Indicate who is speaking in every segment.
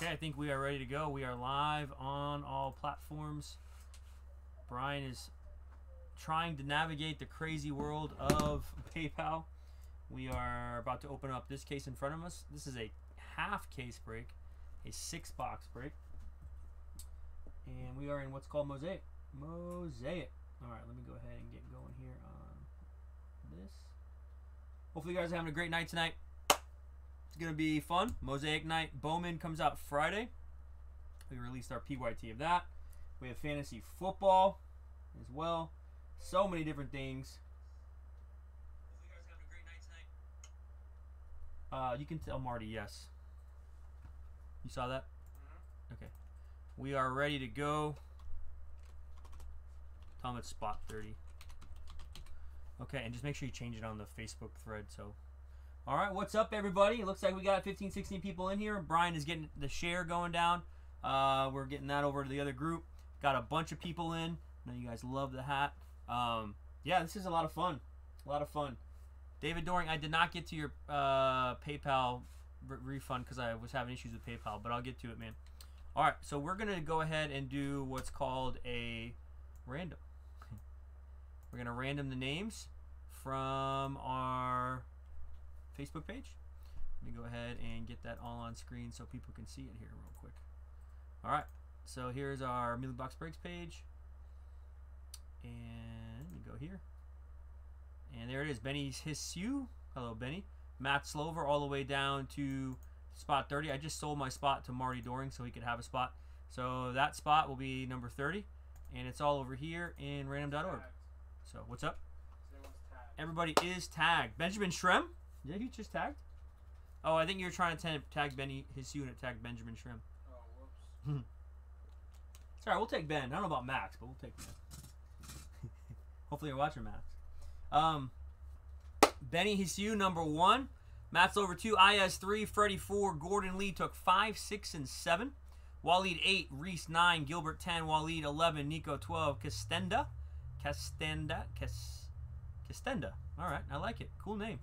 Speaker 1: Okay, I think we are ready to go. We are live on all platforms. Brian is trying to navigate the crazy world of PayPal. We are about to open up this case in front of us. This is a half case break, a six box break. And we are in what's called Mosaic. Mosaic. All right, let me go ahead and get going here on this. Hopefully, you guys are having a great night tonight. Going to be fun. Mosaic night. Bowman comes out Friday. We released our PYT of that. We have fantasy football as well. So many different things. You guys are having a great night tonight. Uh, you can tell Marty yes. You saw that? Okay. We are ready to go. Tell him it's spot 30. Okay, and just make sure you change it on the Facebook thread. So, all right, what's up, everybody? It looks like we got 15, 16 people in here. Brian is getting the share going down. Uh, we're getting that over to the other group. Got a bunch of people in. I know you guys love the hat. Um, yeah, this is a lot of fun. A lot of fun. David Doring, I did not get to your uh, PayPal re refund because I was having issues with PayPal, but I'll get to it, man. All right, so we're going to go ahead and do what's called a random. We're going to random the names from our Facebook page. Let me go ahead and get that all on screen so people can see it here real quick. All right, so here's our Meelypops Breaks page. And me go here. And there it is, Benny Hissu. Hello, Benny. Matt Slover all the way down to spot 30. I just sold my spot to Marty Doring so he could have a spot. So that spot will be number 30. And it's all over here in random.org. So what's up? Everybody is tagged. Benjamin Shrem? Did he just tagged? Oh, I think you're trying to tag Benny, his unit tagged Benjamin Shrem.
Speaker 2: Oh, whoops.
Speaker 1: Sorry, we'll take Ben. I don't know about Max, but we'll take Ben. Hopefully you're watching Max. Um, Benny Hissu, number one. Matt's over two. IS three. Freddie four. Gordon Lee took five, six, and seven. Waleed eight. Reese nine. Gilbert ten. Waleed eleven. Nico twelve. Castenda. Castenda. Cas Castenda. All right, I like it. Cool name.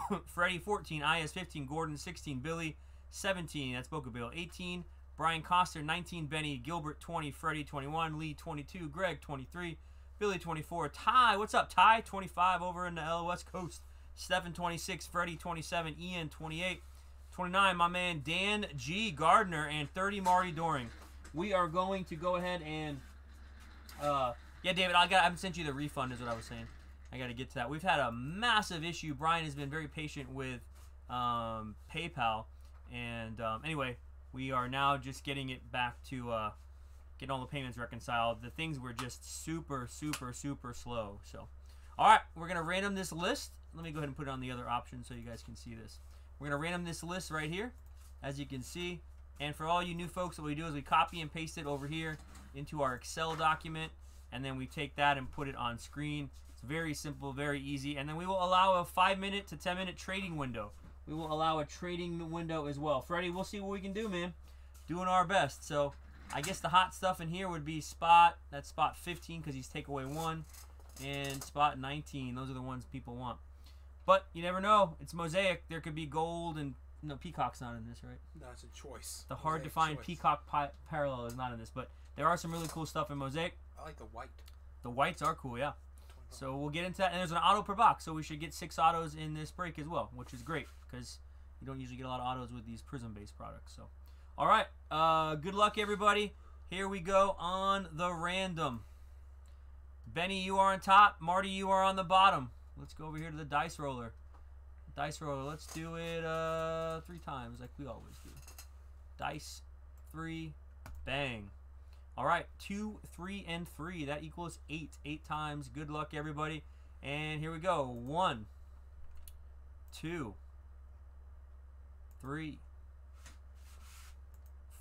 Speaker 1: Freddie 14, IS 15, Gordon 16, Billy 17, that's Boca Bill 18, Brian Coster 19, Benny Gilbert 20, Freddie 21, Lee 22, Greg 23, Billy 24, Ty, what's up Ty? 25 over in the L West Coast, Stephen 26, Freddie 27, Ian 28, 29, my man Dan G. Gardner and 30 Marty Doring. We are going to go ahead and uh yeah, David, I got I haven't sent you the refund is what I was saying. I got to get to that. We've had a massive issue. Brian has been very patient with um, PayPal, and um, anyway, we are now just getting it back to uh, getting all the payments reconciled. The things were just super, super, super slow. So, all right, we're gonna random this list. Let me go ahead and put it on the other option so you guys can see this. We're gonna random this list right here, as you can see. And for all you new folks, what we do is we copy and paste it over here into our Excel document, and then we take that and put it on screen. It's very simple, very easy. And then we will allow a 5 minute to 10 minute trading window. We will allow a trading window as well. Freddie, we'll see what we can do, man. Doing our best. So I guess the hot stuff in here would be spot. That's spot 15 because he's takeaway 1. And spot 19. Those are the ones people want. But you never know. It's mosaic. There could be gold and no peacock's not in this, right?
Speaker 2: That's a choice.
Speaker 1: The hard to find
Speaker 2: choice.
Speaker 1: peacock pi- parallel is not in this, but there are some really cool stuff in mosaic.
Speaker 2: I like the white.
Speaker 1: The whites are cool, yeah. So we'll get into that. And there's an auto per box, so we should get six autos in this break as well, which is great because you don't usually get a lot of autos with these Prizm-based products. So, all right, uh, good luck, everybody. Here we go on the random. Benny, you are on top. Marty, you are on the bottom. Let's go over here to the dice roller. Dice roller. Let's do it uh, three times like we always do. Dice, three, bang. All right, two, three, and three. That equals eight. Eight times. Good luck, everybody. And here we go. One, two, three,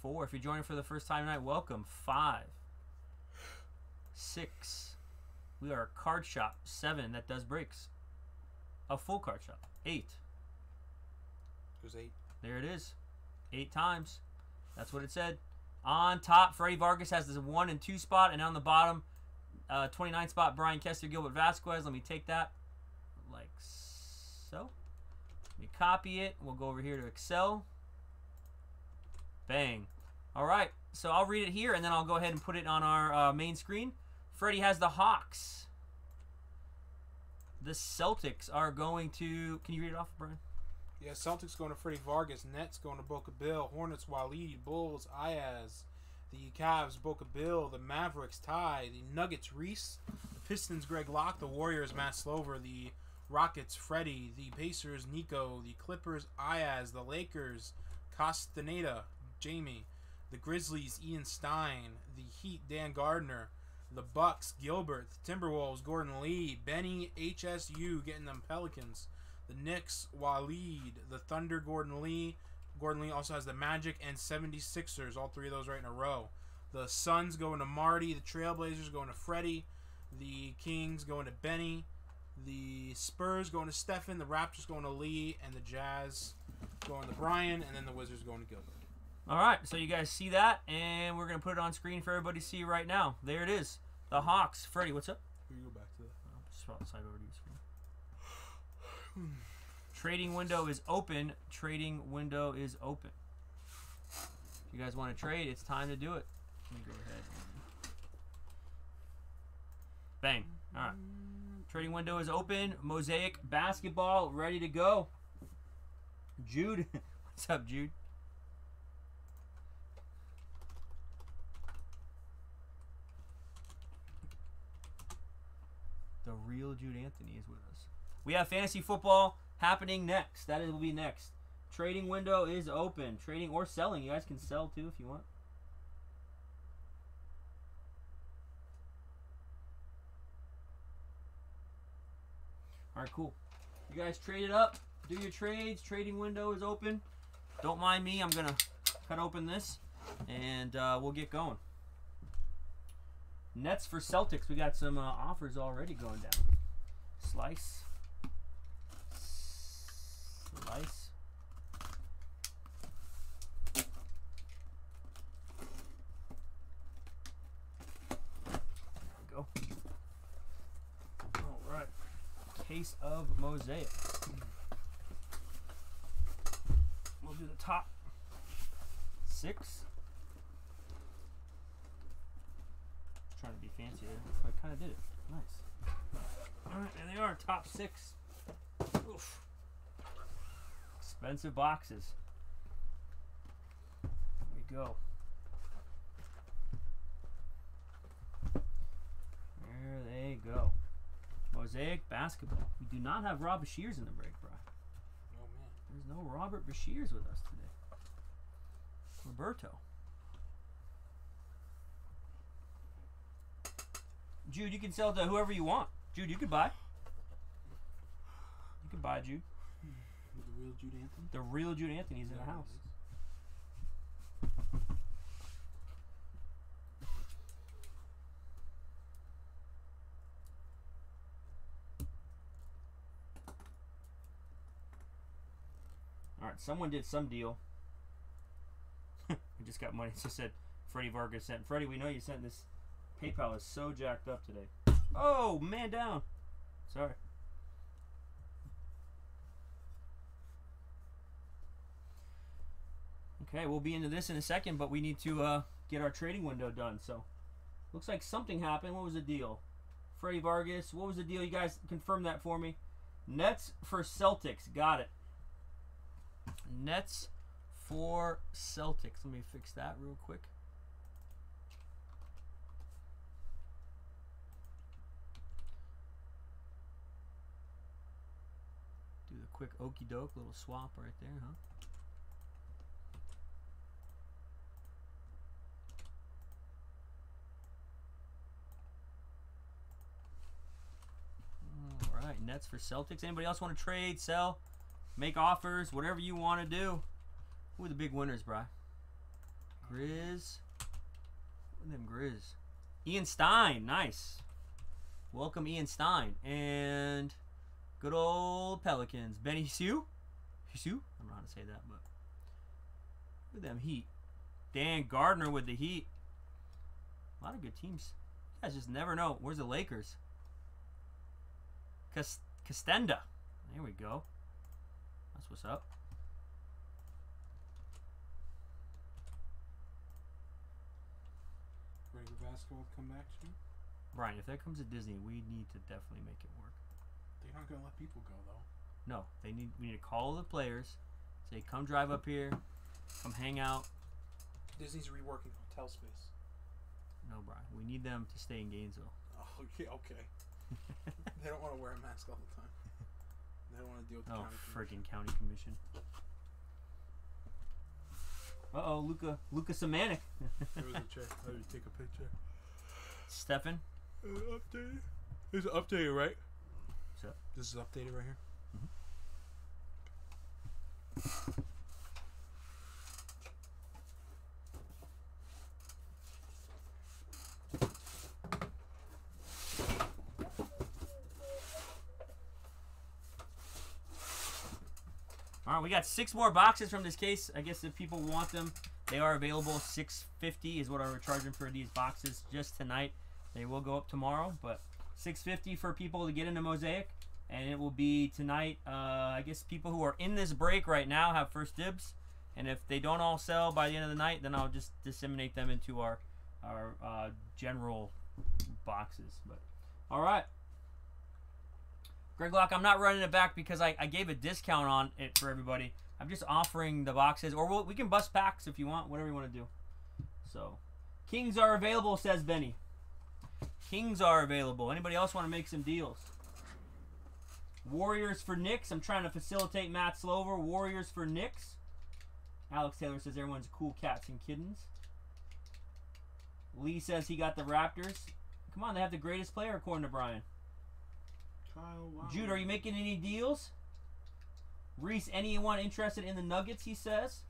Speaker 1: four. If you're joining for the first time tonight, welcome. Five, six. We are a card shop. Seven. That does breaks. A full card shop. Eight.
Speaker 2: There's eight.
Speaker 1: There it is. Eight times. That's what it said. On top, Freddie Vargas has this one and two spot, and on the bottom, uh, 29 spot, Brian Kester, Gilbert Vasquez. Let me take that like so. Let me copy it. We'll go over here to Excel. Bang. All right, so I'll read it here, and then I'll go ahead and put it on our uh, main screen. Freddie has the Hawks. The Celtics are going to. Can you read it off, Brian?
Speaker 2: Yeah, Celtics going to Freddie Vargas. Nets going to Boca Bill. Hornets Waleed. Bulls Ayaz. The Cavs Boca Bill. The Mavericks Ty. The Nuggets Reese. The Pistons Greg Locke. The Warriors Matt Slover. The Rockets Freddie. The Pacers Nico. The Clippers Ayaz. The Lakers Castaneda Jamie. The Grizzlies Ian Stein. The Heat Dan Gardner. The Bucks Gilbert. The Timberwolves Gordon Lee. Benny HSU getting them Pelicans. The Knicks, Waleed, the Thunder, Gordon Lee. Gordon Lee also has the Magic and 76ers, all three of those right in a row. The Suns going to Marty, the Trailblazers going to Freddie, the Kings going to Benny, the Spurs going to Stefan, the Raptors going to Lee, and the Jazz going to Brian, and then the Wizards going to Gilbert.
Speaker 1: All right, so you guys see that, and we're gonna put it on screen for everybody to see right now. There it is. The Hawks. Freddie, what's up?
Speaker 2: Here you go back to that.
Speaker 1: I'll just swap side over to your screen. Trading window is open. Trading window is open. If you guys want to trade, it's time to do it. Let me go ahead. Bang. All right. Trading window is open. Mosaic basketball ready to go. Jude. What's up, Jude? The real Jude Anthony is with us. We have fantasy football happening next. That will be next. Trading window is open. Trading or selling. You guys can sell too if you want. All right, cool. You guys trade it up. Do your trades. Trading window is open. Don't mind me. I'm gonna cut open this, and uh, we'll get going. Nets for Celtics. We got some uh, offers already going down. Slice. We go. All right. Case of mosaic. We'll do the top six. trying to be fancy there. I kind of did it. Nice. All right, there they are. Top six. Oof. Expensive boxes. There we go. There they go. Mosaic basketball. We do not have Rob Bashirs in the break, bro.
Speaker 2: Oh, man.
Speaker 1: There's no Robert Bashirs with us today. Roberto. Jude, you can sell to whoever you want. Jude, you could buy. You can buy Jude.
Speaker 2: The real Jude Anthony?
Speaker 1: The real Jude Anthony's in the house.
Speaker 2: it is.
Speaker 1: All right, someone did some deal. I just got money. It just said Freddie Vargas sent. Freddie, we know you sent this. PayPal is so jacked up today. Oh, man down. Sorry. Okay, we'll be into this in a second, but we need to uh, get our trading window done. So, looks like something happened. What was the deal? Freddie Vargas, what was the deal? You guys confirm that for me. Nets for Celtics. Got it. Nets for Celtics. Let me fix that real quick. Do the quick okey doke little swap right there, huh? All right, Nets for Celtics. Anybody else want to trade, sell, make offers, whatever you want to do? Who are the big winners, Bry? Grizz. Who are them Grizz? Ian Stein, nice. Welcome, Ian Stein. And good old Pelicans. Benny Sue? Sue? I don't know how to say that, but look at them Heat. Dan Gardner with the Heat. A lot of good teams. You guys just never know. Where's the Lakers? Cas- Castenda. There we go. That's what's up.
Speaker 2: basketball to come back to? you?
Speaker 1: Brian, if that comes to Disney, we need to definitely make it work.
Speaker 2: They're not gonna let people go though.
Speaker 1: No, they need we need to call the players, say come drive up here, come hang out.
Speaker 2: Disney's reworking hotel space.
Speaker 1: No, Brian, we need them to stay in Gainesville.
Speaker 2: Oh, yeah, okay. they don't want to wear a mask all the time. They don't want to deal with the
Speaker 1: Oh,
Speaker 2: county commission.
Speaker 1: friggin' county commission. Uh oh, Luca, Luca Samanik.
Speaker 2: There was a check. Do you take a picture?
Speaker 1: Stefan.
Speaker 2: Uh, updated. It's updated, right?
Speaker 1: So-
Speaker 2: This is updated right here.
Speaker 1: All right, we got six more boxes from this case. I guess if people want them, they are available. Six fifty is what we're charging for these boxes just tonight. They will go up tomorrow, but six fifty for people to get into Mosaic, and it will be tonight. Uh, I guess people who are in this break right now have first dibs, and if they don't all sell by the end of the night, then I'll just disseminate them into our our uh, general boxes. But all right. Greg Lock, I'm not running it back because I, I gave a discount on it for everybody. I'm just offering the boxes, or we'll, we can bust packs if you want, whatever you want to do. So, Kings are available, says Benny. Kings are available. Anybody else want to make some deals? Warriors for Knicks. I'm trying to facilitate Matt Slover. Warriors for Knicks. Alex Taylor says everyone's cool cats and kittens. Lee says he got the Raptors. Come on, they have the greatest player according to Brian. Jude, are you making any deals? Reese, anyone interested in the Nuggets? He says.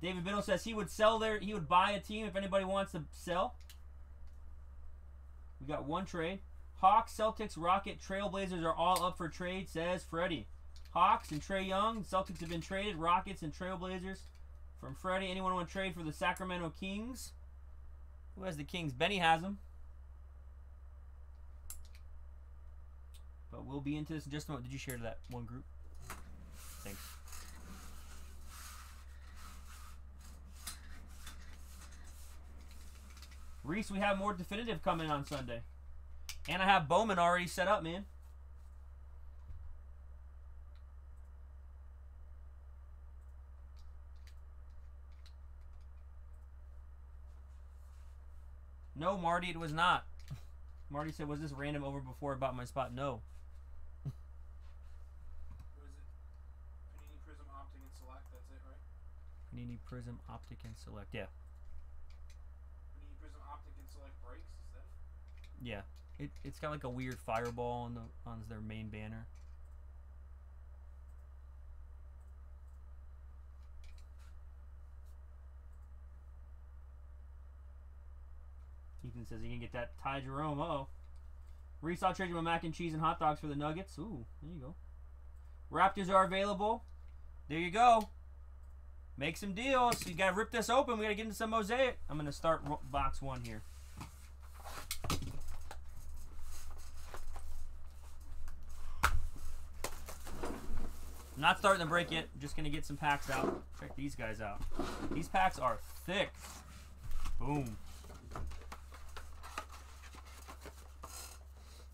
Speaker 1: David Biddle says he would sell their, he would buy a team if anybody wants to sell. We got one trade. Hawks, Celtics, Rocket, Trailblazers are all up for trade, says Freddie. Hawks and Trae Young, Celtics have been traded. Rockets and Trailblazers from Freddie. Anyone want to trade for the Sacramento Kings? Who has the Kings? Benny has them. But we'll be into this in just a moment. Did you share to that one group? Thanks. Reese, we have more definitive coming on Sunday. And I have Bowman already set up, man. No, Marty, it was not. Marty said, "Was this random over before about my spot?" No.
Speaker 2: What is it? Panini Prizm Optic and Select. That's it, right?
Speaker 1: Panini Prizm Optic and Select. Yeah,
Speaker 2: Panini Prizm Optic and Select breaks. Is that?
Speaker 1: yeah. It it's got like a weird fireball on the on their main banner. Ethan says he can get that Ty Jerome. Oh, Reese, I'll trade you my mac and cheese and hot dogs for the Nuggets. Ooh, there you go. Raptors are available. There you go. Make some deals. You gotta rip this open. We gotta get into some mosaic. I'm gonna start box one here. I'm not starting the break yet. I'm just gonna get some packs out. Check these guys out. These packs are thick. Boom.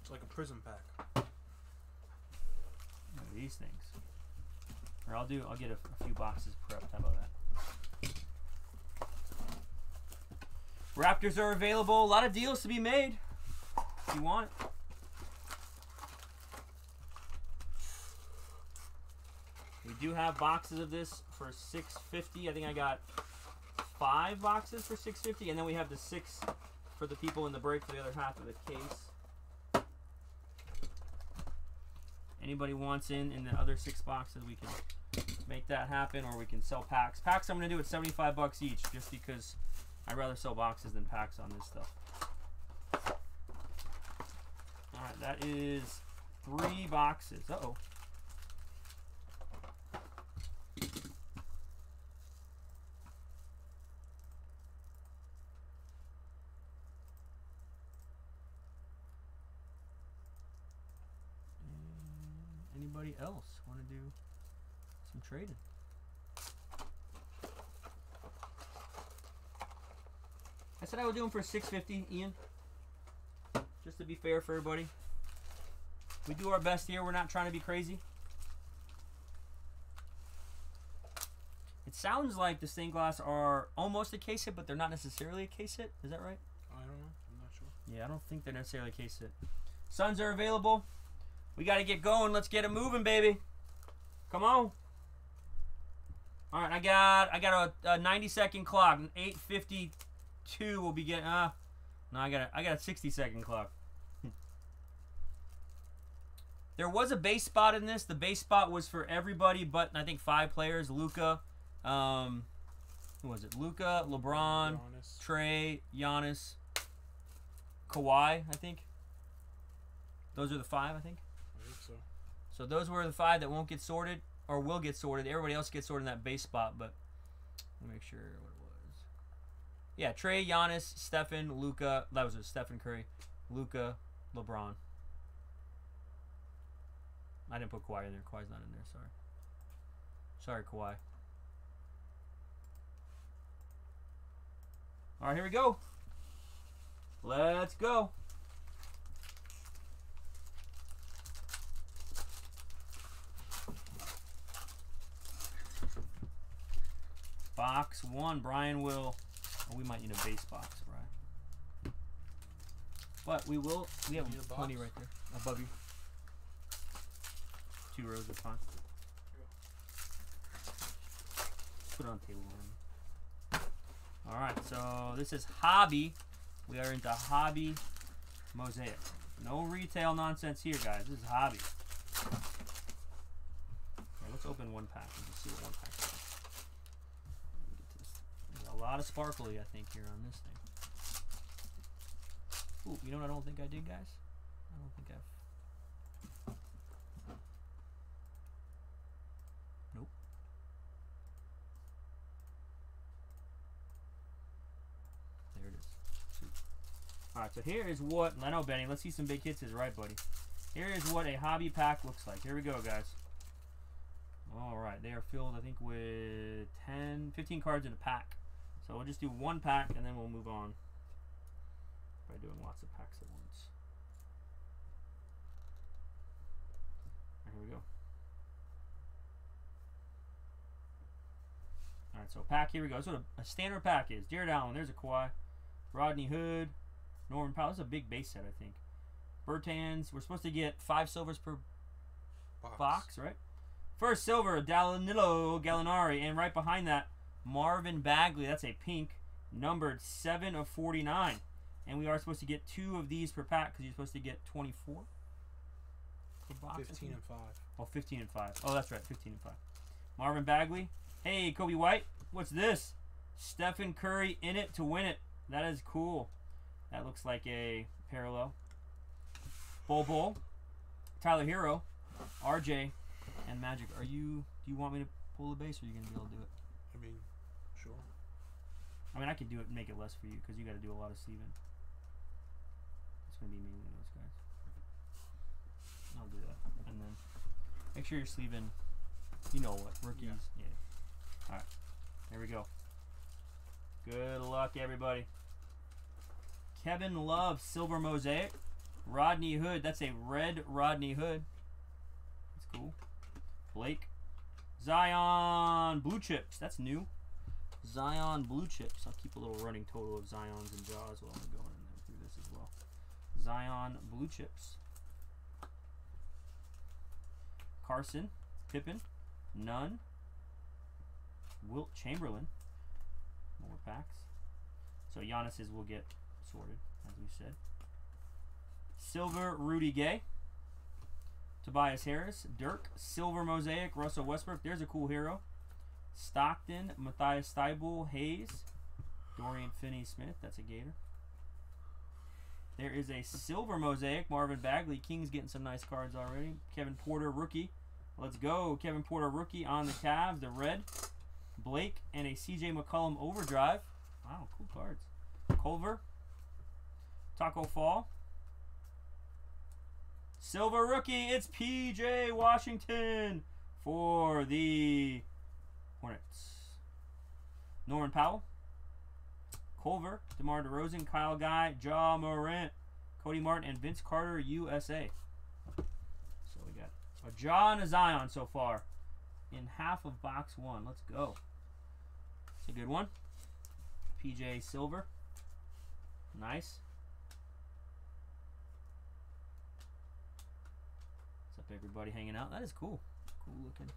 Speaker 2: It's like a Prizm pack.
Speaker 1: Look at these things. Or I'll do. I'll get a, a few boxes prepped. How about that? Raptors are available. A lot of deals to be made. If you want. We do have boxes of this for 650. I think I got five boxes for 650, and then we have the six for the people in the break for the other half of the case. Anybody wants in in the other six boxes, we can make that happen, or we can sell packs. Packs I'm gonna do at 75 bucks each, just because I'd rather sell boxes than packs on this stuff. All right, that is three boxes. Uh else want to do some trading? I said I would do them for 650, Ian. Just to be fair for everybody. We do our best here. We're not trying to be crazy. It sounds like the stained glass are almost a case hit, but they're not necessarily a case hit. Is that right?
Speaker 2: I don't know. I'm not sure.
Speaker 1: Yeah, I don't think they're necessarily a case hit. Suns are available. We got to get going. Let's get it moving, baby. Come on. All right, I got I got a, a 90 second clock. 8:52 will be getting. Uh, no, I got a, I got a 60 second clock. there was a base spot in this. The base spot was for everybody, but I think five players. Luka, um, who was it? Luka, LeBron,
Speaker 2: Giannis.
Speaker 1: Trae, Giannis, Kawhi, I think. Those are the five, I think.
Speaker 2: I think so.
Speaker 1: So those were the five that won't get sorted or will get sorted. Everybody else gets sorted in that base spot, but let me make sure what it was. Yeah, Trae, Giannis, Stephen, Luka. That was it. Stephen Curry, Luka, LeBron. I didn't put Kawhi in there. Kawhi's not in there. Sorry. Sorry, Kawhi. All right, here we go. Let's go. Box one, Brian will. Oh, we might need a base box, Brian. But we will. We have
Speaker 2: Need a
Speaker 1: plenty
Speaker 2: box?
Speaker 1: right there above you. Two rows are fine. Put it on the table. Ryan. All right, so this is hobby. We are into hobby mosaic. No retail nonsense here, guys. This is hobby. Let's open one pack and just see what one pack is. Let me get to this. There's a lot of sparkly, I think, here on this thing. Ooh, you know what I don't think I did, guys? I don't think I've. Nope. There it is. Sweet. Alright, so here is what. Know, Benny. Let's see some big hits, is right, buddy. Here is what a hobby pack looks like. Here we go, guys. Alright, they are filled, I think, with 10, 15 cards in a pack. So we'll just do one pack and then we'll move on by doing lots of packs at once. Here we go. Alright, so pack, here we go. That's what a, a standard pack is. Jarrett Allen, there's a Kawhi. Rodney Hood, Norman Powell. This is a big base set, I think. Bertans, we're supposed to get five silvers per
Speaker 2: Box.
Speaker 1: box, right? First silver, Danilo Gallinari, and right behind that, Marvin Bagley. That's a pink, numbered seven of forty-nine, and we are supposed to get two of these per pack because you're supposed to get twenty-four per box.
Speaker 2: 15 and 5.
Speaker 1: Oh, 15 and 5. Oh, that's right, 15 and 5. Marvin Bagley. Hey, Coby White. What's this? Stephen Curry in it to win it. That is cool. That looks like a parallel. Bol Bol. Tyler Herro. RJ. And Magic. Are you. Do you want me to pull the base or are you going to be able to do it?
Speaker 2: I mean.
Speaker 1: I could do it and make it less for you because you got to do a lot of sleeving. It's going to be mainly those guys. I'll do that. And then make sure you're sleeving, you know what, rookies. Yeah. Alright. There we go. Good luck, everybody. Kevin Love, Silver Mosaic. Rodney Hood. That's a red Rodney Hood. That's cool. Blake. Zion Blue Chips. That's new. Zion Blue Chips. I'll keep a little running total of Zions and Jaws while I'm going in through this as well. Zion Blue Chips. Carson, Pippen, Nunn, Wilt Chamberlain. More packs. So Giannis's will get sorted, as we said. Silver, Rudy Gay. Tobias Harris, Dirk, Silver Mosaic, Russell Westbrook. There's a cool hero. Stockton, Matisse Thybulle, Hayes, Dorian Finney Smith. That's a Gator. There is a silver mosaic, Marvin Bagley. King's getting some nice cards already. Kevin Porter, rookie. Let's go. Kevin Porter, rookie on the Cavs. The red. Blake and a CJ McCollum overdrive. Wow, cool cards. Culver. Tacko Fall. Silver rookie. It's PJ Washington for the Hornets. Norman Powell. Culver, DeMar DeRozan, Kyle Guy, Ja Morant, Cody Martin, and Vince Carter, USA. So we got a Ja and a Zion so far in half of box one. Let's go. It's a good one. PJ Silver. Nice. What's up, everybody hanging out? That is cool. Cool looking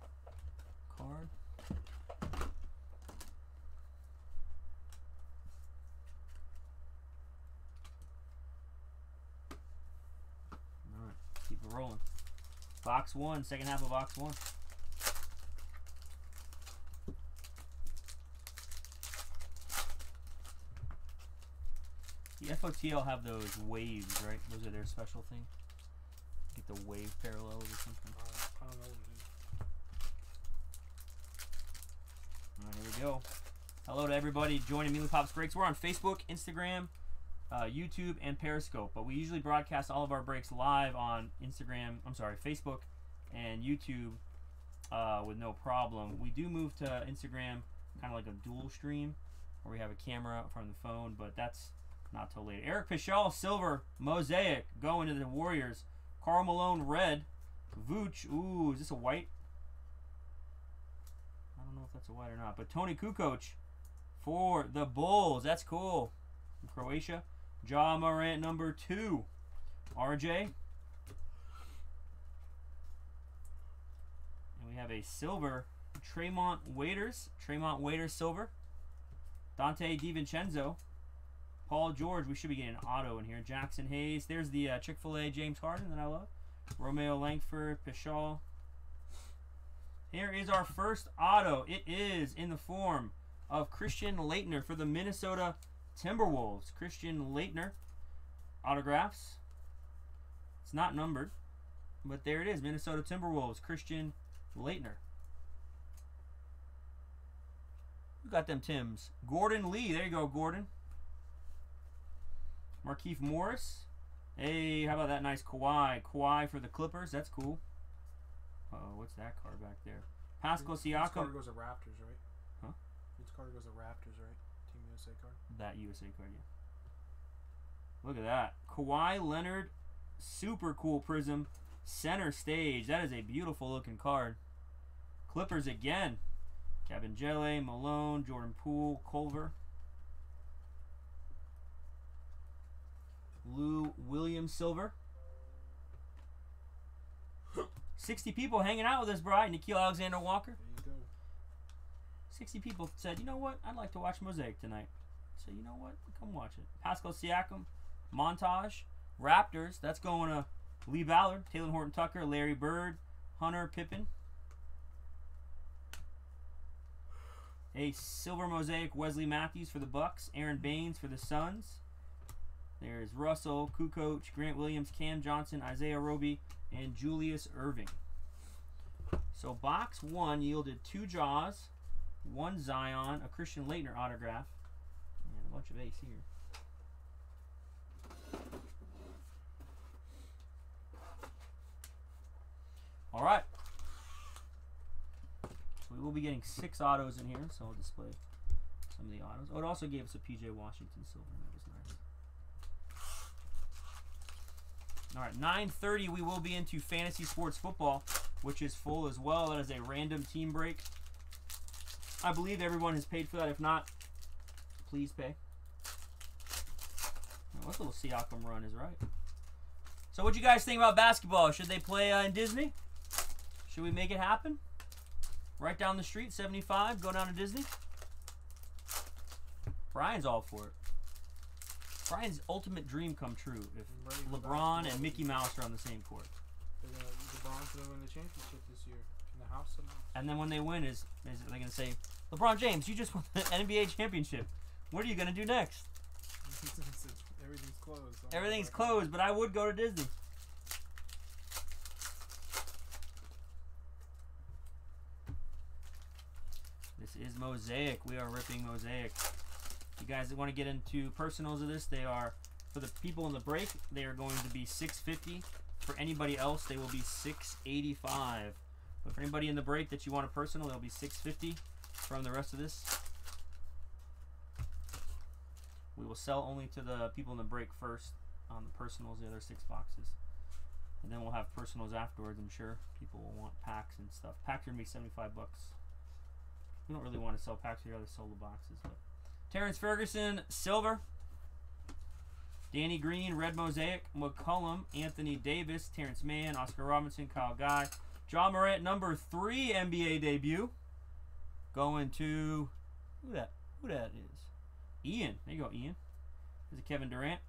Speaker 1: card. Alright, rolling. Box one, second half of box one. The FOTL have those waves, right? Those are their special thing. Get the wave parallels or something.
Speaker 2: Uh, I don't know what it is.
Speaker 1: Alright, here we go. Hello to everybody joining Meelypops Breaks. We're on Facebook, Instagram, uh, YouTube, and Periscope. But we usually broadcast all of our breaks live on Instagram, I'm sorry, Facebook and YouTube uh, with no problem. We do move to Instagram kind of like a dual stream where we have a camera from the phone, but that's not till later. Eric Paschall, silver, mosaic, going to the Warriors. Karl Malone, red. Vooch, ooh, is this a white? I don't know if that's a white or not, but Toni Kukoc for the Bulls. That's cool. Croatia. Ja Morant, number two. RJ. And we have a silver Tremont Waters. Tremont Waters silver. Donte DiVincenzo. Paul George. We should be getting an auto in here. Jaxson Hayes. There's the uh, Chick fil A James Harden that I love. Romeo Langford. Paschall. Here is our first auto. It is in the form of Christian Laettner for the Minnesota Timberwolves. Christian Laettner autographs. It's not numbered, but there it is. Minnesota Timberwolves. Christian Laettner. Who got them Tims? Gordon Lee. There you go, Gordon. Markieff Morris. Hey, how about that nice Kawhi? Kawhi for the Clippers. That's cool. Uh oh, what's that card back there? Pascal
Speaker 2: Vince
Speaker 1: Siakam.
Speaker 2: Carter goes to Raptors, right?
Speaker 1: Huh?
Speaker 2: Vince Carter goes to Raptors, right? USA card.
Speaker 1: That USA card, yeah. Look at that. Kawhi Leonard, super cool Prizm. Center stage. That is a beautiful looking card. Clippers again. Kevin Jelle, Malone, Jordan Poole, Culver. Lou Williams Silver. 60 people hanging out with us, Brian. Nickeil Alexander Walker.
Speaker 2: There you go.
Speaker 1: 60 people said, you know what? I'd like to watch Mosaic tonight. So, you know what? Come watch it. Pascal Siakam, Montage, Raptors. That's going to Lee Ballard, Talen Horton Tucker, Larry Bird, Hunter Pippen. A silver mosaic Wesley Matthews for the Bucks, Aron Baynes for the Suns. There's Russell, Kukoc, Grant Williams, Cam Johnson, Isaiah Roby, and Julius Erving. So box one yielded two Jaws, one Zion, a Christian Laettner autograph, and a bunch of ace here. All right. We will be getting six autos in here, so I'll display some of the autos. Oh, it also gave us a PJ Washington silver. That was nice. All right, 9:30. We will be into fantasy sports football, which is full as well. That is a random team break. I believe everyone has paid for that. If not, please pay. Now, what little Siakam run is right. So, what do you guys think about basketball? Should they play uh, in Disney? Should we make it happen? Right down the street, 75, go down to Disney? Brian's all for it. Brian's ultimate dream come true if
Speaker 2: I'm ready for
Speaker 1: LeBron and. Mickey Mouse are on the same court.
Speaker 2: They're gonna LeBron's gonna win the championship this year in the house somehow.
Speaker 1: And then when they win, is is they gonna say, LeBron James, you just won the NBA championship. What are you gonna do next?
Speaker 2: Everything's closed.
Speaker 1: Everything's closed, but I would go to Disney. This is Mosaic. We are ripping Mosaic. You guys want to get into personals of this, they are for the people in the break. They are going to be 650. For anybody else, they will be 685. But for anybody in the break that you want a personal, they'll be 650 from the rest of this. We will sell only to the people in the break first on the personals, the other six boxes. And then we'll have personals afterwards. I'm sure people will want packs and stuff. Packs are gonna be 75 bucks. We don't really want to sell packs. We'd rather sell the boxes. But Terrence Ferguson, silver. Danny Green, red mosaic. McCollum, Anthony Davis, Terrence Mann, Oscar Robertson, Kyle Guy. John Morant, number three NBA debut. Going to who that? Who that is? Ian. There you go, Ian. Is it Kevin Durant?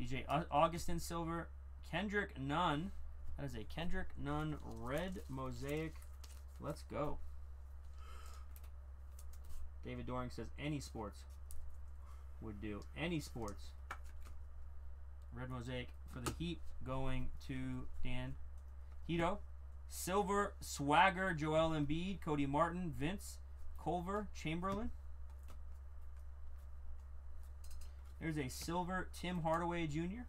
Speaker 1: DJ Augustin Silver, Kendrick Nunn. That is a Kendrick Nunn red mosaic. Let's go. David Doring says any sports would do. Any sports. Red mosaic for the Heat going to Dan Hito. Silver Swagger, Joel Embiid, Cody Martin, Vince, Culver, Chamberlain. There's a silver Tim Hardaway Jr.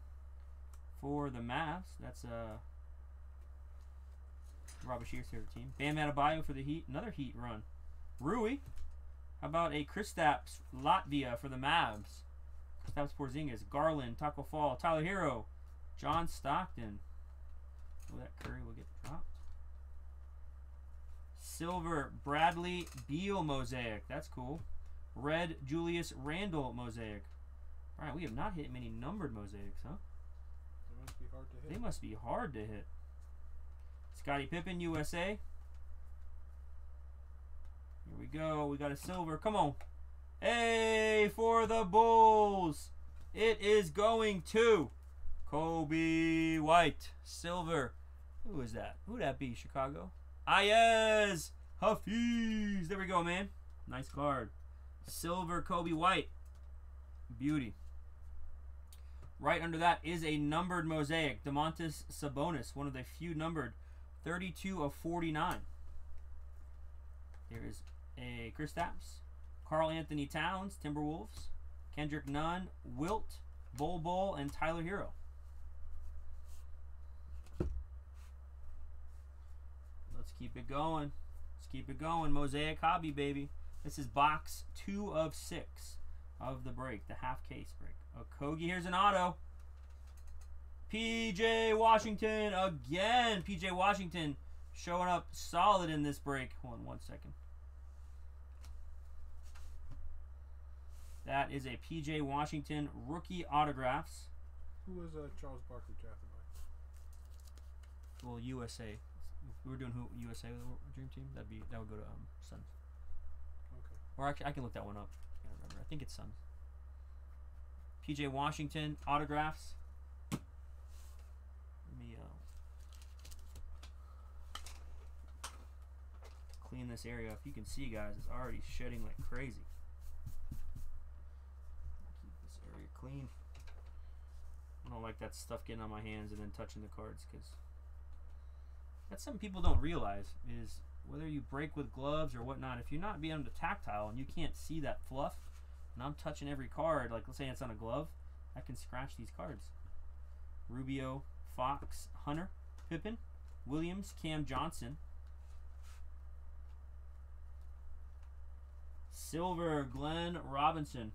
Speaker 1: for the Mavs. That's uh Robert Shear's favorite team. Bam Adebayo for the Heat. Another Heat run. Rui. How about a Kristaps Latvia for the Mavs? Kristaps Porzingis, Garland, Tacko Fall, Tyler Herro, John Stockton. Oh, that Curry will get dropped. Silver Bradley Beal mosaic. That's cool. Red Julius Randle mosaic. All right, we have not hit many numbered mosaics, huh?
Speaker 2: It must be hard to hit.
Speaker 1: They must be hard to hit. Scottie Pippen, USA. Here we go. We got a silver. Come on. Hey, for the Bulls. It is going to Coby White. Silver. Who is that? Who would that be? Chicago? Ayaz Hafiz. There we go, man. Nice card. Silver Coby White. Beauty. Right under that is a numbered mosaic. Domantas Sabonis, one of the few numbered. 32 of 49. There is a Chris Kristaps. Karl Anthony Towns, Timberwolves. Kendrick Nunn, Wilt, Bol Bol, and Tyler Herro. Let's keep it going. Let's keep it going. Mosaic Hobby, baby. This is box two of six of the break, the half case break. Okogie, here's an auto. PJ Washington again. PJ Washington showing up solid in this break. Hold on one second. That is a PJ Washington rookie autographs.
Speaker 2: Who was uh, Charles Barkley drafted by?
Speaker 1: Well, USA. We were doing who USA with the Dream Team. That'd be that would go to um Suns.
Speaker 2: Okay.
Speaker 1: Or actually, I can look that one up. I can't remember. I think it's Suns. PJ Washington autographs. Let me uh, clean this area. If you can see, guys, it's already shedding like crazy. Keep this area clean. I don't like that stuff getting on my hands and then touching the cards because that's something people don't realize is whether you break with gloves or whatnot. If you're not being able to tactile and you can't see that fluff, and I'm touching every card, like let's say it's on a glove, I can scratch these cards. Rubio, Fox, Hunter, Pippen, Williams, Cam Johnson. Silver, Glenn Robinson.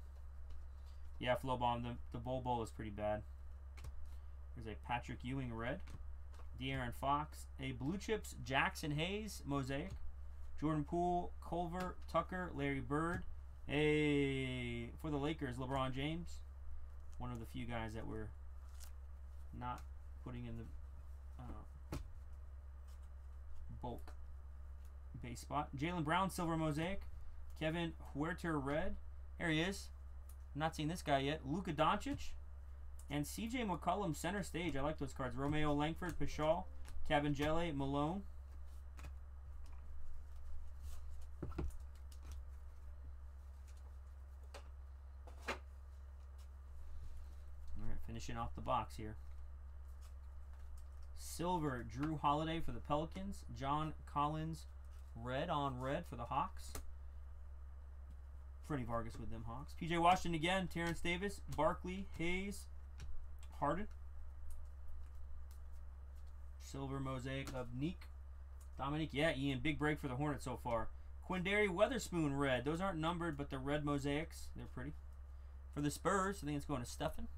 Speaker 1: Yeah, Flow Bomb, the, the Bol Bol is pretty bad. There's a Patrick Ewing red. De'Aaron Fox. A Blue Chips Jaxson Hayes mosaic. Jordan Poole, Culver, Tucker, Larry Bird. A for the Lakers, LeBron James. One of the few guys that we're not putting in the uh, bulk base spot. Jaylen Brown, silver mosaic. Kevin Huerter, red. There he is. I'm not seeing this guy yet. Luka Doncic. And CJ McCollum, center stage. I like those cards. Romeo Langford, Paschall, Cavangele, Malone. All right, finishing off the box here. Silver, Jrue Holiday for the Pelicans. John Collins, red on red for the Hawks. Freddie Vargas with them Hawks. PJ Washington again. Terrence Davis, Barkley, Hayes, Harden. Silver mosaic of Neek. Dominique, yeah, Ian, big break for the Hornets so far. Quinndary Weatherspoon red. Those aren't numbered, but the red mosaics. They're pretty. For the Spurs, I think it's going to Stefan.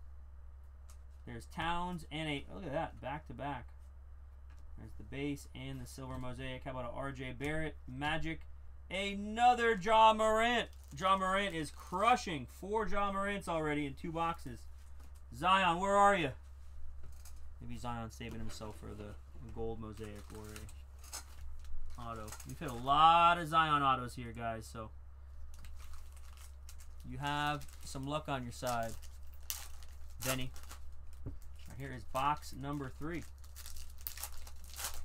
Speaker 1: There's Towns and a look at that back to back. There's the base and the silver mosaic. How about a RJ Barrett Magic? Another Ja Morant. Ja Morant is crushing four Ja Morants already in two boxes. Zion, where are you? Maybe Zion saving himself for the gold mosaic or a auto. We've hit a lot of Zion autos here, guys. So you have some luck on your side, Benny. Right here is box number three.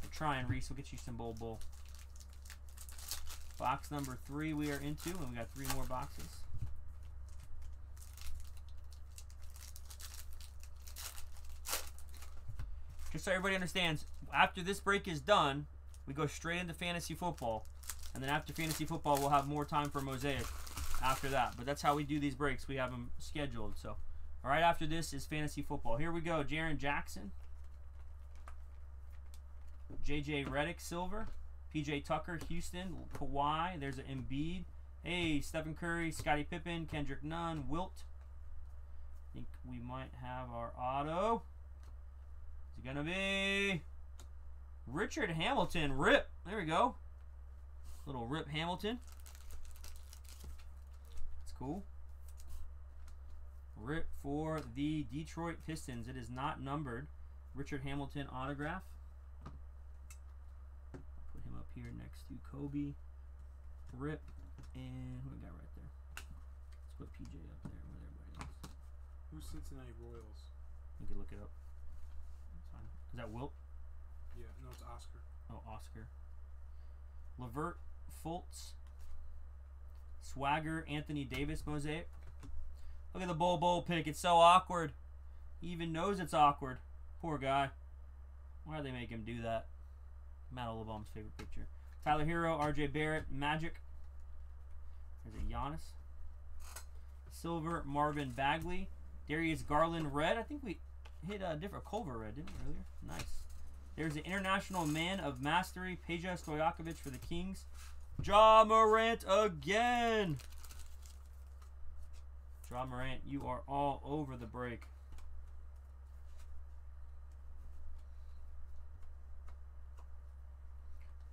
Speaker 1: We're trying, Reese. We'll get you some Bol Bol. Box number three we are into, and we got three more boxes. Just so everybody understands, after this break is done, we go straight into fantasy football. And then after fantasy football, we'll have more time for Mosaic after that. But that's how we do these breaks. We have them scheduled. So, all right after this is fantasy football. Here we go. Jaren Jackson. JJ Redick, silver. PJ Tucker, Houston. Kawhi. There's an Embiid. Hey, Stephen Curry, Scottie Pippen, Kendrick Nunn, Wilt. I think we might have our auto. It going to be Richard Hamilton? Rip. There we go. Little Rip Hamilton. That's cool. Rip for the Detroit Pistons. It is not numbered. Richard Hamilton autograph. Put him up here next to Kobe. Rip. And who we got right there? Let's put PJ up there with everybody else.
Speaker 2: Who's Cincinnati Royals?
Speaker 1: You can look it up. Is that Wilt?
Speaker 2: Yeah, no, it's Oscar.
Speaker 1: Oh, Oscar. LeVert, Fultz, Swagger, Anthony Davis mosaic. Look at the Bol Bol pick. It's so awkward. He even knows it's awkward. Poor guy. Why do they make him do that? Matt Olabom's favorite picture. Tyler Herro, RJ Barrett, Magic. There's a Giannis. Silver, Marvin Bagley. Darius Garland, red. I think we hit a different Culver red, didn't earlier? Nice. There's the International Man of Mastery, Peja Stojakovic for the Kings. Ja Morant again. Ja Morant, you are all over the break.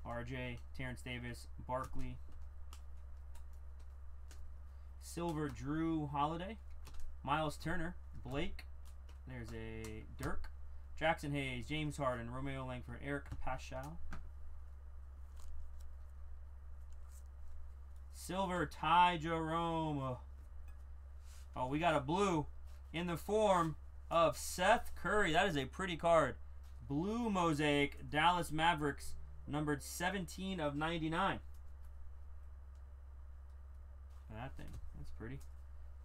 Speaker 1: RJ, Terrence Davis, Barkley. Silver, Jrue Holiday. Miles Turner, Blake. There's a Dirk. Jaxson Hayes, James Harden, Romeo Langford, Eric Paschall. Silver, Ty Jerome. Oh, we got a blue in the form of Seth Curry. That is a pretty card. Blue Mosaic, Dallas Mavericks, numbered 17 of 99. That thing, that's pretty.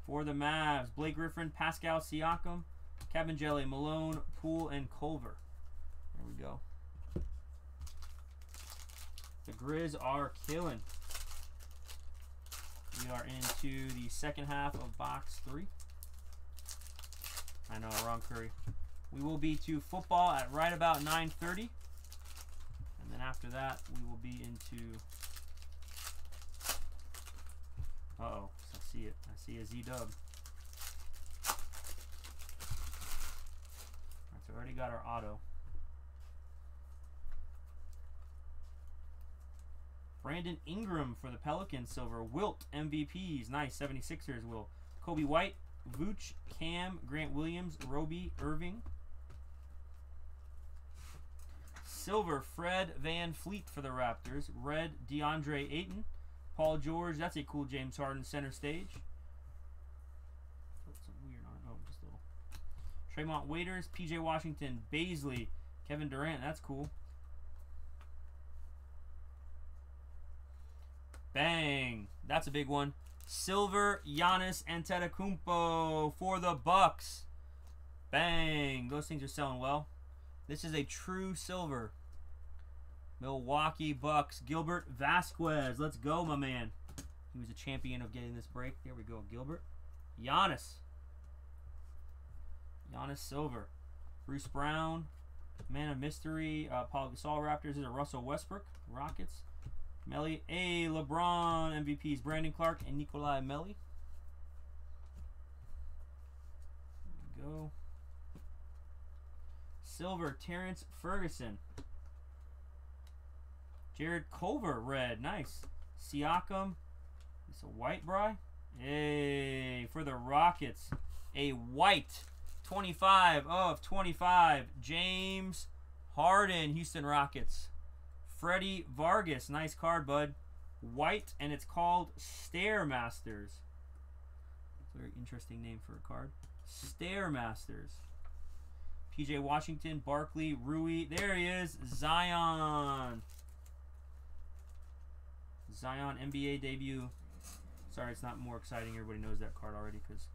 Speaker 1: For the Mavs, Blake Griffin, Pascal Siakam, Kevin Jelly, Malone, Poole, and Culver. There we go. The Grizz are killing. We are into the second half of box three. I know, wrong Curry. We will be to football at right about 9.30. And then after that, we will be into... Uh-oh, I see it. I see a Z-dub. We already got our auto. Brandon Ingram for the Pelicans, silver. Wilt, MVPs. Nice, 76ers, Will. Coby White, Vooch, Cam, Grant Williams, Roby, Irving. Silver, Fred VanVleet for the Raptors. Red, DeAndre Ayton. Paul George, that's a cool James Harden center stage. Put some weird on it. Oh, just a little. Tremont Waters, PJ Washington, Bazley, Kevin Durant, that's cool. Bang! That's a big one. Silver Giannis Antetokounmpo for the Bucks. Bang! Those things are selling well. This is a true silver. Milwaukee Bucks. Gilbert Vasquez. Let's go, my man. He was a champion of getting this break. There we go, Gilbert. Giannis. Giannis Silver. Bruce Brown. Man of Mystery. Uh, Paul Gasol Raptors. Is a Russell Westbrook. Rockets. Melli. A LeBron MVPs Brandon Clarke and Nikolai Melli. Go. Silver Terrence Ferguson. Jarrett Culver red. Nice. Siakam. It's a white bry. Hey, for the Rockets. A white 25 of 25. James Harden, Houston Rockets. Freddie Vargas, nice card, bud. White, and it's called Stairmasters. Very interesting name for a card. Stairmasters. PJ Washington, Barkley, Rui. There he is. Zion. Zion NBA debut. Sorry, it's not more exciting. Everybody knows that card already because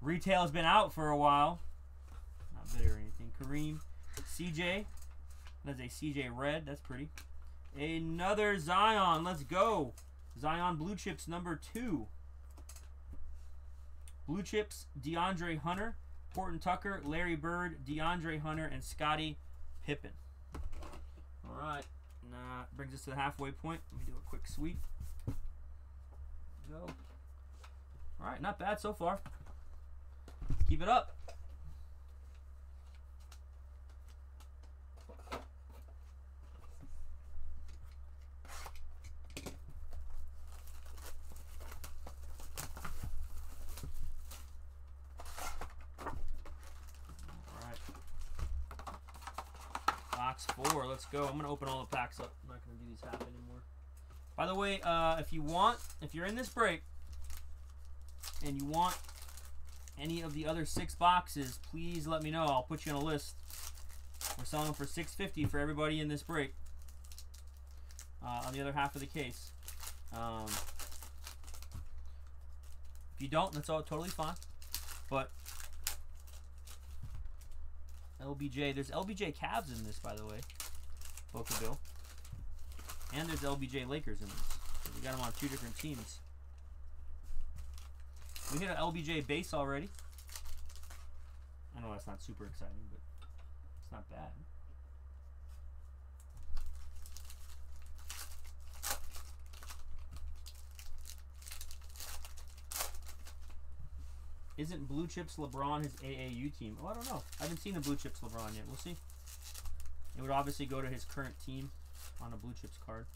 Speaker 1: retail has been out for a while. Not bitter or anything. Kareem, CJ. That's a CJ red. That's pretty. Another Zion. Let's go. Zion Blue Chips number two. Blue Chips, DeAndre Hunter, Horton Tucker, Larry Bird, DeAndre Hunter, and Scottie Pippen. All right. Nah, brings us to the halfway point. Let me do a quick sweep. Go. All right, not bad so far. Keep it up. Four. Let's go. I'm gonna open all the packs up. I'm not gonna do these half anymore. By the way, uh, if you want, if you're in this break and you want any of the other six boxes, please let me know. I'll put you on a list. We're selling for 650 for everybody in this break. Uh, on the other half of the case. Um, if you don't, that's all totally fine. But LBJ, there's LBJ Cavs in this, by the way. Boca Bill. And there's LBJ Lakers in this. So we got them on two different teams. We hit an LBJ base already. I know that's not super exciting, but it's not bad. Isn't Blue Chips LeBron his AAU team? Oh, I don't know. I haven't seen the Blue Chips LeBron yet. We'll see. It would obviously go to his current team on a Blue Chips card.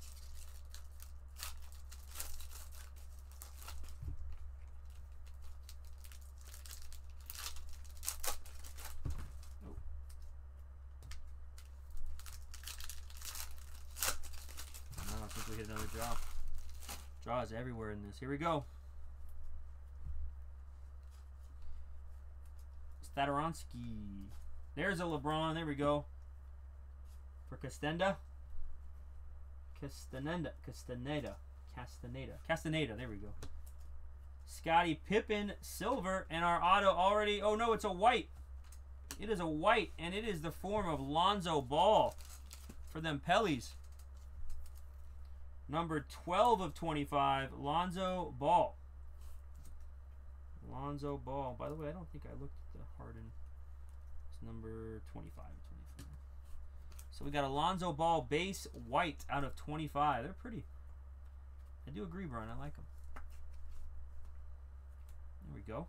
Speaker 1: Oh. No, I think we hit another draw. Draws Here we go. Stadaronsky. There's a LeBron. There we go. For Castenda. Castaneda. Castaneda. Castaneda. Castaneda. There we go. Scottie Pippen, silver, and our auto already. Oh no, it's a white. It is a white, and it is the form of Lonzo Ball for them Pellies. Number 12 of 25, Lonzo Ball. Lonzo Ball. By the way, I don't think I looked at the Harden. It's number 25 of 25. So we got Alonzo Ball base white out of 25. They're pretty. I do agree, Brian. I like them. There we go.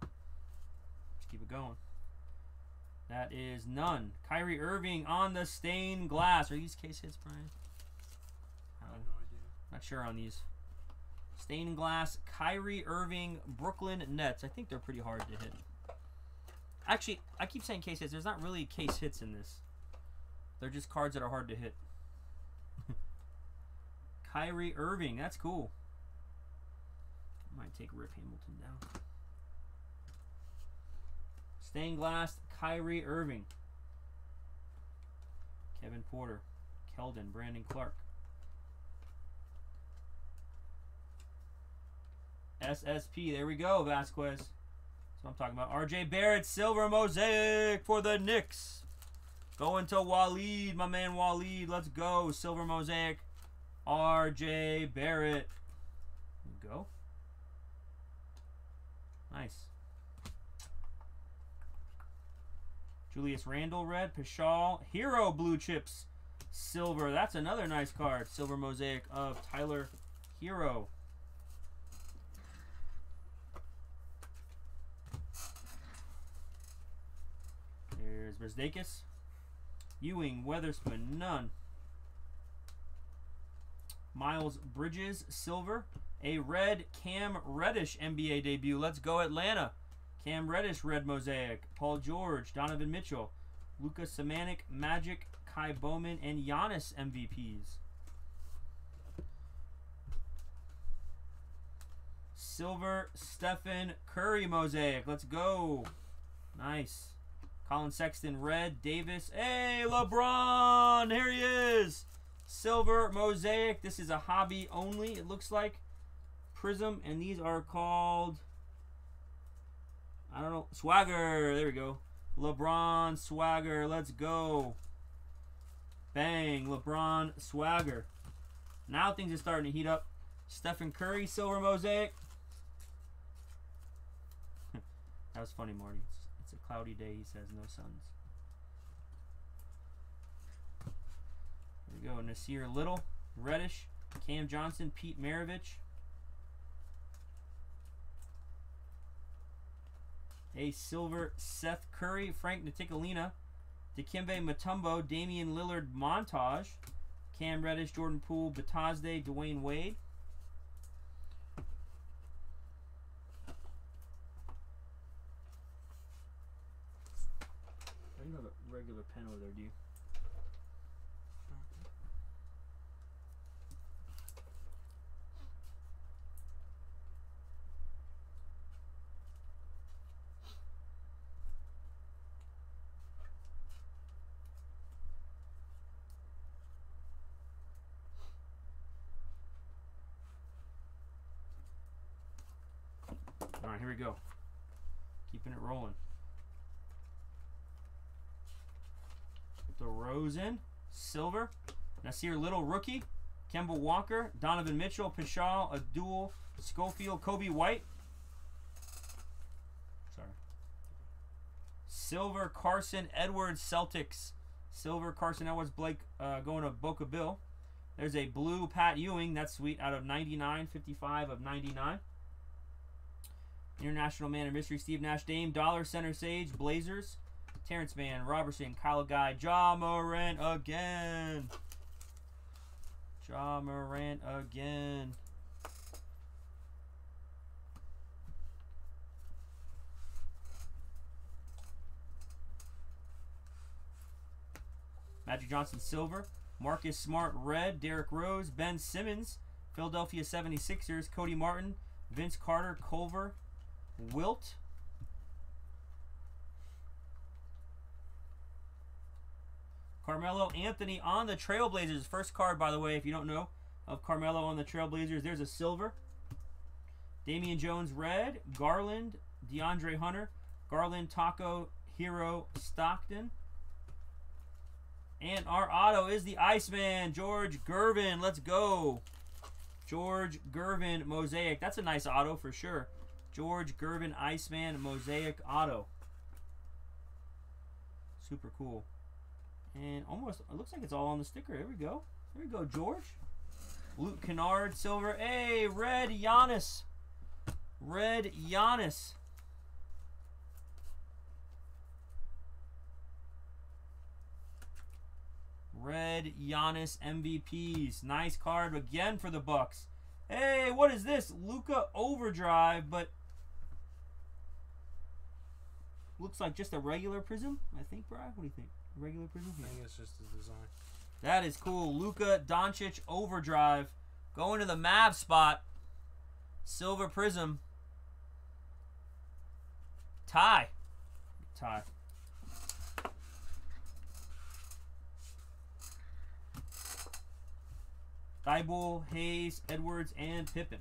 Speaker 1: Let's keep it going. That is none. Kyrie Irving on the stained glass. Are these case hits, Brian?
Speaker 2: I
Speaker 1: I
Speaker 2: have
Speaker 1: don't-
Speaker 2: no idea.
Speaker 1: Not sure on these. Stained glass, Kyrie Irving, Brooklyn Nets. I think they're pretty hard to hit. Actually, I keep saying case hits. There's not really case hits in this. They're just cards that are hard to hit. Kyrie Irving, that's cool. Might take Rip Hamilton down. Stained glass, Kyrie Irving. Kevin Porter, Keldon, Brandon Clark. SSP. There we go, Vasquez. That's what I'm talking about. RJ Barrett, silver mosaic for the Knicks. Going to Waleed, my man Waleed. Let's go. Silver mosaic. RJ Barrett. Go. Nice. Julius Randle red. Paschall. Herro blue chips. Silver. That's another nice card. Silver mosaic of Tyler Herro. There's Brazdeikis. Ewing, Weatherspoon, none. Miles Bridges, silver. A red Cam Reddish NBA debut. Let's go Atlanta. Cam Reddish, red mosaic. Paul George, Donovan Mitchell, Luka Samanic, Magic, Ky Bowman, and Giannis MVPs. Silver Stephen Curry mosaic. Let's go. Nice. Collin Sexton, red. Davis. Hey, LeBron. Here he is. Silver mosaic. This is a hobby only, it looks like. Prizm. And these are called. I don't know. Swagger. There we go. LeBron Swagger. Let's go. Bang. LeBron Swagger. Now things are starting to heat up. Stephen Curry, silver mosaic. that was funny, Marty. It's, it's a cloudy day. He says no suns. There we go. Nasir Little, Reddish, Cam Johnson, Pete Maravich. A silver Seth Curry, Frank Ntilikina, Dikembe Mutombo, Damian Lillard montage, Cam Reddish, Jordan Poole, Batazde, Dwyane Wade. I don't have a regular pen over there, do you? We go. Keeping it rolling. The rose in silver. Nasir Little, rookie. Kemba Walker, Donovan Mitchell, Paschall, Abdul, Schofield, Coby White. Sorry. Silver, Carson Edwards, Celtics. Silver, Carson Edwards, Blake uh, going to Boca Bill. There's a blue Pat Ewing. That's sweet. Out of 99, 55 of 99. International Man of Mystery, Steve Nash, Dame, Dollar Center Sage, Blazers, Terance Mann, Robertson, Kyle Guy, Ja Morant again. Ja Morant again. Magic Johnson silver, Marcus Smart red, Derrick Rose, Ben Simmons, Philadelphia 76ers, Cody Martin, Vince Carter, Culver, Wilt. Carmelo Anthony on the Trailblazers. First card, by the way, if you don't know, of Carmelo on the Trailblazers. There's a silver. Damian Jones, red. Garland, DeAndre Hunter. Garland, Tacko, Herro, Stockton. And our auto is the Iceman, George Gervin. Let's go. George Gervin, Mosaic. That's a nice auto for sure. George Gervin Iceman Mosaic Auto. Super cool. And almost, it looks like it's all on the sticker. There we go. There we go, George. Luke Kennard, silver. Hey, red Giannis. Red Giannis. Red Giannis MVPs. Nice card again for the Bucks. Hey, what is this? Luka Overdrive, but looks like just a regular Prizm. I think, Brian. What do you think? Regular Prizm?
Speaker 2: I think it's just the design.
Speaker 1: That is cool. Luka Doncic Overdrive going to the Mav spot. Silver Prizm. Tie. Tie. Thybulle, Hayes, Edwards, and Pippen.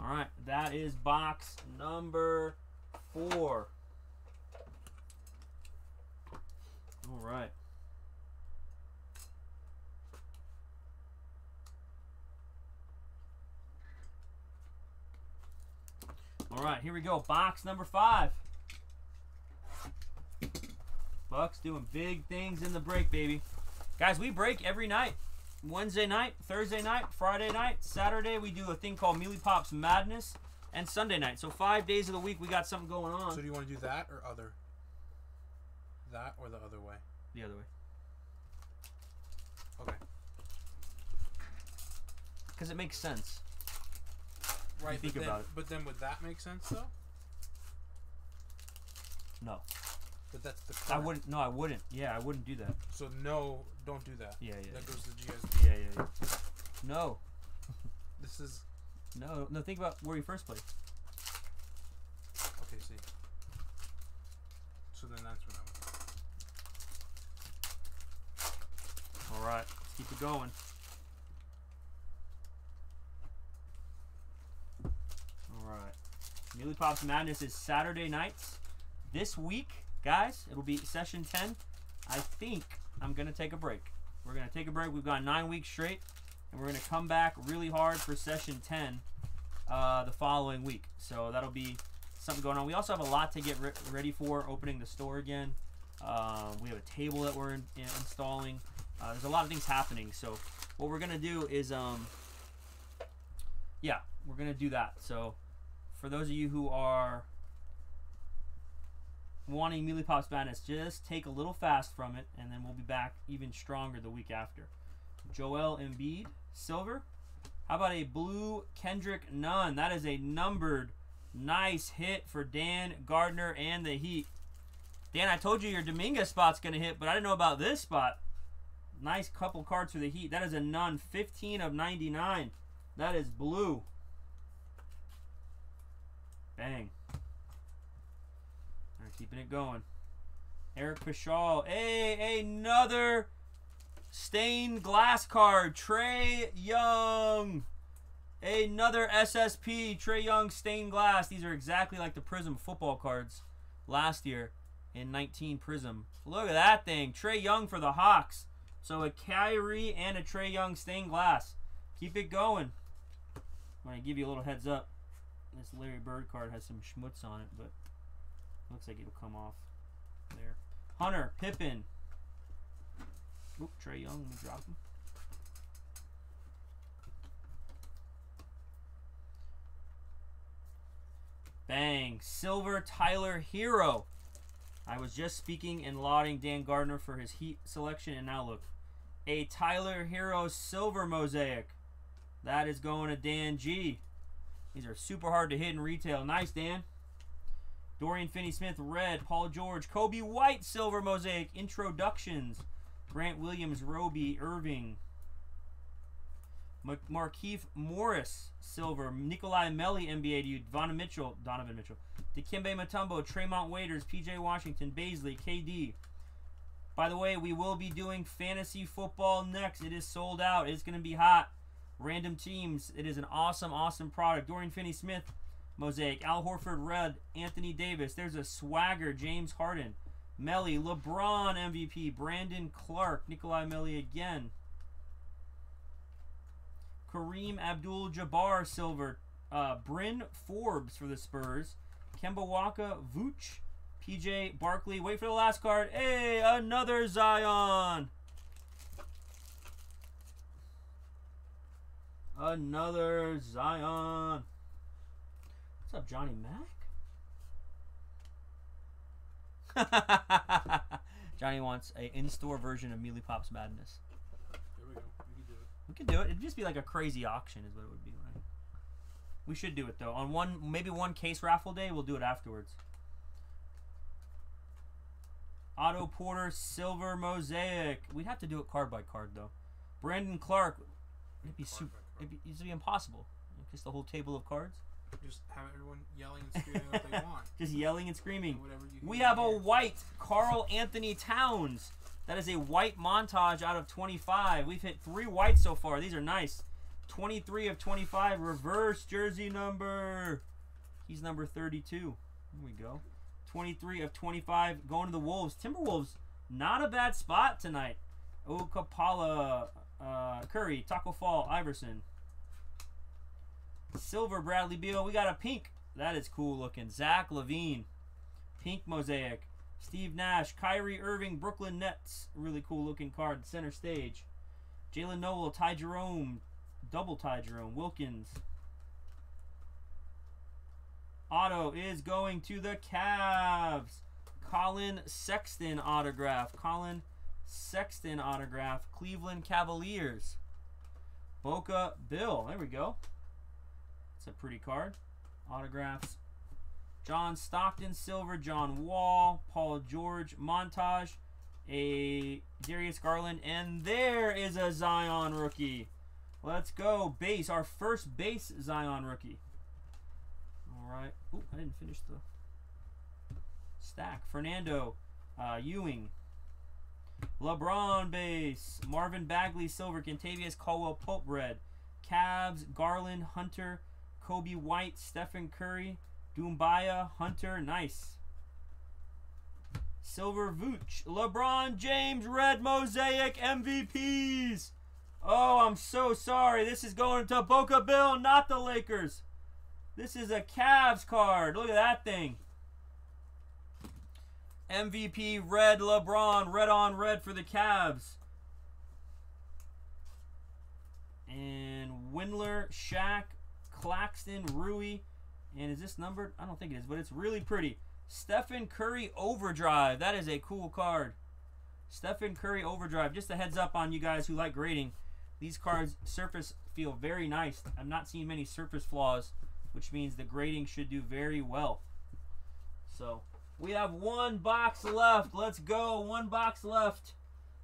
Speaker 1: All right, that is box number four. All right. All right, here we go. Box number five. Bucks doing big things in the break, baby. Guys, we break every night. Wednesday night, Thursday night, Friday night, Saturday we do a thing called Meelypops Madness, and Sunday night. So five days of the week we got something going on.
Speaker 2: So do you want to do that or other? That or the other way?
Speaker 1: the other way.
Speaker 2: Okay.
Speaker 1: Because it makes sense.
Speaker 2: Right.
Speaker 1: think
Speaker 2: but then,
Speaker 1: about it.
Speaker 2: But then would that make sense though?
Speaker 1: No.
Speaker 2: But that's the.
Speaker 1: I
Speaker 2: current.
Speaker 1: wouldn't. No, I wouldn't. Yeah, I wouldn't do that.
Speaker 2: So no, don't do that.
Speaker 1: Yeah, yeah.
Speaker 2: That goes to GSD.
Speaker 1: Yeah, yeah, yeah. No.
Speaker 2: This is
Speaker 1: No, no. Think about where you first played.
Speaker 2: okay. See. So then that's what I would.
Speaker 1: All right, let's keep it going. All right, Meelypops Madness is Saturday nights. This week, guys, it'll be session 10. I think I'm going to take a break. We're going to take a break. We've gone nine weeks straight, and we're going to come back really hard for session 10 uh, the following week. So that'll be something going on. We also have a lot to get re- ready for opening the store again. Um, we have a table that we're in- installing. Uh, there's a lot of things happening. So what we're gonna do is, um, yeah, we're gonna do that. So for those of you who are wanting Meelypops Madness, just take a little fast from it, and then we'll be back even stronger the week after. Joel Embiid, silver. How about a blue Kendrick Nunn? That is a numbered, nice hit for Dan Gardner and the Heat. Dan, I told you your Dominguez spot's gonna hit, but I didn't know about this spot. Nice couple cards for the Heat. That is a Nunn, 15 of 99. That is blue. Bang. Right, keeping it going. Eric Paschall. Hey, another stained glass card. Trae Young. Another SSP. Trae Young stained glass. These are exactly like the Prizm football cards last year in 19 Prizm. Look at that thing. Trae Young for the Hawks. So a Kyrie and a Trae Young stained glass. Keep it going. I'm going to give you a little heads up. This Larry Bird card has some schmutz on it, but looks like it'll come off there. Hunter, Pippen. Oop, Trae Young, let me drop him. Bang. Silver Tyler Herro. I was just speaking and lauding Dan Gardner for his Heat selection, and now look. A Tyler Herro Silver Mosaic. That is going to Dan G. These are super hard to hit in retail. Nice, Dan. Dorian Finney Smith, red. Paul George, Coby White, silver mosaic. Introductions. Grant Williams, Roby, Irving. Ma- Markieff Morris, silver. Nikolai Melli, NBA to you. Donovan Mitchell, Donovan Mitchell. Dikembe Mutombo, Tremont Waters, PJ Washington, Bazley, KD. By the way, we will be doing fantasy football next. It is sold out. It's going to be hot. Random teams. It is an awesome, awesome product. Dorian Finney Smith, Mosaic. Al Horford, Red. Anthony Davis. There's a swagger. James Harden. Melli. LeBron MVP. Brandon Clarke. Nikolai Melli again. Kareem Abdul Jabbar, silver. Uh, Bryn Forbes for the Spurs. Kemba Walker, Vooch. PJ Barkley. Wait for the last card. Hey, another Zion. Another Zion. What's up, Johnny Mac? Johnny wants a in-store version of Meelypops Madness.
Speaker 2: There we go. We can do it.
Speaker 1: We could do it. It'd just be like a crazy auction, is what it would be, right? We should do it though. On one, maybe one case raffle day, we'll do it afterwards. Otto Porter Silver Mosaic. We'd have to do it card by card though. Brandon Clarke. It'd be
Speaker 2: Card
Speaker 1: super. It'd be, it'd be impossible. Just the whole table of cards.
Speaker 2: Just have everyone yelling and screaming what they want.
Speaker 1: Just yelling and screaming.
Speaker 2: Whatever you
Speaker 1: We have a white Karl Anthony Towns. That is a white montage out of 25. We've hit three whites so far. These are nice. 23 of 25 reverse jersey number. He's number 32. Here we go. 23 of 25 going to the Wolves. Timberwolves, not a bad spot tonight. Okpala, uh, Curry, Tacko Fall, Iverson. Silver Bradley Beal. We got a pink. That is cool looking. Zach LaVine. Pink mosaic. Steve Nash, Kyrie Irving, Brooklyn Nets. Really cool looking card. Center stage. Jalen Noel, Ty Jerome, double Ty Jerome, Wilkins. Auto is going to the Cavs. Collin Sexton autograph. Collin Sexton autograph. Cleveland Cavaliers. Boca Bill. There we go. It's a pretty card. Autographs. John Stockton, Silver, John Wall, Paul George, Montage, a Darius Garland, and there is a Zion rookie. Let's go. Base, our first base Zion rookie. Right. I didn't finish the stack. Fernando, uh, Ewing, LeBron base, Marvin Bagley silver, Kentavious Caldwell Pope red, Cavs, Garland, Hunter, Coby White, Stephen Curry, Doumbia, Hunter, nice. Silver Vooch, LeBron James, red mosaic MVPs. Oh, I'm so sorry. This is going to Boca Bill, not the Lakers. This is a Cavs card. Look at that thing. MVP red LeBron, red on red for the Cavs. And Windler, Shaq, Claxton, Rui. And is this numbered? I don't think it is, but it's really pretty. Stephen Curry Overdrive. That is a cool card. Stephen Curry Overdrive. Just a heads up on you guys who like grading. These cards surface feel very nice. I'm not seeing many surface flaws, which means the grading should do very well. So, we have one box left. Let's go. One box left.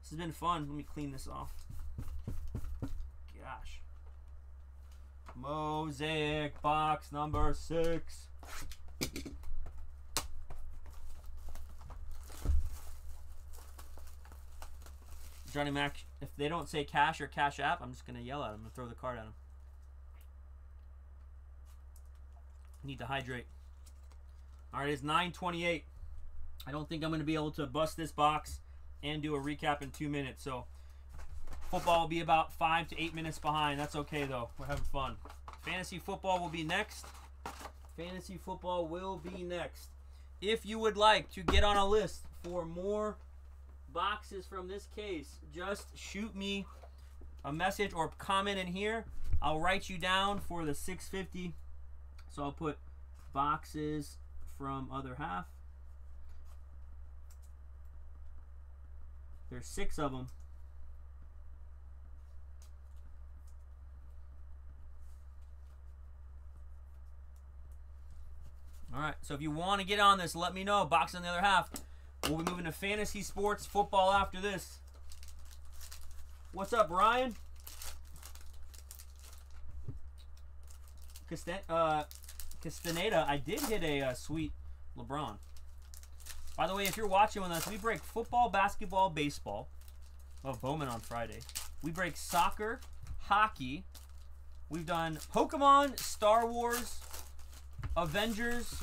Speaker 1: This has been fun. Let me clean this off. Gosh. Mosaic box number six. Johnny Mac, if they don't say cash or cash app, I'm just going to yell at them and throw the card at them. Need to hydrate. All right, it's 928. I don't think I'm going to be able to bust this box and do a recap in two minutes. So football will be about five to eight minutes behind. That's okay, though. We're having fun. Fantasy football will be next. Fantasy football will be next. If you would like to get on a list for more boxes from this case, just shoot me a message or comment in here. I'll write you down for the 650. So I'll put boxes from other half. There's six of them. All right, so if you want to get on this, let me know. Box on the other half. We'll be moving to fantasy sports football after this. What's up, Ryan? uh, Castaneda, I did hit a uh, sweet LeBron. By the way, if you're watching with us, we break football, basketball, baseball. Oh, Bowman on Friday. We break soccer, hockey. We've done Pokemon, Star Wars, Avengers,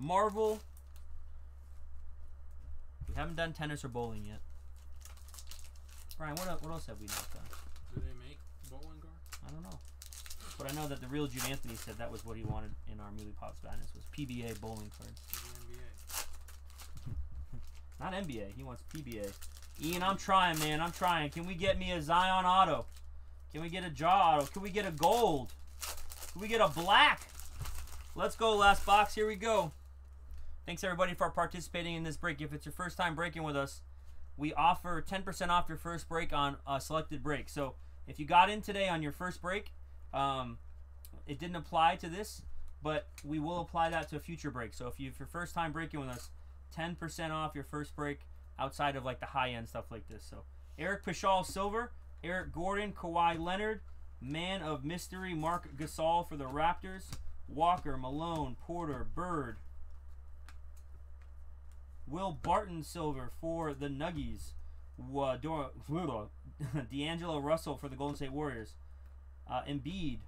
Speaker 1: Marvel. We haven't done tennis or bowling yet. Brian, what, what else have we not done?
Speaker 2: Do they make bowling cards?
Speaker 1: I don't know. But I know that the real Jude Anthony said that was what he wanted in our Meelypops Madness was PBA bowling cards. Not NBA. He wants PBA. Ian, I'm trying, man. I'm trying. Can we get me a Zion auto? Can we get a jaw auto? Can we get a gold? Can we get a black? Let's go, last box. Here we go. Thanks, everybody, for participating in this break. If it's your first time breaking with us, we offer 10% off your first break on a selected break. So if you got in today on your first break, um, it didn't apply to this, but we will apply that to a future break. So if, you, if your first time breaking with us, 10% off your first break outside of like the high end stuff like this. So Eric Paschall Silver, Eric Gordon, Kawhi Leonard, Man of Mystery, Marc Gasol for the Raptors. Walker, Malone, Porter, Bird. Will Barton Silver for the Nuggies. D'Angelo Russell for the Golden State Warriors. Uh, Embiid.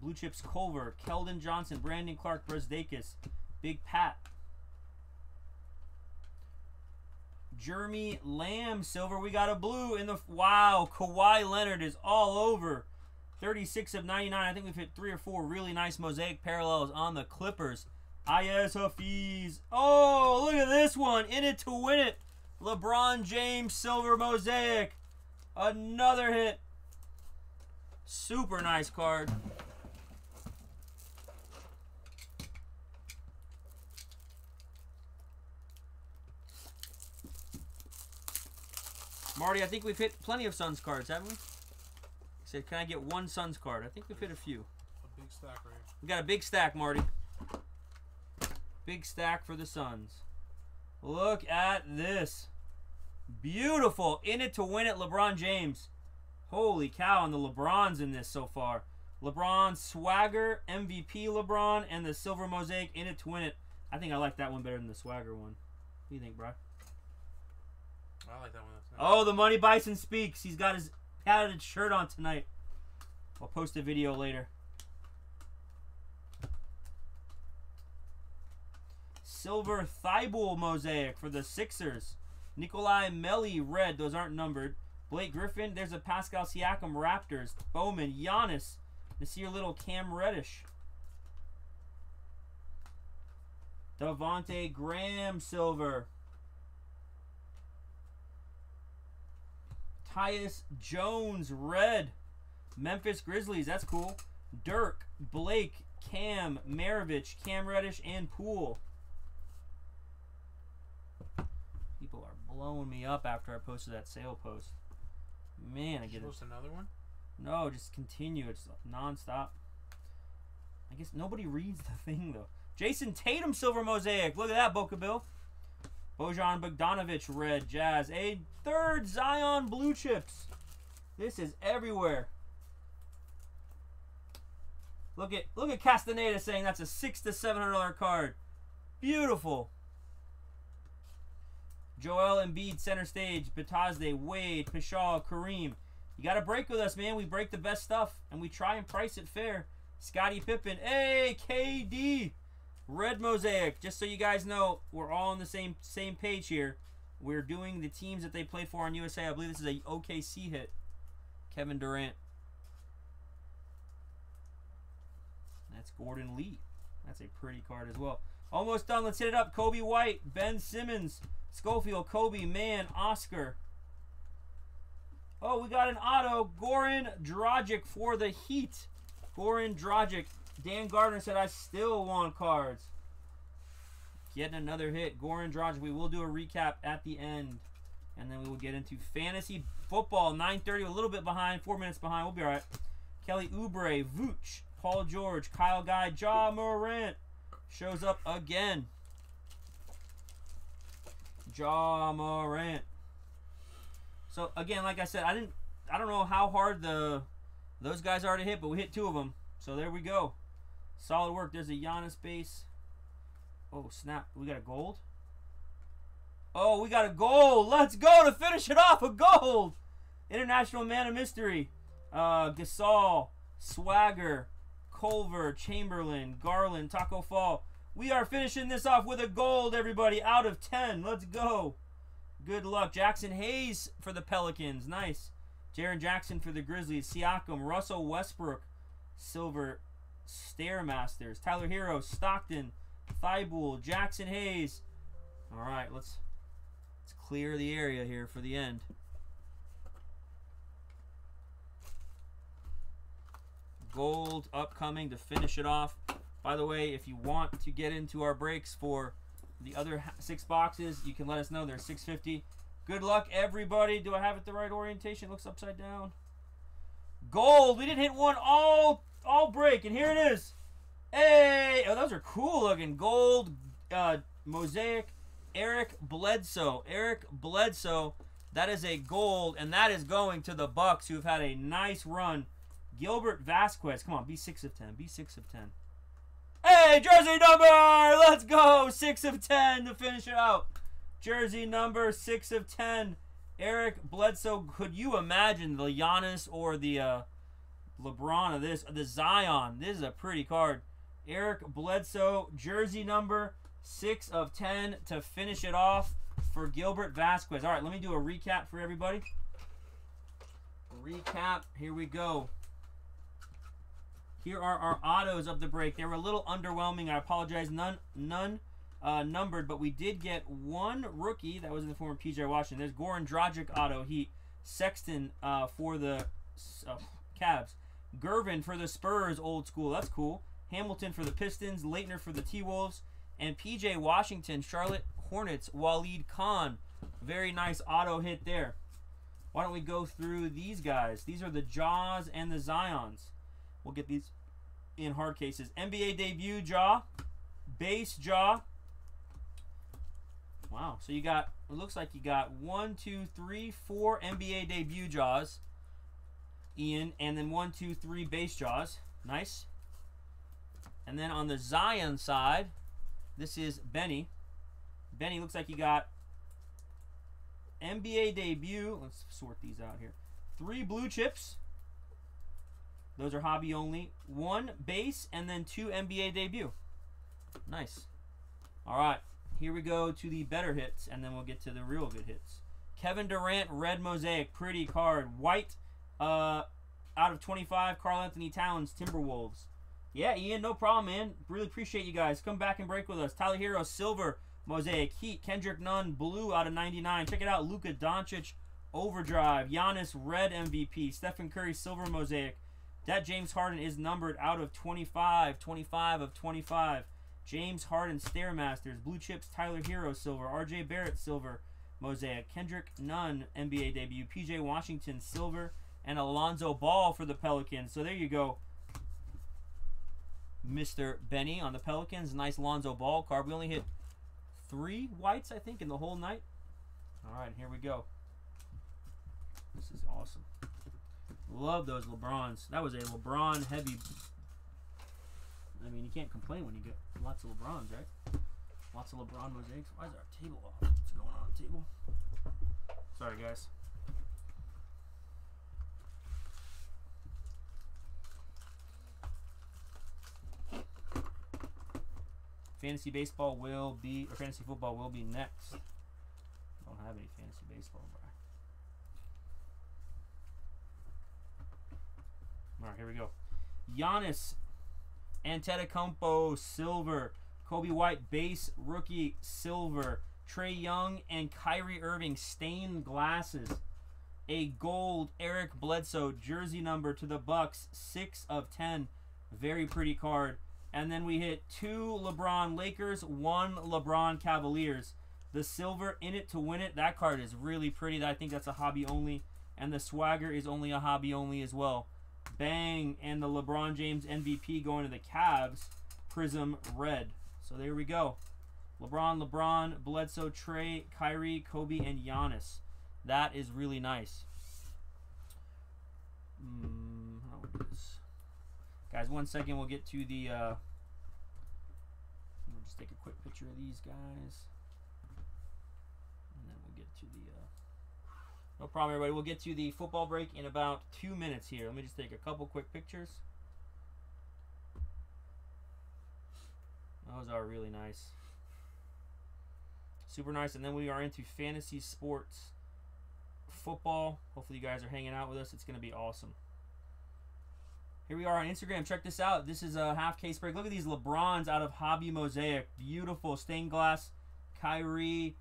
Speaker 1: Blue Chips Culver. Keldon Johnson. Brandon Clarke. Brazdeikis. Big Pat. Jeremy Lamb Silver. We got a blue in the... Wow. Kawhi Leonard is all over. 36 of 99. I think we've hit three or four really nice mosaic parallels on the Clippers. Ayaz Hafiz. Oh, look at this one. In it to win it. LeBron James Silver Mosaic. Another hit. Super nice card. Marty, I think we've hit plenty of Suns cards, haven't we? He said, can I get one Suns card? I think we've hit a few.
Speaker 2: A big stack right here.
Speaker 1: We got a big stack, Marty. Big stack for the Suns. Look at this. Beautiful. In it to win it, LeBron James. Holy cow, and the LeBrons in this so far. LeBron Swagger, MVP LeBron, and the Silver Mosaic in it to win it. I think I like that one better than the Swagger one. What do you think, bro?
Speaker 2: I like that one. Nice.
Speaker 1: Oh, the Money Bison speaks. He's got his padded shirt on tonight. I'll post a video later. Silver Thybulle mosaic for the Sixers. Nikolai Melli red. Those aren't numbered. Blake Griffin. There's a Pascal Siakam Raptors. Bowman. Giannis. Nasir Little Cam Reddish. Devonte Graham silver. Tyus Jones, red. Memphis Grizzlies, that's cool. Dirk, Blake, Cam, Maravich, Cam Reddish, and Poole. People are blowing me up after I posted that sale post. Man, I get it.
Speaker 2: post another one?
Speaker 1: No, just continue. It's nonstop. I guess nobody reads the thing though. Jayson Tatum silver mosaic. Look at that, Boca Bill. Bojan Bogdanovic red jazz. A third Zion blue chips. This is everywhere. Look at look at Castaneda saying that's a six to seven hundred dollar card. Beautiful. Joel Embiid center stage. Batazde, Wade, Paschall, Kareem. You got to break with us, man. We break the best stuff, and we try and price it fair. Scottie Pippen, hey KD, red mosaic. Just so you guys know, we're all on the same same page here. We're doing the teams that they played for on USA. I believe this is a OKC hit. Kevin Durant. That's Gordon Lee. That's a pretty card as well. Almost done. Let's hit it up. Coby White, Ben Simmons, Schofield, Kobe, Man, Oscar. Oh, we got an auto. Goran Dragic for the Heat. Goran Dragic. Dan Gardner said, I still want cards. Getting another hit. Goran Dragic. We will do a recap at the end. And then we will get into fantasy football. 9.30, a little bit behind. Four minutes behind. We'll be all right. Kelly Oubre, Vooch, Paul George, Kyle Guy, Ja Morant shows up again. Ja Morant. So again, like I said, I didn't, I don't know how hard the those guys are to hit, but we hit two of them. So there we go. Solid work. There's a Giannis base. Oh snap! We got a gold. Oh, we got a gold. Let's go to finish it off. A gold. International Man of Mystery. Uh, Gasol, Swagger, Culver, Chamberlain, Garland, Tacko Fall. We are finishing this off with a gold, everybody, out of 10. Let's go. Good luck. Jaxson Hayes for the Pelicans. Nice. Jaren Jackson for the Grizzlies. Siakam, Russell Westbrook, Silver Stairmasters. Tyler Herro, Stockton, Thybulle, Jaxson Hayes. All right, let's let's clear the area here for the end. Gold upcoming to finish it off. By the way, if you want to get into our breaks for the other six boxes, you can let us know. They're 650. Good luck, everybody. Do I have it the right orientation? Looks upside down. Gold. We didn't hit one all all break, and here it is. Hey, oh, those are cool looking. Gold uh, mosaic. Eric Bledsoe. Eric Bledsoe. That is a gold, and that is going to the Bucks, who've had a nice run. Gilbert Vasquez. Come on, be six of ten. Be six of ten. Hey, jersey number! Let's go! Six of ten to finish it out. Jersey number six of ten. Eric Bledsoe. Could you imagine the Giannis or the uh, LeBron of this? The Zion. This is a pretty card. Eric Bledsoe, jersey number six of ten to finish it off for Gilbert Vasquez. All right, let me do a recap for everybody. Recap. Here we go. Here are our autos of the break. They were a little underwhelming. I apologize. None, none uh, numbered, but we did get one rookie that was in the form of PJ Washington. There's Goran Dragic auto Heat, Sexton uh, for the uh, Cavs, Gervin for the Spurs, old school. That's cool. Hamilton for the Pistons, Laettner for the T Wolves, and PJ Washington, Charlotte Hornets, Waleed Khan. Very nice auto hit there. Why don't we go through these guys? These are the Jaws and the Zions. We'll get these in hard cases. NBA debut Ja, base Ja. Wow. So you got, it looks like you got one, two, three, four NBA debut Jas, Ian, and then one, two, three base Jas. Nice. And then on the Zion side, this is Benny. Benny looks like you got NBA debut. Let's sort these out here. Three blue chips. Those are hobby only. One base and then two NBA debut. Nice. All right. Here we go to the better hits, and then we'll get to the real good hits. Kevin Durant, red mosaic, pretty card. White, uh, out of 25, Karl-Anthony Towns, Timberwolves. Yeah, Ian, no problem, man. Really appreciate you guys. Come back and break with us. Tyler Herro, silver, mosaic. Heat, Kendrick Nunn, blue out of 99. Check it out. Luka Doncic, overdrive. Giannis, red MVP. Stephen Curry, silver mosaic. That James Harden is numbered out of 25. 25 of 25. James Harden Stairmasters, Blue Chips Tyler Herro Silver, RJ Barrett Silver, Mosaic, Kendrick Nunn NBA debut, PJ Washington Silver, and Alonzo Ball for the Pelicans. So there you go. Mr. Benny on the Pelicans. Nice Alonzo Ball card. We only hit three whites, I think, in the whole night. All right, here we go. This is awesome. Love those LeBrons. That was a LeBron heavy. I mean, you can't complain when you get lots of LeBrons, right? Lots of LeBron mosaics. Why is our table off? What's going on, table? Sorry, guys. Fantasy baseball will be, or fantasy football will be next. I Don't have any fantasy baseball, bro. All right, here we go. Giannis Antetokounmpo silver, Coby White base rookie silver, Trae Young and Kyrie Irving stained glasses, a gold Eric Bledsoe jersey number to the Bucks, six of ten, very pretty card. And then we hit two LeBron Lakers, one LeBron Cavaliers. The silver in it to win it. That card is really pretty. I think that's a hobby only. And the swagger is only a hobby only as well. Bang. And the LeBron James MVP going to the Cavs. Prizm red. So there we go. LeBron, LeBron, Bledsoe, Trae, Kyrie, Coby, and Giannis. That is really nice. Mm, guys, one second. We'll get to the. Uh, we'll just take a quick picture of these guys. And then we'll get to the. Uh, no problem, everybody. We'll get to the football break in about two minutes here. Let me just take a couple quick pictures. Those are really nice. Super nice. And then we are into fantasy sports football. Hopefully, you guys are hanging out with us. It's going to be awesome. Here we are on Instagram. Check this out. This is a half case break. Look at these LeBrons out of Hobby Mosaic. Beautiful stained glass. Kyrie,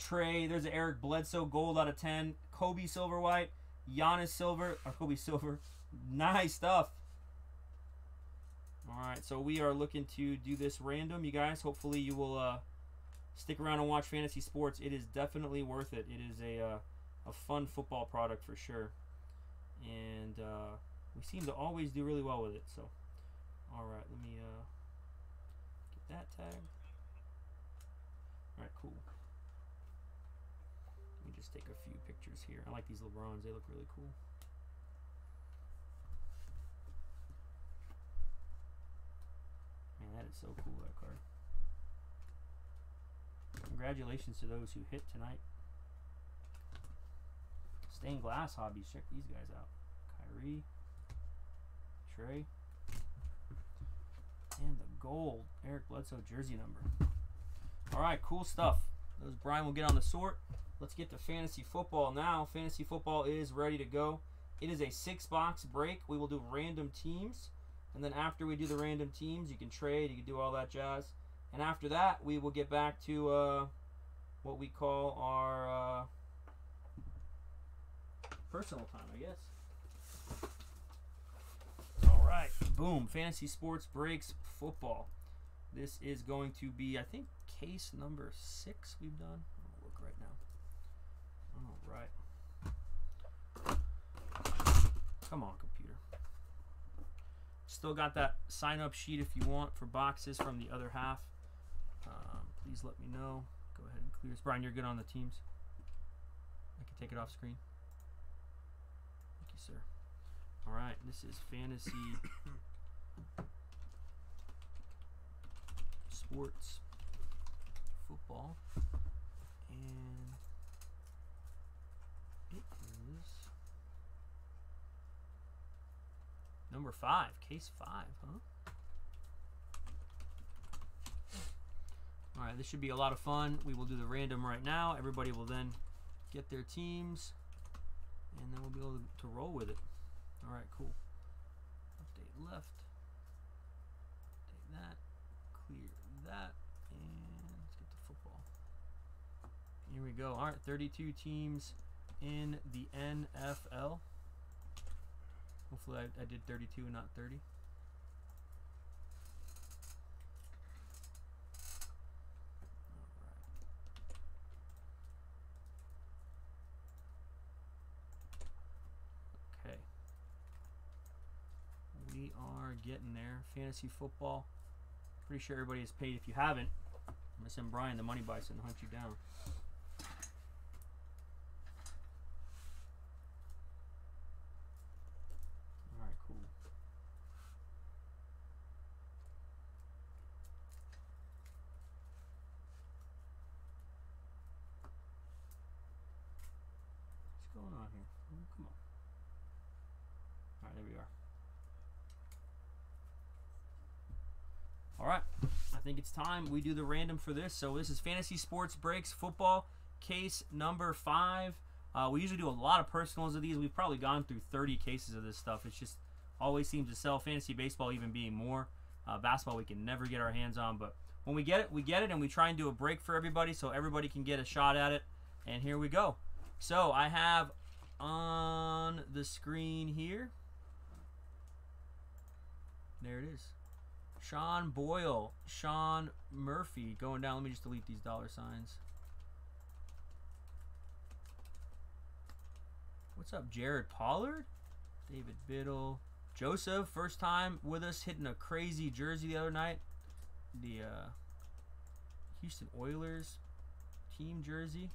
Speaker 1: Trae. There's an Eric Bledsoe gold out of 10. Coby silver white. Giannis silver. Or Coby silver. Nice stuff. All right, so we are looking to do this random, you guys. Hopefully, you will uh, stick around and watch fantasy sports. It is definitely worth it. It is a uh, a fun football product for sure, and uh, we seem to always do really well with it. So, all right, let me uh, get that tag. All right, cool. Just take a few pictures here. I like these LeBrons; they look really cool. Man, that is so cool, that card. Congratulations to those who hit tonight. Stained glass hobbies, check these guys out. Kyrie, Trae. and the gold Eric Bledsoe jersey number. All right, cool stuff. Those Brian will get on the sort. Let's get to fantasy football now. Fantasy football is ready to go. It is a six box break. We will do random teams And then after we do the random teams, you can trade, you can do all that jazz. And after that, we will get back to uh, what we call our uh, personal time, I guess. All right, boom. Fantasy sports breaks football. This is going to be, I think, case number six we've done. I'll look right now. All right. Come on, computer. Still got that sign up sheet if you want for boxes from the other half. Um, please let me know. Go ahead and clear this. Brian, you're good on the teams. I can take it off screen. Thank you, sir. All right, this is fantasy sports football, and it is number five, case five, huh? All right, this should be a lot of fun. We will do the random right now. Everybody will then get their teams, and then we'll be able to roll with it. All right, cool. Update left. Update that. Clear that. And let's get to football. Here we go. All right, 32 teams in the NFL. Hopefully, I, I did 32 and not 30. Okay. We are getting there. Fantasy football. Pretty sure everybody is paid. If you haven't, I'm gonna send Brian the money bison to hunt you down. All right, cool. What's going on here? Oh, come on. All right, there we are. All right, I think it's time we do the random for this. So this is Fantasy Sports Breaks Football case number five. Uh, we usually do a lot of personals of these. We've probably gone through 30 cases of this stuff. It's just always seems to sell. Fantasy baseball even being more. Uh, basketball we can never get our hands on, but when we get it, we get it, and we try and do a break for everybody so everybody can get a shot at it. And here we go. So I have on the screen here. There it is. Sean Boyle, Sean Murphy going down. Let me just delete these dollar signs. What's up, Jared Pollard? David Biddle. Joseph, first time with us, hitting a crazy jersey the other night. The uh, Houston Oilers team jersey.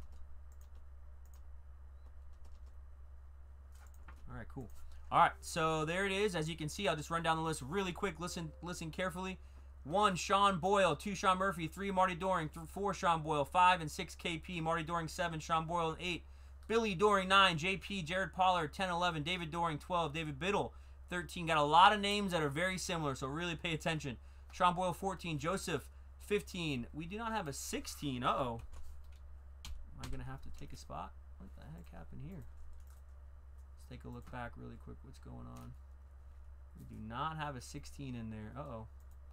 Speaker 1: All right, cool. All right, so there it is. As you can see, I'll just run down the list really quick. Listen, listen carefully. One, Sean Boyle. Two, Sean Murphy. Three, Marty Doring. Th- four, Sean Boyle. Five and six, KP. Marty Doring. Seven, Sean Boyle. Eight, Billy Doring. Nine, JP. Jared Pollard. 10, 11, David Doring. 12, David Biddle. 13. Got a lot of names that are very similar, so really pay attention. Sean Boyle. 14, Joseph. 15. We do not have a 16. Uh oh. Am I gonna have to take a spot? What the heck happened here? Take a look back really quick. What's going on? We do not have a 16 in there. Uh oh.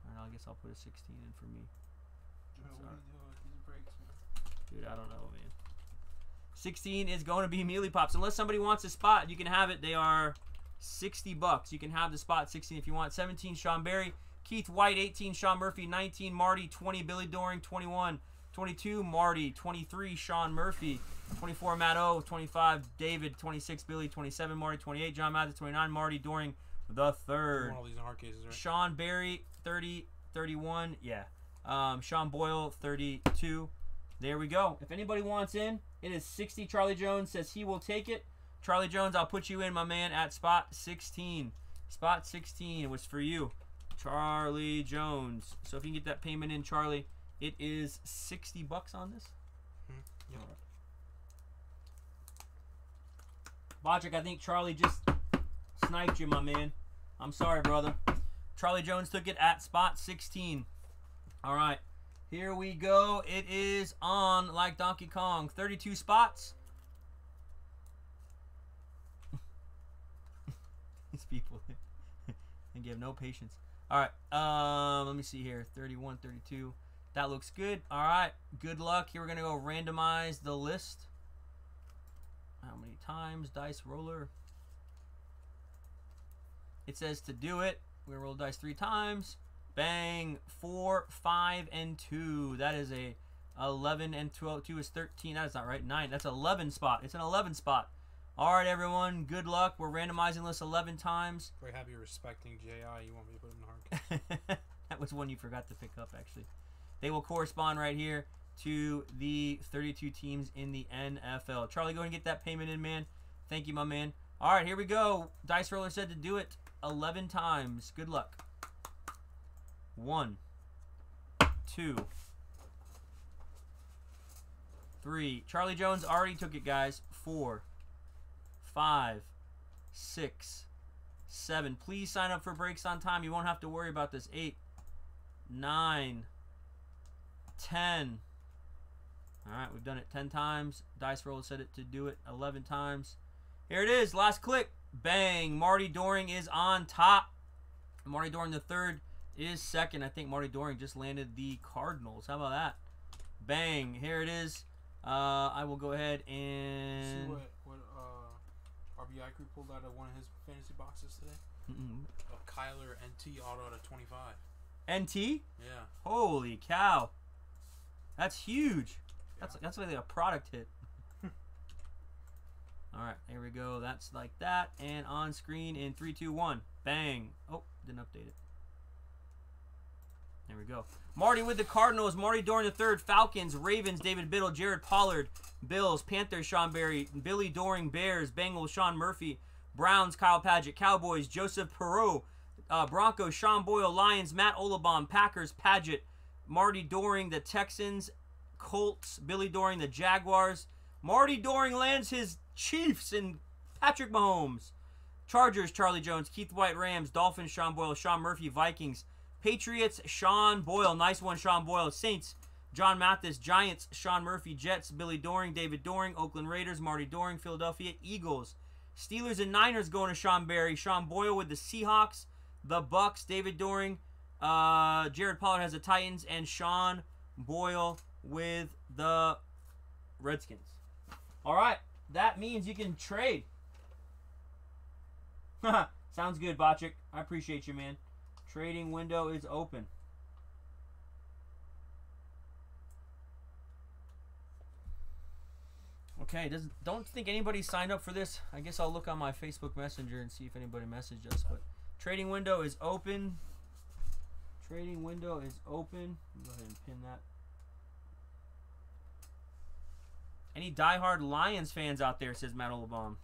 Speaker 1: All right, I guess I'll put a 16 in for me.
Speaker 2: Joe,
Speaker 1: Sorry.
Speaker 2: are you doing with these breaks.
Speaker 1: Dude, I don't know, man. 16 is going to be Meelypops. Unless somebody wants a spot, you can have it. They are 60 bucks. You can have the spot 16 if you want. 17, Sean Barry. Keith White, 18, Sean Murphy. 19, Marty. 20, Billy Doring. 21, 22, Marty. 23, Sean Murphy. 24, Matt O. 25, David. 26, Billy. 27, Marty. 28, John Mathis. 29, Marty Doring the third.
Speaker 2: all these in hard cases, right?
Speaker 1: Sean Barry, 30, 31. Yeah. Um, Sean Boyle, 32. There we go. If anybody wants in, it is 60. Charlie Jones says he will take it. Charlie Jones, I'll put you in, my man, at spot 16. Spot 16 was for you, Charlie Jones. So if you can get that payment in, Charlie, it is 60 bucks on this.
Speaker 2: Yep.
Speaker 1: Bodrick, I think Charlie just sniped you, my man. I'm sorry, brother. Charlie Jones took it at spot 16. All right, here we go. It is on like Donkey Kong. 32 spots. These people. think you have no patience. All right. Um, let me see here. 31, 32. That looks good. All right. Good luck. Here we're gonna go randomize the list. How many times? Dice roller. It says to do it. We roll dice three times. Bang. Four, five, and two. That is a 11 and 12. Two is 13. That is not right. Nine. That's 11 spot. It's an 11 spot. All right, everyone. Good luck. We're randomizing this 11 times.
Speaker 2: Very happy respecting JI. You want me to put in the hard.
Speaker 1: that was one you forgot to pick up, actually. They will correspond right here to the 32 teams in the NFL. Charlie, go and get that payment in, man. Thank you, my man. All right, here we go. Dice Roller said to do it 11 times. Good luck. One, two, three. Charlie Jones already took it, guys. Four, five, six, seven. Please sign up for breaks on time. You won't have to worry about this. Eight, nine, ten. All right, we've done it 10 times. Dice Roll said it to do it 11 times. Here it is. Last click. Bang. Marty Doring is on top. Marty Doring the third is second. I think Marty Doring just landed the Cardinals. How about that? Bang. Here it is. Uh, I will go ahead and...
Speaker 2: See what what uh, RBI crew pulled out of one of his fantasy boxes today?
Speaker 1: Mm-mm.
Speaker 2: A Kyler NT auto out of 25.
Speaker 1: NT?
Speaker 2: Yeah.
Speaker 1: Holy cow. That's huge. That's that's like a product hit. All right, there we go. That's like that, and on screen in three, two, one, bang. Oh, didn't update it. There we go. Marty with the Cardinals. Marty the third. Falcons, Ravens, David Biddle, Jared Pollard, Bills, Panthers, Sean Barry, Billy Doring, Bears, Bengals, Sean Murphy, Browns, Kyle Paget, Cowboys, Joseph Perot, uh, Broncos, Sean Boyle, Lions, Matt Olabom, Packers, Paget, Marty Doring, the Texans, Colts, Billy Doring, the Jaguars. Marty Doring lands his Chiefs and Patrick Mahomes. Chargers, Charlie Jones, Keith White, Rams, Dolphins, Sean Boyle, Sean Murphy, Vikings, Patriots, Sean Boyle, nice one, Sean Boyle, Saints, John Mathis, Giants, Sean Murphy, Jets, Billy Doring, David Doring, Oakland Raiders, Marty Doring, Philadelphia Eagles, Steelers and Niners going to Sean Barry, Sean Boyle with the Seahawks, the Bucks, David Doring, uh, Jared Pollard has the Titans, and Sean Boyle with the Redskins. All right, that means you can trade. Sounds good, Botchick. I appreciate you, man. Trading window is open. Okay, doesn't don't think anybody signed up for this. I guess I'll look on my Facebook Messenger and see if anybody messaged us. But trading window is open. Trading window is open. Go ahead and pin that. Any diehard Lions fans out there? Says Matt Olabom.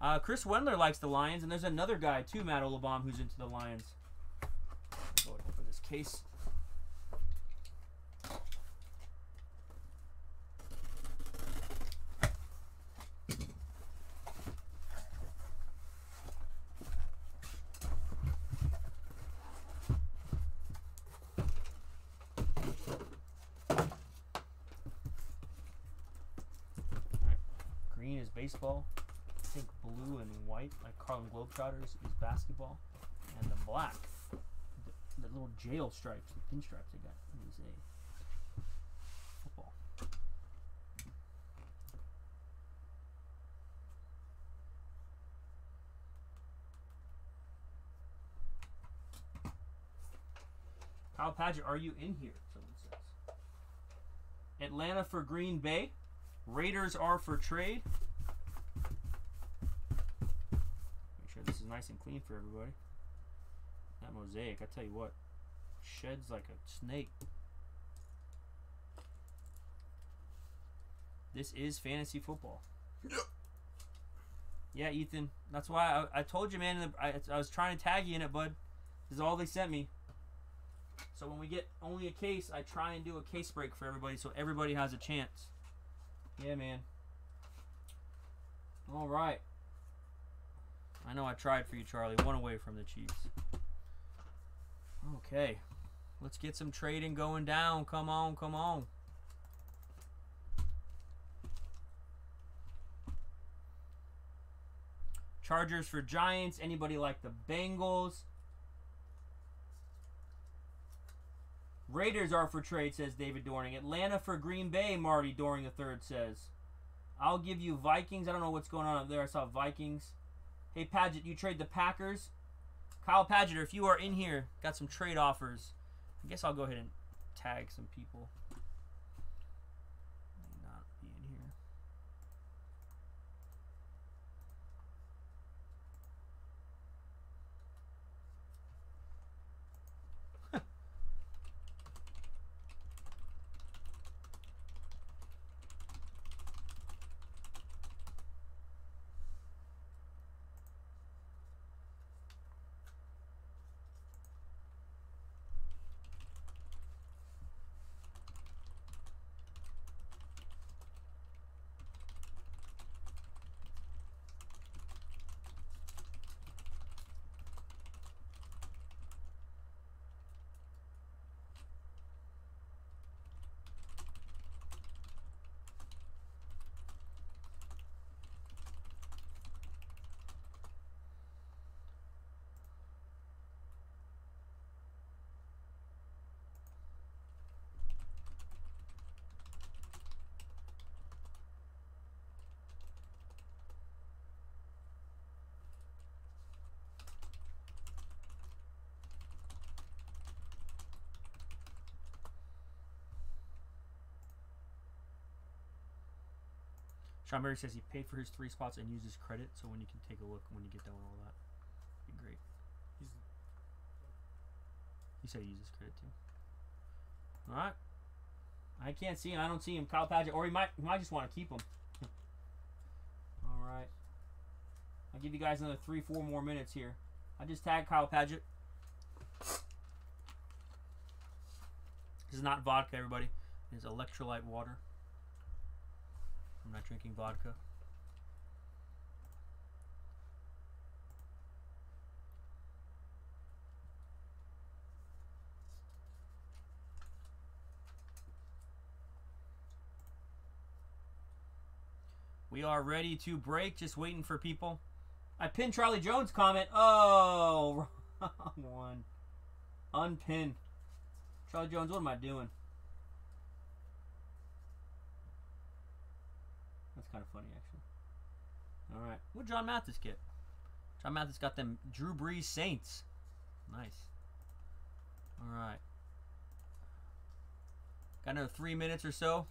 Speaker 1: Uh, Chris Wendler likes the Lions, and there's another guy too, Matt Olabom, who's into the Lions. Go ahead and open this case. Green is baseball. I think blue and white, like Harlem Globetrotters, is basketball, and the black, the, the little jail stripes, the pinstripes they got, is a football. Kyle Padgett, are you in here? Someone says. Atlanta for Green Bay. Raiders are for trade. Make sure this is nice and clean for everybody. That mosaic, I tell you what, sheds like a snake. This is fantasy football. Yeah, Ethan. That's why I, I told you, man. I, I was trying to tag you in it, bud. This is all they sent me. So when we get only a case, I try and do a case break for everybody, so everybody has a chance. Yeah, man. All right. I know I tried for you, Charlie. One away from the Chiefs. Okay. Let's get some trading going down. Come on, come on. Chargers for Giants. Anybody like the Bengals? Raiders are for trade, says David Doring. Atlanta for Green Bay, Marty Doring third says. I'll give you Vikings. I don't know what's going on up there. I saw Vikings. Hey Paget, you trade the Packers. Kyle Paget, if you are in here, got some trade offers. I guess I'll go ahead and tag some people. May not be in here. Sean Berry says he paid for his three spots and used his credit, so when you can take a look when you get done with all that, be great.
Speaker 2: He's
Speaker 1: He said he used his credit too. All right. I can't see him. I don't see him. Kyle Padgett, or he might he might just want to keep him. all right. I'll give you guys another three, four more minutes here. I just tagged Kyle Padgett. This is not vodka, everybody. It's electrolyte water. I'm not drinking vodka. We are ready to break, just waiting for people. I pinned Charlie Jones' comment. Oh, wrong one. Unpin. Charlie Jones, what am I doing? Kind of funny, actually. All right. What John Mathis get? John Mathis got them Drew Brees Saints. Nice. All right. Got another three minutes or so.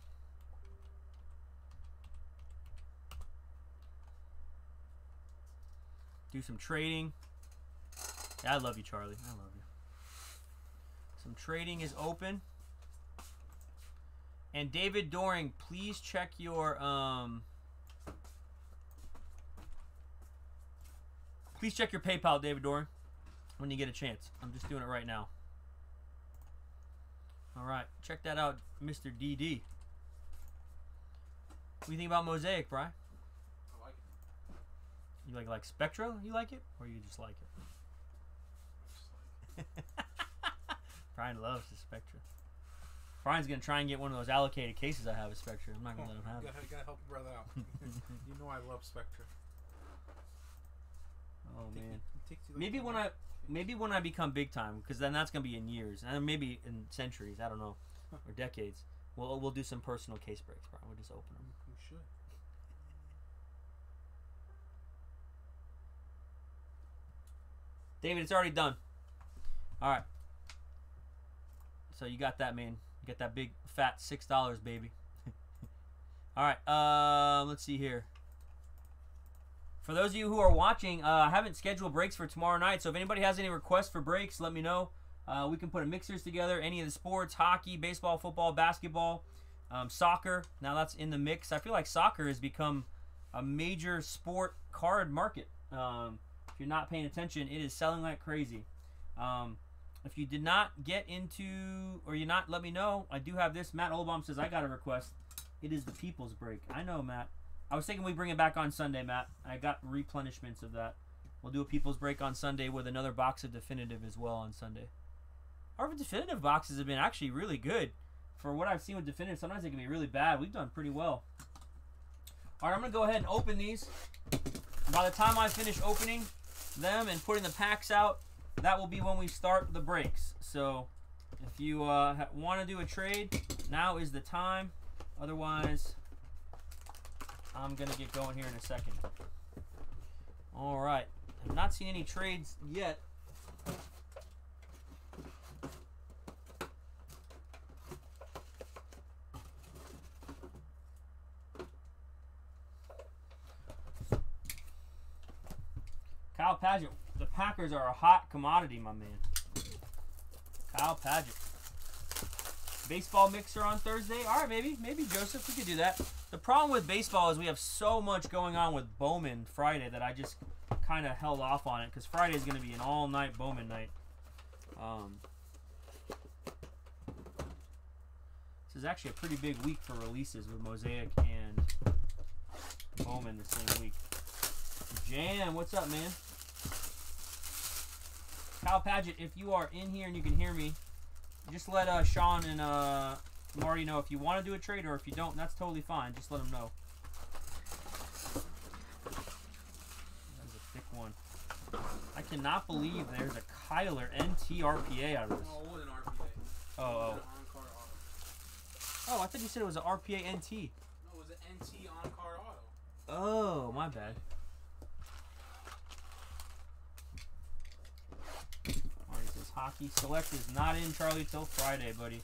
Speaker 1: Do some trading. Yeah, I love you, Charlie. I love you. Some trading is open. And David Doring, please check your um Please check your PayPal, David Doring, when you get a chance. I'm just doing it right now. All right, check that out, Mr. DD. What do you think about Mosaic, Brian?
Speaker 2: I like it.
Speaker 1: You like like Spectra? You like it, or you just like it?
Speaker 2: I just like
Speaker 1: Brian loves the Spectra. Brian's gonna try and get one of those allocated cases I have of Spectra. I'm not gonna let him have
Speaker 2: you
Speaker 1: it.
Speaker 2: gotta, you gotta help a brother out. you know I love Spectra.
Speaker 1: Oh man.
Speaker 2: you- it takes you like
Speaker 1: Maybe when I maybe when I become big time, because then that's gonna be in years, and maybe in centuries. I don't know, or decades. We'll we'll do some personal case breaks, Brian. We'll just open them.
Speaker 2: We should.
Speaker 1: David, it's already done. All right. So you got that, man. You got that big fat six dollars, baby. All right. Um, let's see here. For those of you who are watching, uh, I haven't scheduled breaks for tomorrow night. So if anybody has any requests for breaks, let me know. Uh, we can put a mixers together. Any of the sports, hockey, baseball, football, basketball, um, soccer. Now that's in the mix. I feel like soccer has become a major sport card market. Um, if you're not paying attention, it is selling like crazy. Um, if you did not get into, or you not let me know, I do have this. Matt Olbaum says, I got a request. It is the People's Break. I know, Matt. I was thinking we bring it back on Sunday, Matt. I got replenishments of that. We'll do a People's Break on Sunday with another box of Definitive as well on Sunday. Our Definitive boxes have been actually really good. For what I've seen with Definitive, sometimes they can be really bad. We've done pretty well. All right, I'm to go ahead and open these. by the time I finish opening them and putting the packs out, that will be when we start the breaks. So if you uh, want to do a trade, now is the time. Otherwise, I'm gonna get going here in a second. All right, I've not seen any trades yet. Kyle Padgett. the Packers are a hot commodity, my man. Kyle Paget. Baseball mixer on Thursday. All right, maybe, maybe Joseph, we could do that. The problem with baseball is we have so much going on with Bowman Friday that I just kind of held off on it because Friday is going to be an all-night Bowman night. Um, this is actually a pretty big week for releases with Mosaic and Bowman the same week. Jam, what's up, man? Kyle Paget, if you are in here and you can hear me, just let uh, Sean and uh, Marty know if you want to do a trade or if you don't, that's totally fine. Just let them know. That is a thick one. I cannot believe there's a Kyler NT RPA out of this.
Speaker 2: Oh, what an RPA.
Speaker 1: Oh, oh.
Speaker 2: An on-card auto.
Speaker 1: Oh, I thought you said it was an RPA NT.
Speaker 2: No, it was an NT on-card auto.
Speaker 1: Oh, my bad. Marty says hockey select is not in Charlie till Friday, buddy.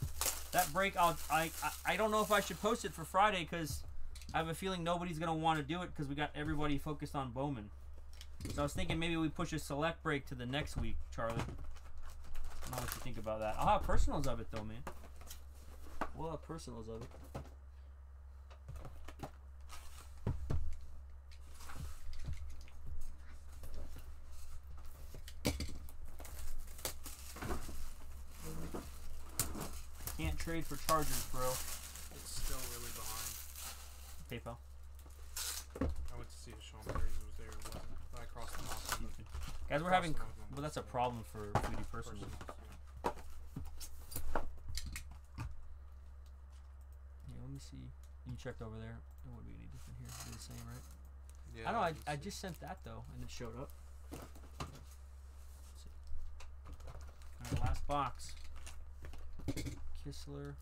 Speaker 1: That break, I'll, I, I, I don't know if I should post it for Friday because I have a feeling nobody's gonna want to do it because we got everybody focused on Bowman. So I was thinking maybe we push a select break to the next week, Charlie. I don't know what you think about that. I'll have personals of it though, man. We'll have personals of it. Can't trade for Chargers, bro.
Speaker 2: It's still really behind.
Speaker 1: PayPal.
Speaker 2: I went to see if Sean was there. It wasn't. But I crossed them off.
Speaker 1: Guys, we're having.
Speaker 2: them off on
Speaker 1: Well, that's a problem for 3D personals.
Speaker 2: personals,
Speaker 1: Yeah, let me see. You checked over there. It wouldn't be any different here. It'd be the same, right?
Speaker 2: Yeah.
Speaker 1: I know. I, I just sent that though, and it showed up. Let's see. All right, last box. Kistler.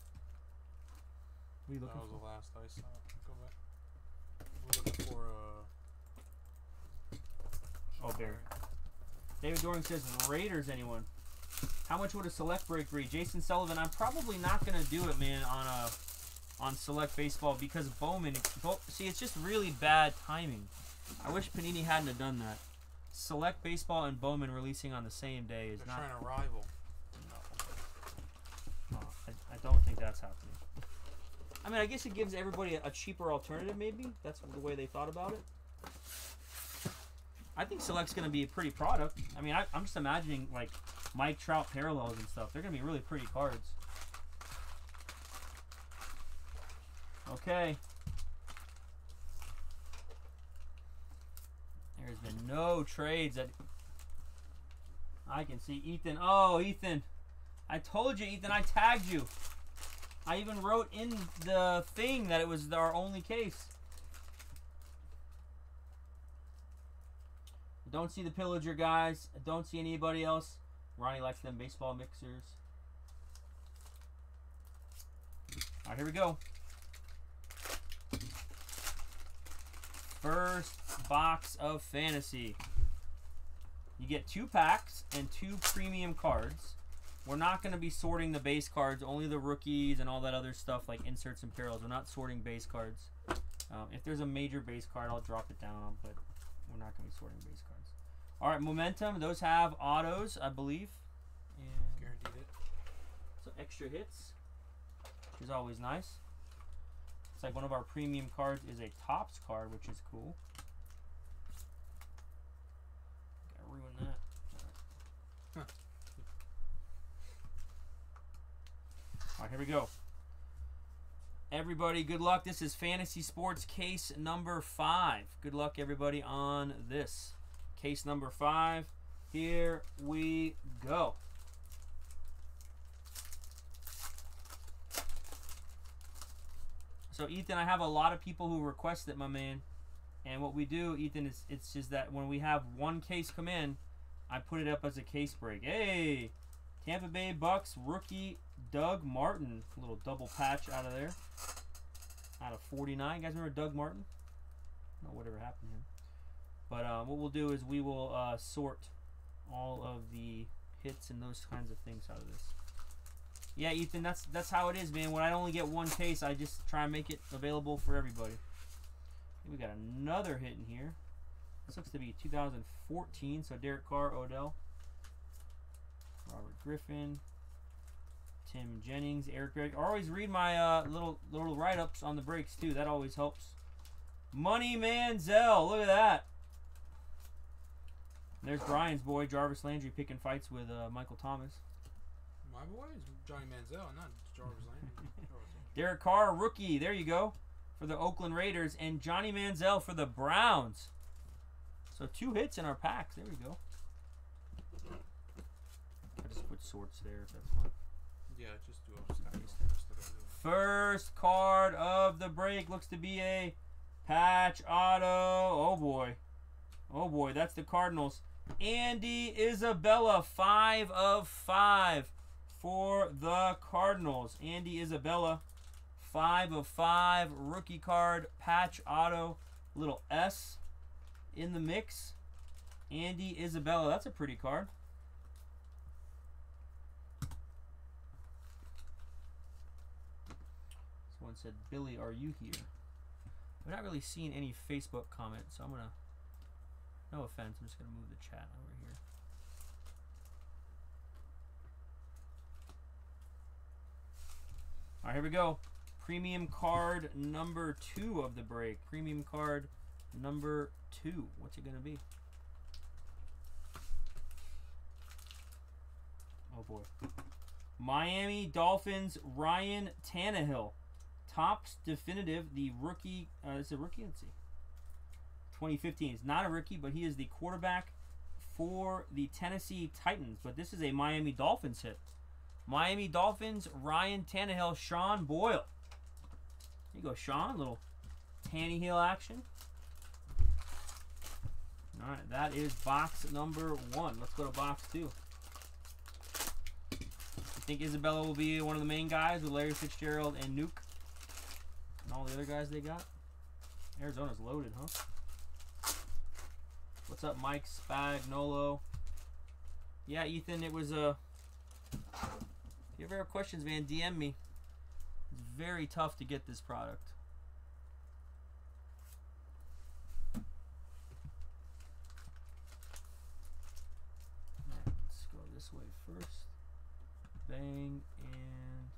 Speaker 1: What are you
Speaker 2: That was
Speaker 1: for?
Speaker 2: the last I saw. Go back. We're looking for uh.
Speaker 1: Oh,
Speaker 2: Sean
Speaker 1: Barry. David Doring says Raiders. Anyone? How much would a select break be? Jason Sullivan. I'm probably not gonna do it, man, on a on select baseball because Bowman. Bo- see, it's just really bad timing. I wish Panini hadn't have done that. Select baseball and Bowman releasing on the same day is
Speaker 2: They're
Speaker 1: not.
Speaker 2: trying to rival.
Speaker 1: No, I, I don't think that's happening. I mean, I guess it gives everybody a, cheaper alternative. Maybe that's the way they thought about it. I think Select's going to be a pretty product. I mean, I, I'm just imagining like Mike Trout parallels and stuff. They're going to be really pretty cards. Okay. There's been no trades that I can see. Ethan. Oh, Ethan. I told you, Ethan. I tagged you. I even wrote in the thing that it was our only case. Don't see the pillager guys. Don't see anybody else. Ronnie likes them baseball mixers. All right, here we go. First box of fantasy. You get two packs and two premium cards. We're not going to be sorting the base cards, only the rookies and all that other stuff like inserts and parallels. We're not sorting base cards. Um, if there's a major base card, I'll drop it down, but we're not going to be sorting base cards. All right, momentum. Those have autos, I believe. And
Speaker 2: Guaranteed it.
Speaker 1: some extra hits, which is always nice. It's like one of our premium cards is a Topps card, which is cool. Gotta ruin that.
Speaker 2: Huh.
Speaker 1: All right, here we go. Everybody, good luck. This is Fantasy Sports case number five. Good luck, everybody, on this. Case number five. Here we go. So, Ethan, I have a lot of people who request it, my man. And what we do, Ethan, is it's just that when we have one case come in, I put it up as a case break. Hey, Tampa Bay Bucks rookie Doug Martin, little double patch out of there, out of 49. You guys remember Doug Martin? Know whatever happened to him. But uh, what we'll do is we will uh, sort all of the hits and those kinds of things out of this. Yeah, Ethan, that's that's how it is, man. When I only get one case, I just try and make it available for everybody. We got another hit in here. This looks to be 2014, so Derek Carr, Odell, Robert Griffin, Tim Jennings, Eric Gregg. Always read my uh, little little write-ups on the breaks too. That always helps. Money Manziel, look at that. There's Brian's boy, Jarvis Landry, picking fights with uh, Michael Thomas.
Speaker 2: My boy is Johnny Manziel, not Jarvis Landry. Jarvis Landry.
Speaker 1: Derek Carr, rookie. There you go. For the Oakland Raiders. And Johnny Manziel for the Browns. So two hits in our packs. There we go. I just put sorts there if that's fine.
Speaker 2: Yeah, just do.
Speaker 1: First card of the break looks to be a patch auto. Oh boy. Oh boy, that's the Cardinals. Andy Isabella, five of five for the Cardinals. Andy Isabella, five of five. Rookie card, patch auto, little S in the mix. Andy Isabella, that's a pretty card. Someone said, Billy, are you here? I'm not really seeing any Facebook comments, so I'm gonna. No offense, I'm just gonna move the chat over here. All right, here we go. Premium card number two of the break. Premium card number two. What's it gonna be? Oh boy. Miami Dolphins Ryan Tannehill. Topps definitive, the rookie. Uh, it's a rookie. Let's see. 2015. He's not a rookie, but he is the quarterback for the Tennessee Titans. But this is a Miami Dolphins hit. Miami Dolphins, Ryan Tannehill, Sean Boyle. There you go, Sean. Little Tannehill action. All right, that is box number one. Let's go to box two. I think Isabella will be one of the main guys with Larry Fitzgerald and Nuke all the other guys they got? Arizona's loaded, huh? What's up, Mike Spagnolo? Yeah, Ethan, it was a. Uh, if you ever have questions, man, DM me. It's very tough to get this product. Let's go this way first. Bang and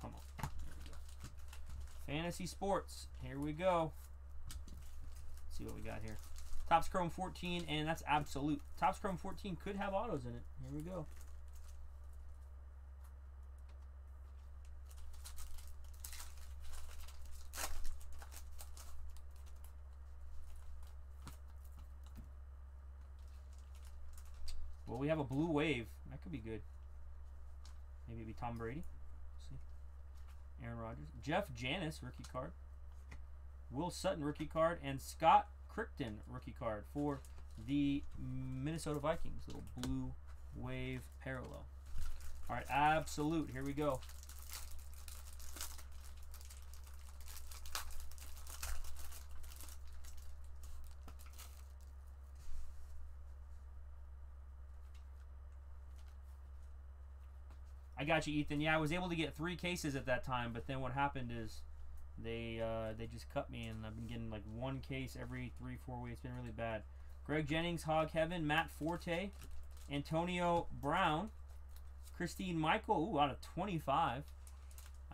Speaker 1: come on. There we go. Fantasy sports. Here we go. Let's see what we got here. Topps Chrome 14, and that's absolute. Topps Chrome 14 could have autos in it. Here we go. Well, we have a blue wave. That could be good. Maybe it'd be Tom Brady. Aaron Rodgers. Jeff Janis, rookie card. Will Sutton, rookie card. And Scott Crichton, rookie card for the Minnesota Vikings. Little blue wave parallel. All right, absolute. Here we go. I got you, Ethan. Yeah, I was able to get three cases at that time, but then what happened is they uh, they just cut me, and I've been getting like one case every three four weeks. It's been really bad. Greg Jennings, Hog Heaven, Matt Forte, Antonio Brown, Christine Michael, ooh, out of 25,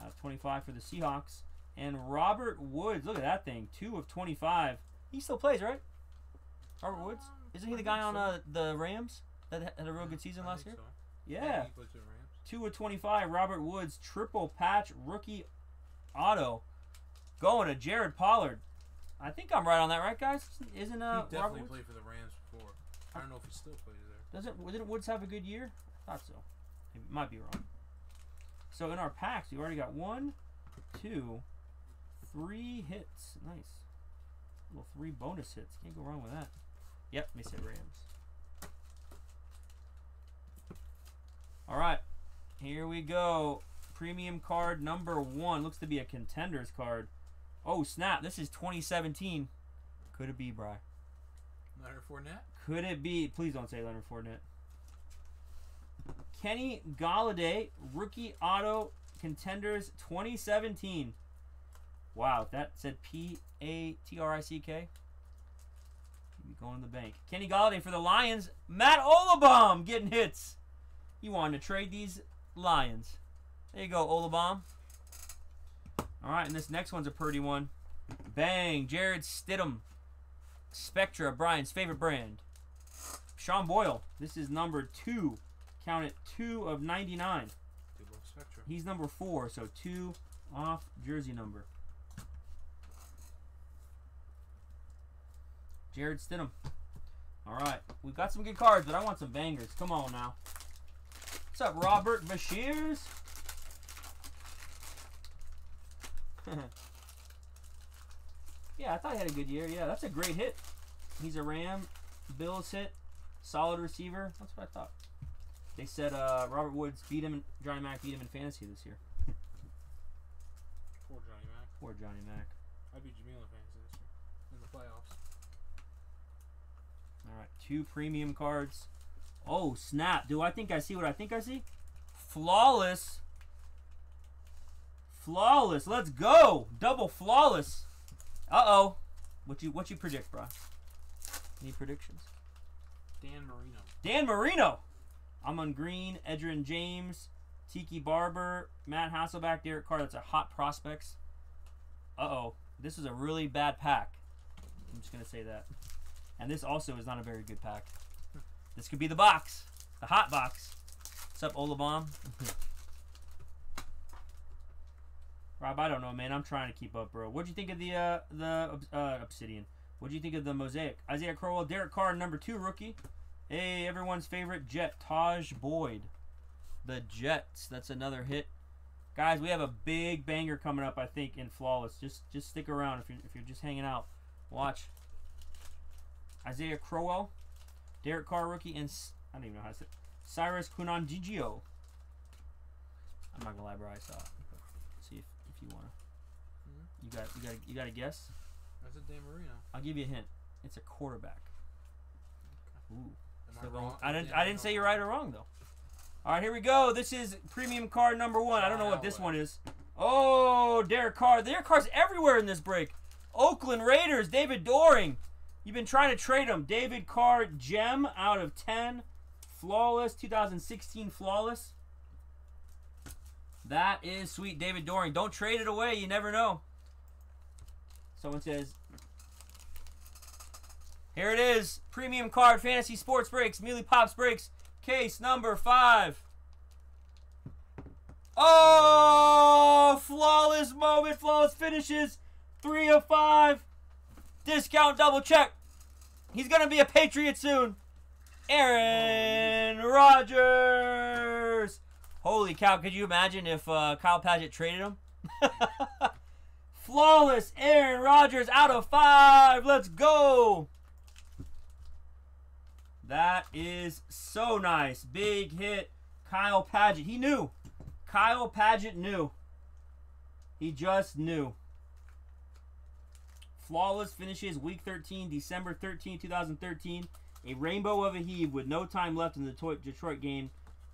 Speaker 1: out of 25 for the Seahawks, and Robert Woods. Look at that thing, two of 25. He still plays, right? Robert Woods, isn't he the guy on uh, the Rams that had a real good season last year? Yeah.
Speaker 2: He plays for the Rams.
Speaker 1: Two of 25, Robert Woods, triple patch rookie auto. Going to Jared Pollard. I think I'm right on that, right, guys? Isn't uh,
Speaker 2: he definitely played for the Rams before. I don't know if he still plays there.
Speaker 1: Doesn't didn't Woods have a good year? I thought so. It might be wrong. So in our packs, we already got one, two, three hits. Nice. Little three bonus hits. Can't go wrong with that. Yep, me say Rams. All right, here we go. Premium card number one looks to be a contenders card. Oh snap! This is 2017. Could it be, Bry?
Speaker 2: Leonard Fournette.
Speaker 1: Could it be? Please don't say Leonard Fournette. Kenny Golladay, rookie auto contenders 2017. Wow, that said P A T R I C K. Going to the bank. Kenny Golladay for the Lions. Matt Olabom getting hits. You wanted to trade these Lions. There you go, Olabom. All right, and this next one's a pretty one. Bang, Jarrett Stidham. Spectra, Brian's favorite brand. Sean Boyle. This is number two. Count it, two of 99.
Speaker 2: Dude, look, Spectrum.
Speaker 1: He's number four, so two off jersey number. Jarrett Stidham. All right, we've got some good cards, but I want some bangers. Come on now. What's up, Robert Bashirs? yeah, I thought he had a good year. Yeah, that's a great hit. He's a Ram. Bills hit. Solid receiver. That's what I thought. They said uh, Robert Woods beat him, Johnny Mac beat him in fantasy this year.
Speaker 2: Poor Johnny Mac.
Speaker 1: Poor Johnny Mac.
Speaker 2: I beat Jameel in fantasy this year in the playoffs.
Speaker 1: All right, two premium cards. Oh snap! Do I think I see what I think I see? Flawless. Flawless. Let's go. Double flawless. Uh oh. What you what you predict, bro? Any predictions?
Speaker 2: Dan Marino.
Speaker 1: Dan Marino. I'm on green. Edgerrin James, Tiki Barber, Matt Hasselbeck, Derek Carr. That's a hot prospects. Uh oh. This is a really bad pack. I'm just gonna say that. And this also is not a very good pack. This could be the box, the hot box. What's up, Olabom? Rob, I don't know, man. I'm trying to keep up, bro. What'd you think of the uh, the uh, Obsidian? What'd you think of the Mosaic? Isaiah Crowell, Derek Carr, number two rookie. Hey, everyone's favorite Jet, Tajh Boyd. The Jets. That's another hit. Guys, we have a big banger coming up, I think, in Flawless. Just just stick around if you're, if you're just hanging out. Watch. Isaiah Crowell, Derek Carr rookie, and I don't even know how to say it. Cyrus Kunanjigio. I'm not gonna lie, bro. I saw it. See if, if you wanna.
Speaker 2: Mhm.
Speaker 1: You got you got you got a guess?
Speaker 2: I said Dan Marino.
Speaker 1: I'll give you a hint. It's a quarterback. Ooh.
Speaker 2: Am I wrong?
Speaker 1: I didn't. I didn't say you're right or wrong though. All right, here we go. This is premium card number one. I don't know what this one is. Oh, Derek Carr. Derek Carr's everywhere in this break. Oakland Raiders. David Doring. You've been trying to trade him. David Carr gem out of ten. Flawless. 2016 flawless. That is sweet, David Doring. Don't trade it away. You never know. Someone says, here it is. Premium card fantasy sports breaks. Meelypops breaks. Case number five. Oh, flawless moment. Flawless finishes. Three of five. Discount double check. He's going to be a Patriot soon. Aaron Rodgers. Holy cow. Could you imagine if uh, Kyle Padgett traded him? Flawless Aaron Rodgers out of five. Let's go. That is so nice. Big hit. Kyle Padgett. He knew. Kyle Padgett knew. He just knew. Flawless finishes week 13, December 13, 2013. A rainbow of a heave with no time left in the Detroit, game.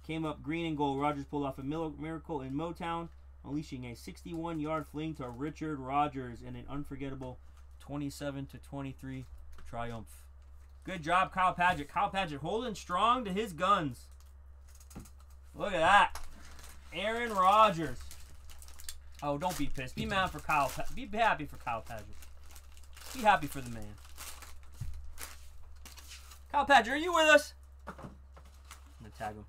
Speaker 1: Came up green and gold. Rodgers pulled off a miracle in Motown, unleashing a 61 yard fling to Richard Rodgers in an unforgettable 27 to 23 triumph. Good job, Kyle Paget. Kyle Paget holding strong to his guns. Look at that. Aaron Rodgers. Oh, don't be pissed. Be mad for Kyle. Pa- be happy for Kyle Paget. Be happy for the man. Kyle Paget, are you with us? I'm gonna tag him.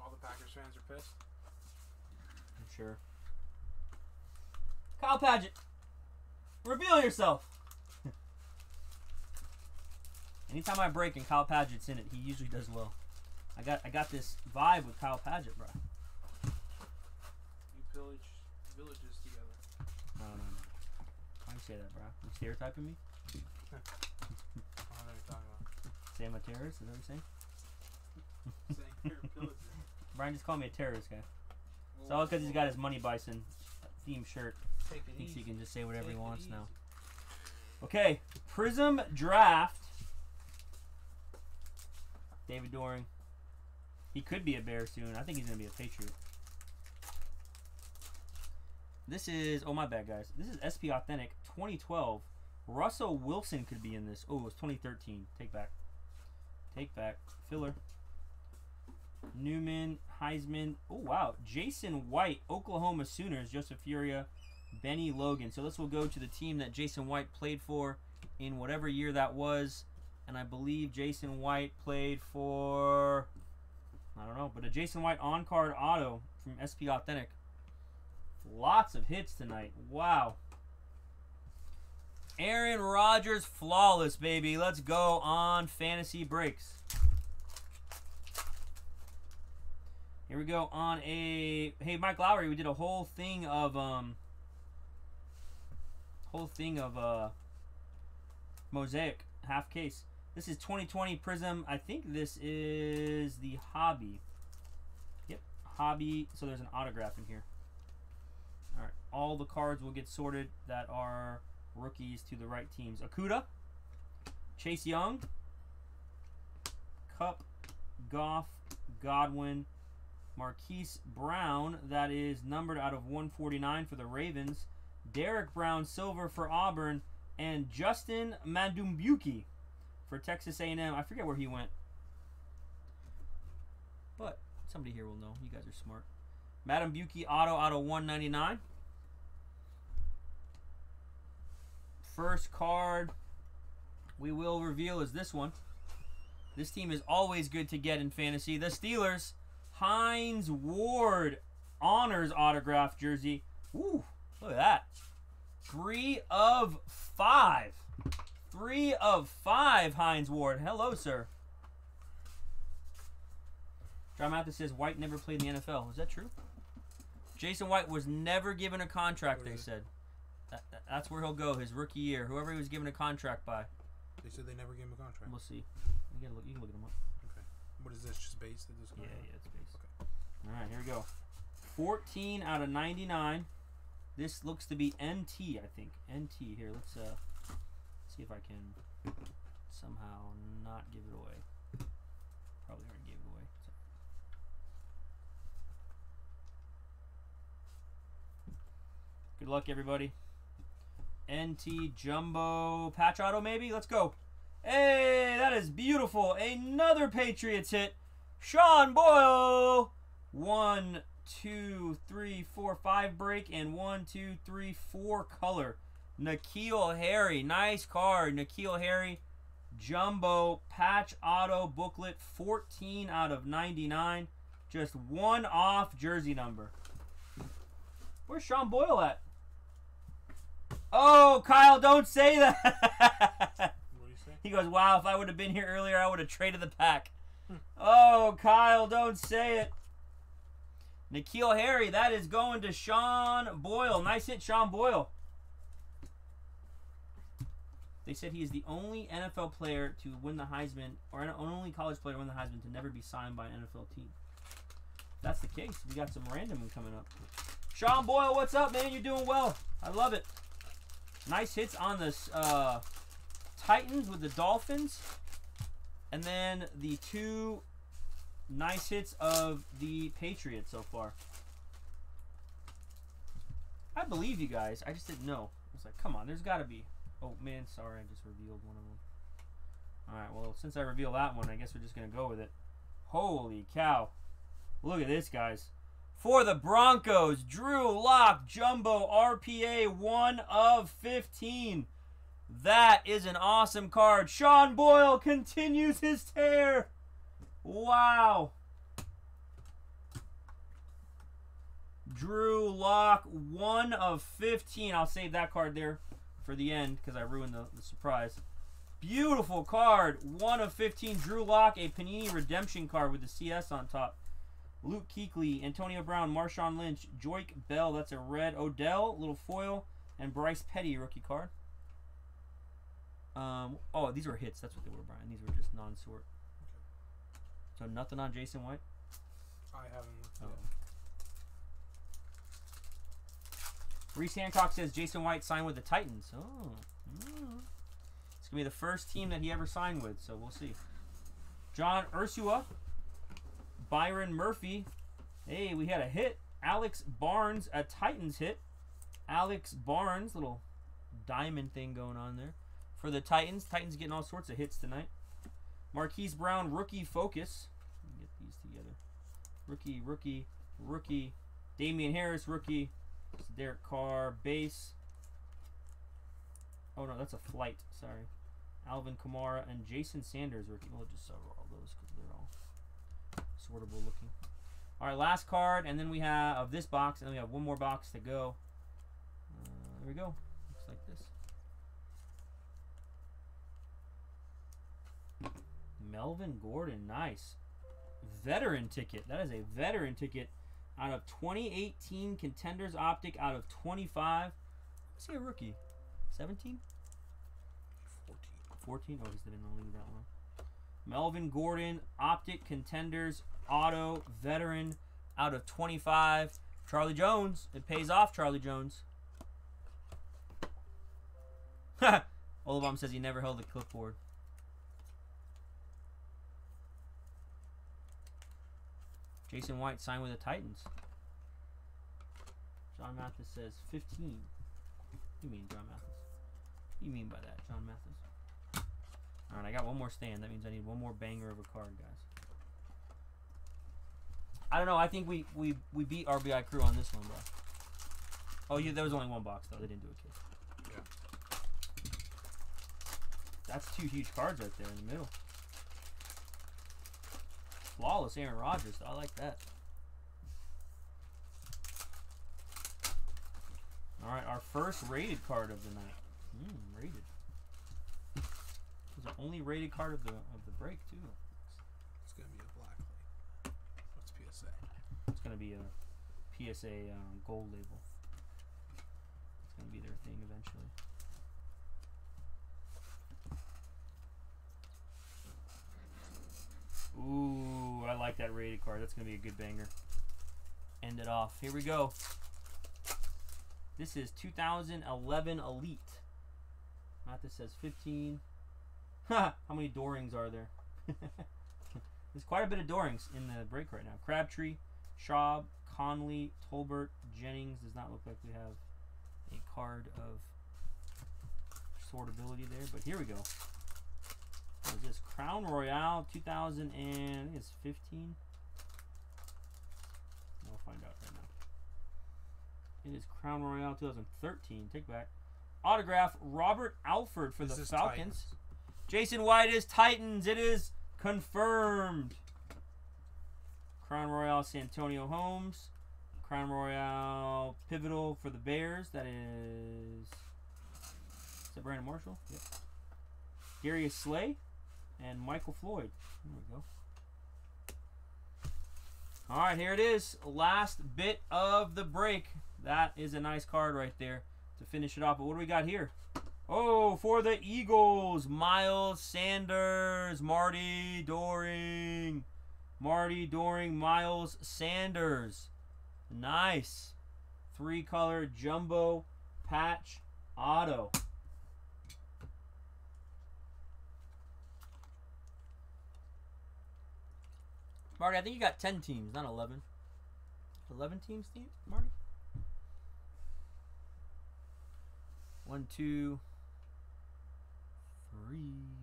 Speaker 2: All the Packers fans are pissed.
Speaker 1: I'm sure. Kyle Paget, reveal yourself. Anytime I break and Kyle Paget's in it, he usually does well. I got I got this vibe with Kyle Paget, bro.
Speaker 2: You pillage villages
Speaker 1: say that, bro? You stereotyping me?
Speaker 2: I don't know what you're talking about.
Speaker 1: Say I'm a terrorist? Is that what you're saying?
Speaker 2: Saying you're a pillager.
Speaker 1: Brian just called me a terrorist guy. It's all because he's got his Money Bison theme shirt.
Speaker 2: Take it
Speaker 1: Thinks he can just say whatever he
Speaker 2: Take it
Speaker 1: wants now. Okay, Prizm Draft. David Doring. He could be a Bear soon. I think he's gonna be a Patriot. This is oh my bad guys. This is SP Authentic 2012. Russell Wilson could be in this. Oh, it's 2013. Take back. Take back. Filler. Newman, Heisman. Oh wow, Jason White, Oklahoma Sooners. Joseph Fauria, Bennie Logan. So this will go to the team that Jason White played for in whatever year that was. And I believe Jason White played for I don't know, but a Jason White on card auto from SP Authentic. Lots of hits tonight. Wow. Aaron Rodgers flawless, baby. Let's go on fantasy breaks. Here we go on a hey Mike Lowry. We did a whole thing of um whole thing of uh mosaic half case. This is 2020 Prizm. I think this is the hobby. Yep, hobby. So there's an autograph in here. All right, all the cards will get sorted that are rookies to the right teams. Okudah, Chase Young, Kupp, Goff, Godwin, Marquise Brown, that is numbered out of 149 for the Ravens. Derrick Brown, silver for Auburn, and Justin Madubuike for Texas A&M. I forget where he went, but somebody here will know. You guys are smart. Madubuike auto out of 199. First card we will reveal is this one. This team is always good to get in fantasy. The Steelers, Hines Ward honors autograph jersey. Ooh, look at that. Three of five. Three of five, Hines Ward. Hello, sir. Dramathis says White never played in the NFL. Is that true? Jason White was never given a contract, they said. That, that- that's where he'll go his rookie year. Whoever he was given a contract by.
Speaker 2: They said they never gave him a contract.
Speaker 1: We'll see. You can look, you can look at them up.
Speaker 2: Okay. What is this? Just base that this
Speaker 1: Yeah,
Speaker 2: on?
Speaker 1: yeah, it's base.
Speaker 2: Okay.
Speaker 1: All right, here we go. 14 out of 99. This looks to be NT, I think. NT. Here, let's uh see if I can somehow not give it away. Probably already gave it away. So. Good luck, everybody. NT Jumbo Patch Auto, maybe? Let's go. Hey, that is beautiful. Another Patriots hit. Sean Boyle. One, two, three, four, five break, and one, two, three, four color. N'Keal Harry. Nice card. N'Keal Harry. Jumbo Patch Auto Booklet. 14 out of 99. Just one off jersey number. Where's Sean Boyle at? Oh, Kyle, don't say that.
Speaker 2: What do you say?
Speaker 1: He goes, Wow, if I would have been here earlier, I would have traded the pack. Hmm. oh, Kyle, don't say it. N'Keal Harry, that is going to Sean Boyle. Nice hit, Sean Boyle. They said he is the only NFL player to win the Heisman, or an only college player to win the Heisman to never be signed by an NFL team. If that's the case. We got some random one coming up. Sean Boyle, what's up, man? You're doing well. I love it. Nice hits on the uh, Titans with the Dolphins. And then the two nice hits of the Patriots so far. I believe you guys. I just didn't know. I was like, come on, there's got to be. Oh, man, sorry. I just revealed one of them. All right, well, since I revealed that one, I guess we're just going to go with it. Holy cow. Look at this, guys. For the Broncos, Drew Lock Jumbo RPA 1 of 15. That is an awesome card. Sean Boyle continues his tear. Wow. Drew Lock 1 of 15. I'll save that card there for the end because I ruined the, the surprise. Beautiful card. 1 of 15. Drew Lock, a Panini Redemption card with the CS on top. Luke Kuechly, Antonio Brown, Marshawn Lynch, Joik Bell, that's a red. Odell, little foil. and Bryce Petty rookie card. Um, oh, these were hits. That's what they were, Brian. These were just non-sort. So nothing on Jason White.
Speaker 2: I haven't looked
Speaker 1: Oh. Reese Hancock says Jason White signed with the Titans. Oh, mm. it's gonna be the first team that he ever signed with. So we'll see. John Ursua, Byron Murphy. Hey, we had a hit. Alex Barnes, a Titans hit. Alex Barnes, little diamond thing going on there for the Titans. Titans getting all sorts of hits tonight. Marquise Brown, rookie focus. Get these together. Rookie, rookie, rookie. Damien Harris, rookie. It's Derek Carr, base. Oh no, that's a flight. Sorry. Alvin Kamara and Jason Sanders rookie. We'll just sort all those because they're all sortable looking. All right, last card, and then we have of this box, and then we have one more box to go. Uh, there we go. Looks like this. Melvin Gordon, nice. Veteran ticket. That is a veteran ticket out of 2018 Contenders Optic out of 25. Let's see a rookie. 17?
Speaker 2: 14.
Speaker 1: 14? Oh, he's been in the league that long. Melvin Gordon, Optic Contenders, Auto, Veteran, out of 25. Charlie Jones. It pays off, Charlie Jones. Olabom says he never held a clipboard. Jason White signed with the Titans. John Mathis says 15. What do you mean, John Mathis? What do you mean by that, John Mathis? Alright, I got one more stand. That means I need one more banger of a card, guys. I don't know. I think we, we, we beat RBI Crew on this one, bro. Oh, yeah, there was only one box, though. They didn't do a case.
Speaker 2: Yeah.
Speaker 1: That's two huge cards right there in the middle. Flawless Aaron Rodgers. I like that. All right, our first rated card of the night. Hmm, rated. It's the only rated card of the of the break too.
Speaker 2: It's gonna be a black light. What's PSA?
Speaker 1: It's gonna be a PSA um, gold label. It's gonna be their thing eventually. Ooh, I like that rated card. That's gonna be a good banger. End it off. Here we go. This is 2011 Elite. Mathis says 15. How many Dorings are there? There's quite a bit of Dorings in the break right now. Crabtree, Schaub, Conley, Tolbert, Jennings. Does not look like we have a card of sortability there, but here we go. What is this? Crown Royale 2000 and it's 15. We'll find out right now. It is Crown Royale 2013. Take back. Autograph Robert Alford for
Speaker 2: This
Speaker 1: the Falcons.
Speaker 2: Titans.
Speaker 1: Jason White is Titans. It is confirmed. Crown Royale Santonio Holmes. Crown Royale Pivotal for the Bears. That is. Is that Brandon Marshall? Yep. Darius Slay and Michael Floyd. There we go. All right, here it is. Last bit of the break. That is a nice card right there to finish it off. But what do we got here? Oh, for the Eagles, Miles Sanders, Marty Doring. Marty Doring, Miles Sanders. Nice. Three color jumbo patch auto. Marty, I think you got 10 teams, not 11. 11 teams, Steve? Marty? One, two, three,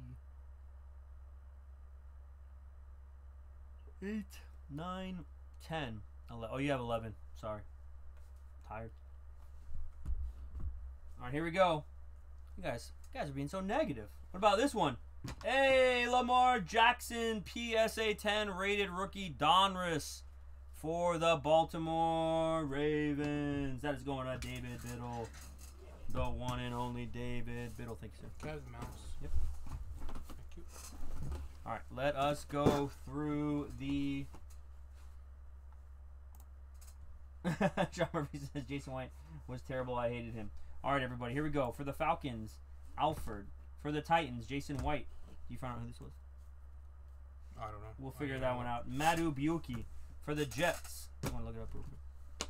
Speaker 1: eight, nine, ten. Ele- oh, you have 11. Sorry. tired. All right, here we go. You guys, you guys are being so negative. What about this one? Hey, Lamar Jackson, PSA 10 rated rookie Donruss for the Baltimore Ravens. That is going to David Biddle. The one and only David Biddle. Thank you, sir.
Speaker 2: The mouse?
Speaker 1: Yep. All right, let us go through the. John Murphy says Jason White was terrible. I hated him. All right, everybody, here we go. For the Falcons, Alfred. For the Titans, Jason White. You found out who this was?
Speaker 2: I don't know.
Speaker 1: We'll figure that
Speaker 2: know.
Speaker 1: one out. Madu Buki. For the Jets, I want to look it up real quick.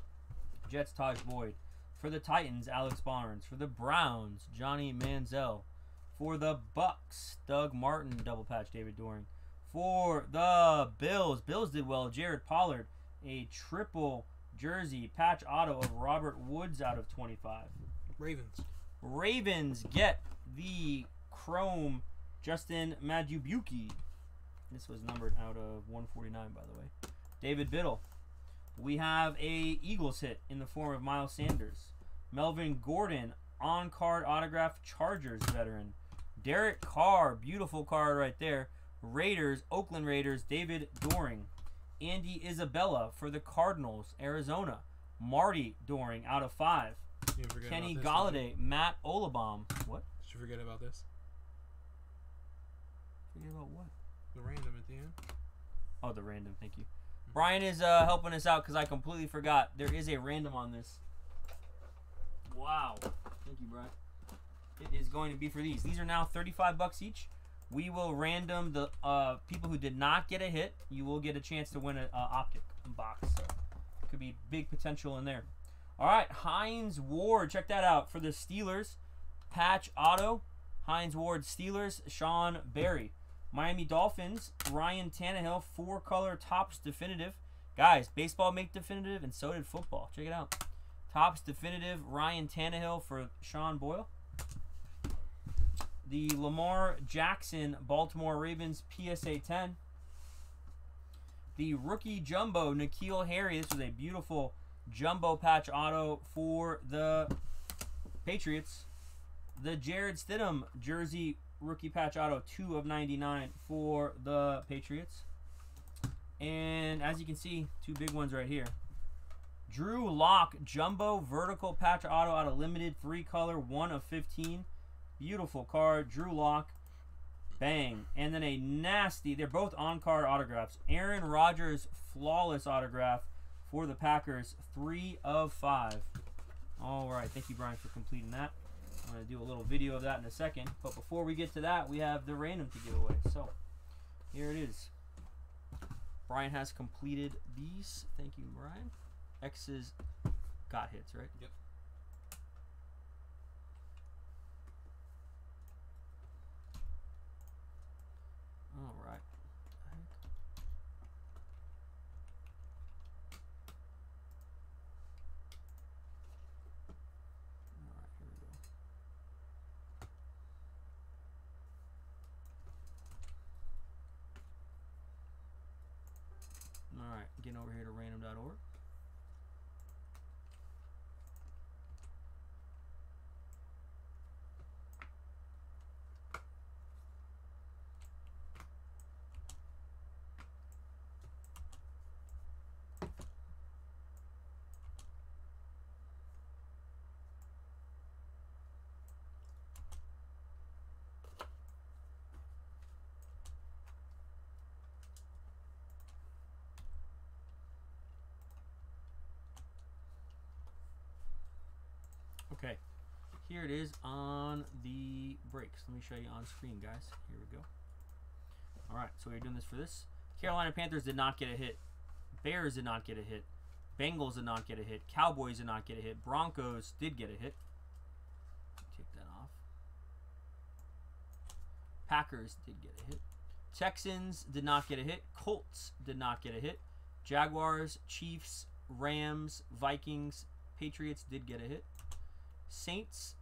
Speaker 1: Jets, Tajh Boyd. For the Titans, Alex Barnes. For the Browns, Johnny Manziel. For the Bucks, Doug Martin, double patch, David Doring. For the Bills, Bills did well. Jared Pollard, a triple jersey patch auto of Robert Woods out of 25.
Speaker 2: Ravens.
Speaker 1: Ravens get the Chrome Justin Madubuike. This was numbered out of 149, by the way. David Biddle. We have a Eagles hit in the form of Miles Sanders. Melvin Gordon, on card autograph Chargers veteran. Derek Carr, beautiful card right there. Raiders, Oakland Raiders, David Doring. Andy Isabella for the Cardinals, Arizona. Marty Doring out of five.
Speaker 2: You didn't forget
Speaker 1: Kenny
Speaker 2: about this, did you?
Speaker 1: Golladay, Matt Olabom. What?
Speaker 2: Did you forget about this?
Speaker 1: Forget about what?
Speaker 2: The random at the end.
Speaker 1: Oh, the random. Thank you. Brian is uh, helping us out because I completely forgot. There is a random on this. Wow. Thank you, Brian. It is going to be for these. These are now 35 bucks each. We will random the uh, people who did not get a hit. You will get a chance to win an uh, optic box. So could be big potential in there. All right, Hines Ward. Check that out for the Steelers. Patch Auto. Hines Ward Steelers. Sean Barry. Miami Dolphins, Ryan Tannehill, four color Topps definitive. Guys, baseball make definitive, and so did football. Check it out. Topps definitive, Ryan Tannehill for Sean Boyle. The Lamar Jackson Baltimore Ravens PSA 10. The rookie jumbo N'Keal Harry. This was a beautiful jumbo patch auto for the Patriots. The Jarrett Stidham jersey rookie patch auto 2 of 99 for the Patriots. And as you can see, two big ones right here. Drew Lock jumbo vertical patch auto out of limited three color 1 of 15. Beautiful card. Drew Lock. Bang. And then a nasty, they're both on card autographs. Aaron Rodgers flawless autograph for the Packers 3 of 5. All right. Thank you, Brian, for completing that. I'm going to do a little video of that in a second. But before we get to that, we have the random to give away. So here it is. Brian has completed these. Thank you, Brian. X's got hits, right?
Speaker 2: Yep.
Speaker 1: All right. All right, here we go. All right, getting over here to random.org. Okay, here it is on the breaks. Let me show you on screen, guys. Here we go. All right, so we're doing this for this. Carolina Panthers did not get a hit. Bears did not get a hit. Bengals did not get a hit. Cowboys did not get a hit. Broncos did get a hit. Take that off. Packers did get a hit. Texans did not get a hit. Colts did not get a hit. Jaguars, Chiefs, Rams, Vikings, Patriots did get a hit. Saints,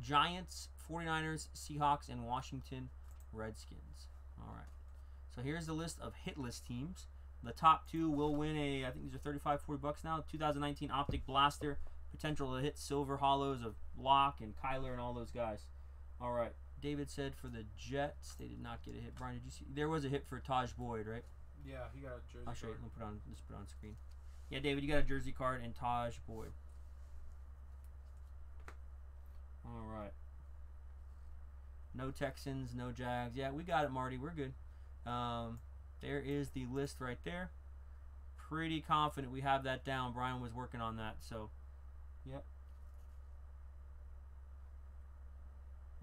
Speaker 1: Giants, 49ers, Seahawks, and Washington Redskins. All right. So here's the list of hit list teams. The top two will win a, I think these are 35, 40 bucks now, 2019 Optic Blaster. Potential to hit silver hollows of Lock and Kyler and all those guys. All right. David said for the Jets, they did not get a hit. Brian, did you see? There was a hit for Tajh Boyd, right?
Speaker 2: Yeah, he got a jersey.
Speaker 1: I'll show you.
Speaker 2: card.
Speaker 1: I'll put on. Just put on screen. Yeah, David, you got a jersey card and Tajh Boyd. All right. No Texans, no Jags. Yeah, we got it, Marty. We're good. Um, there is the list right there. Pretty confident we have that down. Brian was working on that, so. Yep.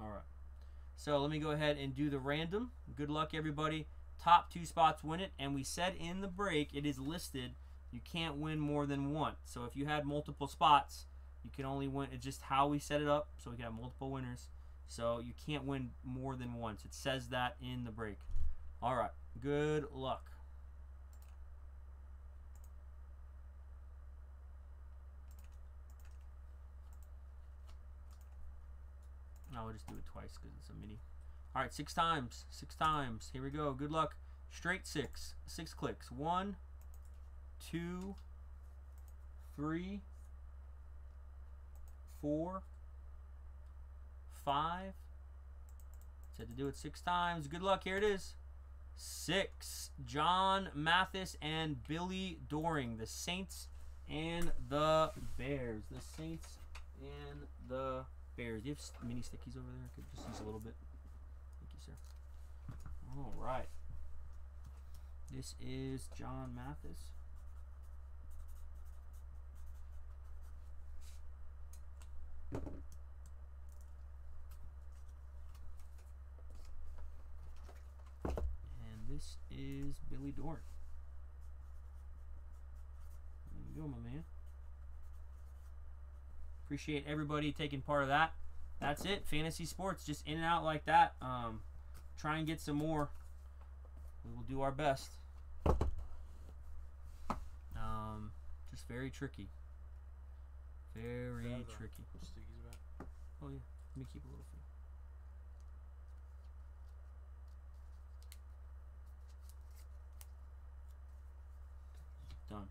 Speaker 1: All right. So let me go ahead and do the random. Good luck, everybody. Top two spots win it. And we said in the break, it is listed you can't win more than one. So if you had multiple spots, you can only win. It's just how we set it up, so we can have multiple winners. So you can't win more than once. It says that in the break. All right. Good luck. Now we'll just do it twice because it's a mini. All right, six times. Six times. Here we go. Good luck. Straight six. Six clicks. One, two, three, four, five. Said to do it six times. Good luck. Here it is. Six. John Mathis and Billy Doring. The Saints and the Bears. The Saints and the Bears. Do you have mini stickies over there? I could just use a little bit. Thank you, sir. All right. This is John Mathis. And this is Billy Dorn. There you go, my man. Appreciate everybody taking part of that. That's it. Fantasy sports, just in and out like that. Um, try and get some more. We will do our best. Um, just very tricky. Very tricky. Oh yeah, let me keep a little for you. Done.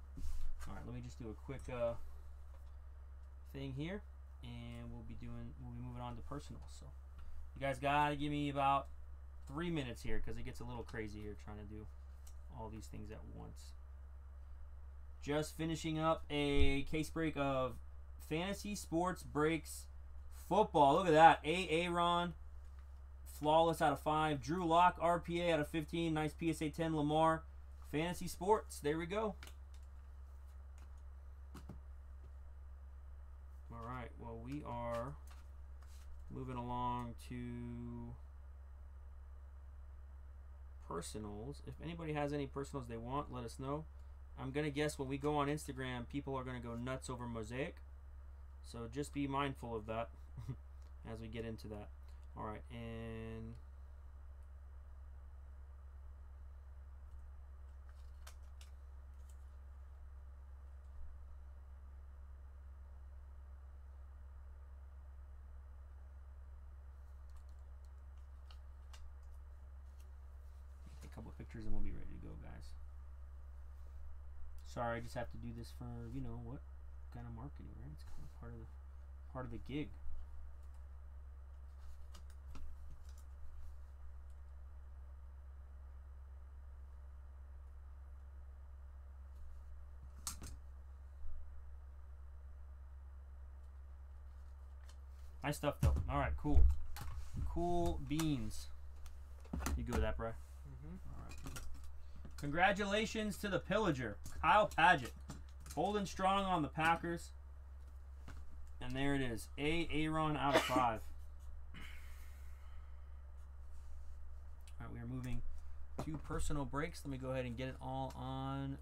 Speaker 1: All right, let me just do a quick uh, thing here, and we'll be doing we'll be moving on to personals. So, you guys gotta give me about three minutes here because it gets a little crazy here trying to do all these things at once. Just finishing up a case break of fantasy sports breaks football. Look at that. A. Aaron. Flawless out of 5. Drew Lock. RPA out of 15. Nice PSA 10. Lamar. Fantasy sports. There we go. All right. Well, we are moving along to personals. If anybody has any personals they want, let us know. I'm going to guess when we go on Instagram, people are going to go nuts over Mosaic. So just be mindful of that as we get into that. All right, and a couple of pictures and we'll be ready to go, guys. Sorry, I just have to do this for you know what kind of marketing, right? It's kind of part of the part of the gig. Nice stuff, though. All right, cool. Cool beans. You good with that, bro?
Speaker 2: Mm-hmm.
Speaker 1: All right. Congratulations to the pillager, Kyle Paget. Holding strong on the Packers. And there it is. A Aaron out of five. All right, we are moving to personal breaks. Let me go ahead and get it all on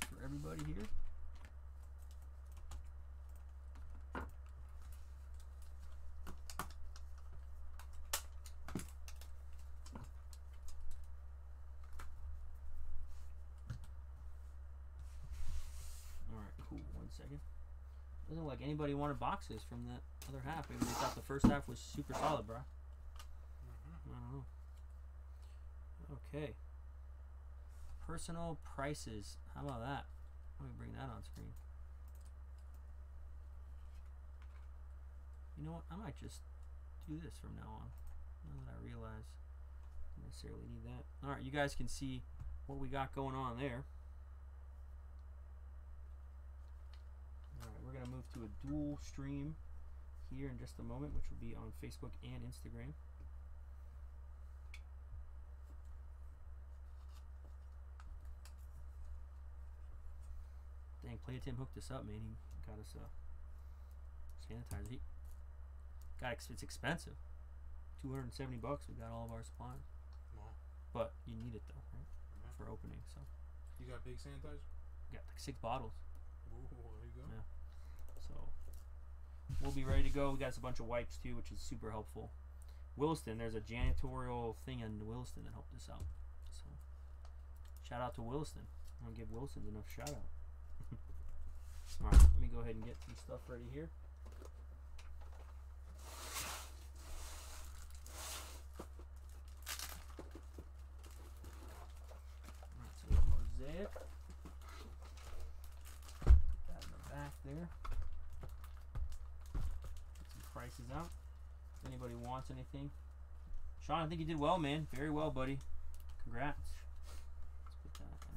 Speaker 1: for everybody here. All right, cool. One second. Doesn't look like anybody wanted boxes from that other half. Maybe they thought the first half was super solid, bro. Mm-hmm. I don't know. Okay. Personal prices. How about that? Let me bring that on screen. You know what? I might just do this from now on. Now that I realize I don't necessarily need that. Alright, you guys can see what we got going on there. Alright, we're going to move to a dual stream here in just a moment, which will be on Facebook and Instagram. Dang, Play Tim hooked us up, man. He got us uh, a sanitizer. He got ex- it's expensive. 270 bucks. We got all of our supplies.
Speaker 2: Wow.
Speaker 1: But you need it though, right? For opening. So
Speaker 2: You got big sanitizer?
Speaker 1: got like six bottles.
Speaker 2: Ooh, go.
Speaker 1: Yeah. So we'll be ready to go. We got a bunch of wipes too, which is super helpful. Williston, there's a janitorial thing in Williston that helped us out. So shout out to Williston. I don't give Williston enough shout out. All right, let me go ahead and get some stuff ready here. Alright, so we have mosaic. Put that in the back there. Get some prices out. If anybody wants anything. Sean, I think you did well, man. Very well, buddy. Congrats. Let's put that in.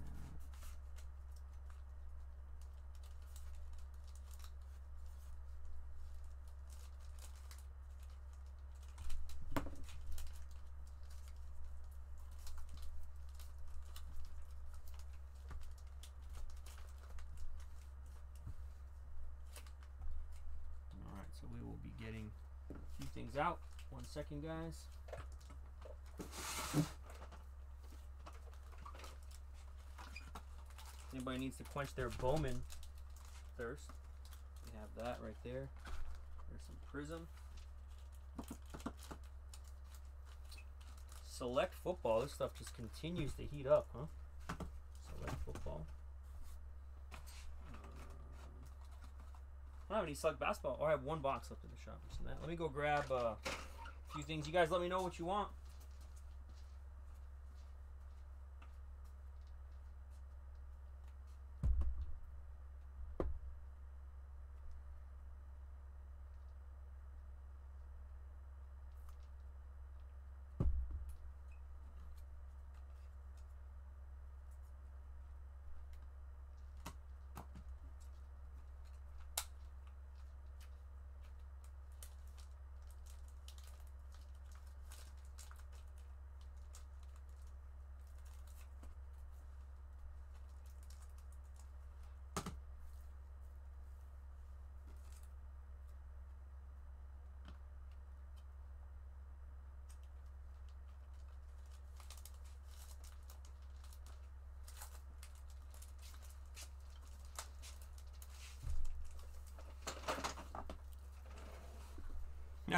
Speaker 1: Alright, so we will be getting a few things out. One second, guys. Anybody needs to quench their Bowman thirst? We have that right there. There's some Prizm. Select football. This stuff just continues to heat up, huh? Select football. I don't have any select basketball. Oh, I have one box left in the shop. Let me go grab uh, few things. You guys let me know what you want.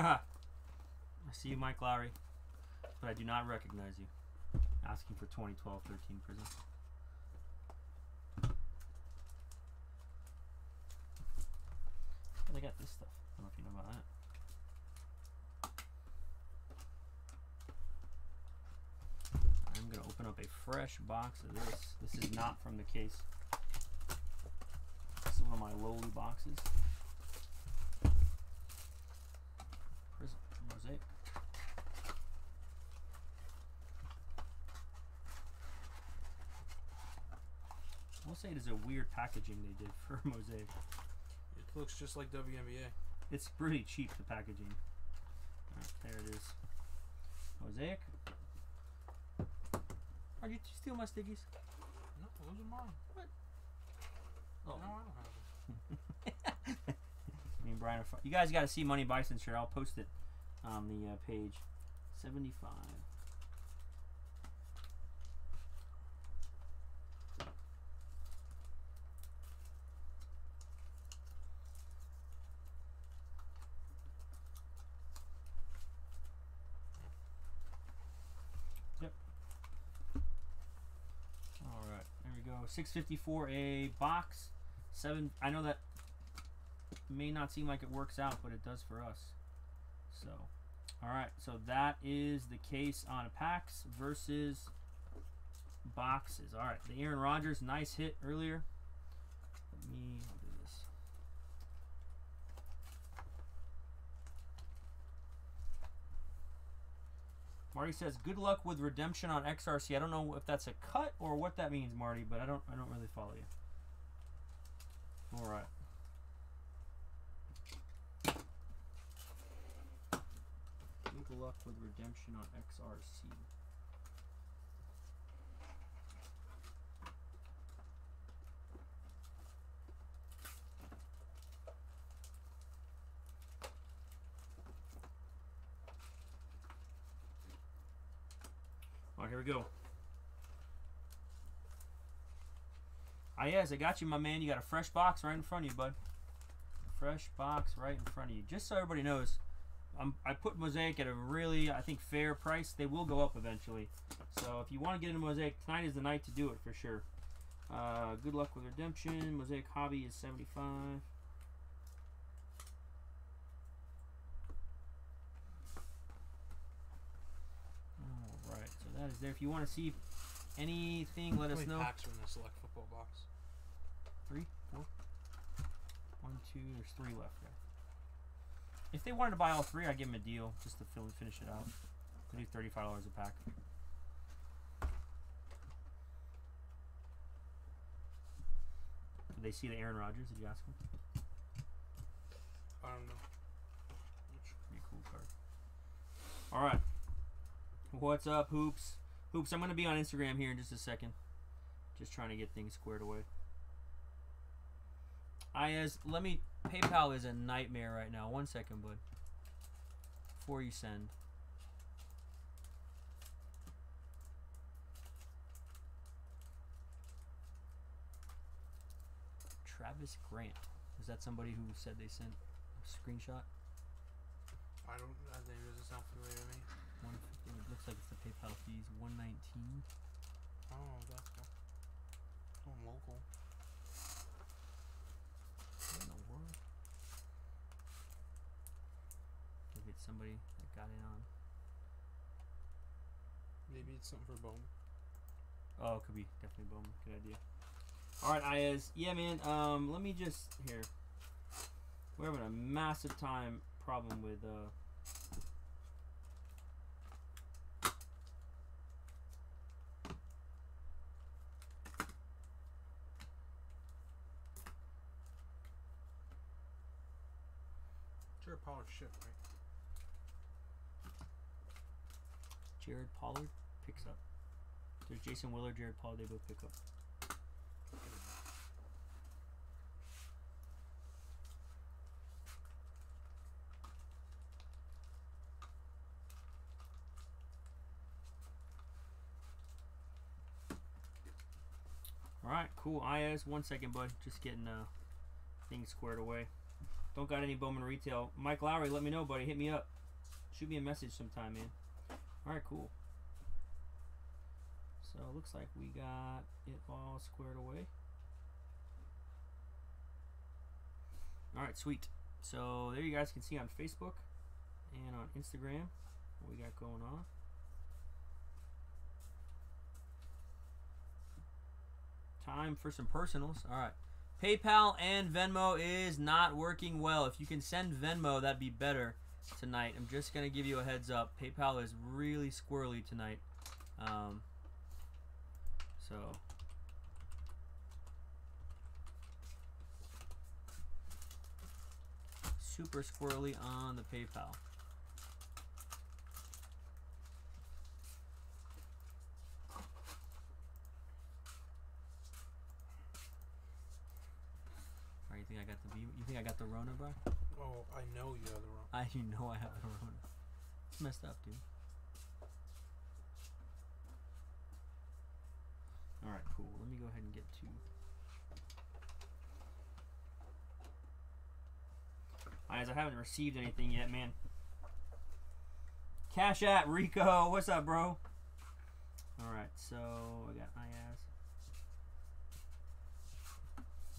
Speaker 1: I see you, Mike Lowry, but I do not recognize you. Asking for 2012 13 Prizm. They got this stuff. I don't know if you know about that. I'm gonna open up a fresh box of this. This is not from the case. This is one of my lowly boxes. say it is a weird packaging they did for Mosaic.
Speaker 2: It looks just like WNBA.
Speaker 1: It's pretty cheap, the packaging. Right, there it is. Mosaic. Are you steal my stickies?
Speaker 2: No, those are mine. What?
Speaker 1: Oh.
Speaker 2: No, I don't have them.
Speaker 1: Me and Brian are You guys got to see Money Bison shirt. I'll post it on the uh, page. 75. 654 a box. Seven. I know that may not seem like it works out, but it does for us. So, all right. So that is the case on packs versus boxes. All right. The Aaron Rodgers nice hit earlier. Let me Marty says, "Good luck with redemption on XRC." I don't know if that's a cut or what that means, Marty, but I don't. I don't really follow you. All right. Good luck with redemption on XRC. Alright, here we go. Ah, yes, I got you, my man. You got a fresh box right in front of you, bud. Fresh box right in front of you. Just so everybody knows, I'm, I put Mosaic at a really, I think, fair price. They will go up eventually. So if you want to get into Mosaic, tonight is the night to do it for sure. Uh, good luck with redemption. Mosaic hobby is 75. Alright, so that is there. If you want to see anything, let us know.
Speaker 2: packs are in this select football box?
Speaker 1: Three, four, one, two. There's three left there. If they wanted to buy all three, I'd give them a deal just to fill finish it out. I do thirty-five dollars a pack. Did they see the Aaron Rodgers? Did you ask them?
Speaker 2: I don't know.
Speaker 1: Pretty cool card. All right. What's up, hoops? Hoops. I'm gonna be on Instagram here in just a second. Just trying to get things squared away. Ayaz, let me. PayPal is a nightmare right now. One second, bud. Before you send. Travis Grant. Is that somebody who said they sent a screenshot?
Speaker 2: I don't. That name doesn't sound familiar to me.
Speaker 1: One. It looks like it's the PayPal fees. One nineteen.
Speaker 2: Oh, that's cool. Oh, local.
Speaker 1: What in the world? Maybe it's somebody that got in on.
Speaker 2: Maybe it's something for Bowman.
Speaker 1: Oh, it could be definitely Bowman. Good idea. All right, Ayaz. Yeah, man. Um, let me just here. We're having a massive time problem with uh.
Speaker 2: Sure, polished ship, right?
Speaker 1: Jared Pollard picks up. There's Jason Willard, Jared Pollard. They both pick up. All right, cool. IS, one second, bud. Just getting uh, things squared away. Don't got any Bowman retail. Mike Lowry, let me know, buddy. Hit me up. Shoot me a message sometime, man. All right, cool. So it looks like we got it all squared away. All right, sweet. So there you guys can see on Facebook and on Instagram what we got going on. Time for some personals. All right. PayPal and Venmo is not working well. If you can send Venmo, that'd be better tonight. I'm just gonna give you a heads up. PayPal is really squirrely tonight. Um, so super squirrely on the PayPal. Alright, you think I got the you think I got the Rona, bro?
Speaker 2: Oh, I know you have
Speaker 1: I you know I have the Rona. It's messed up, dude. Alright, cool. Let me go ahead and get to Guys, I haven't received anything yet, man. Cash at Rico. What's up, bro? Alright, so I got IAS.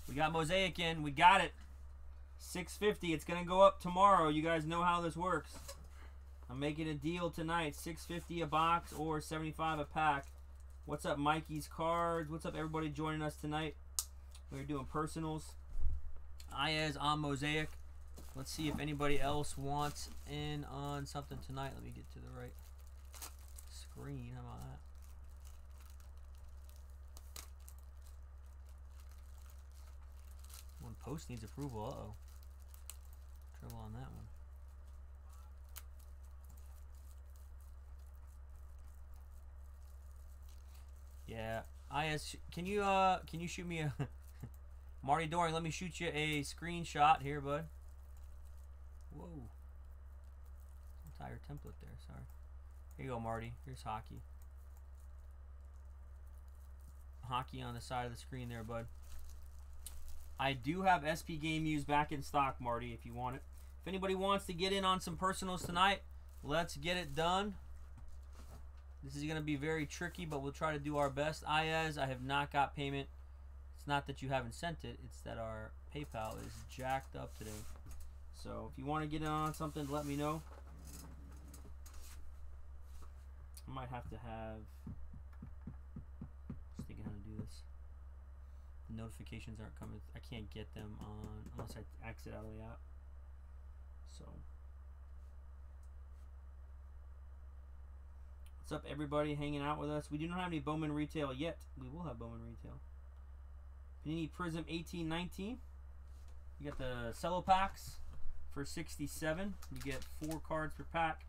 Speaker 1: We got Mosaic in. We got it. 650. It's gonna go up tomorrow. You guys know how this works. I'm making a deal tonight. 650 a box or 75 a pack. What's up, Mikey's cards? What's up, everybody joining us tonight? We're doing personals. Ayaz on Mosaic. Let's see if anybody else wants in on something tonight. Let me get to the right screen. How about that? One post needs approval. Uh oh. Trouble on that one. Yeah. IS, can you uh can you shoot me a Marty Doring? Let me shoot you a screenshot here, bud. Whoa. Entire template there. Sorry. Here you go, Marty. Here's hockey. hockey on the side of the screen there, bud. I do have SP Game Use back in stock, Marty, if you want it. If anybody wants to get in on some personals tonight, let's get it done. This is going to be very tricky, but we'll try to do our best. Ayaz, I have not got payment. It's not that you haven't sent it, it's that our PayPal is jacked up today. So if you want to get in on something, let me know. I might have to have. Just thinking how to do this. Notifications aren't coming. I can't get them on unless I exit out of the app. So. What's up, everybody hanging out with us? We do not have any Bowman retail yet. We will have Bowman retail. Panini Prizm 1819. You got the cello packs for 67. You get four cards per pack.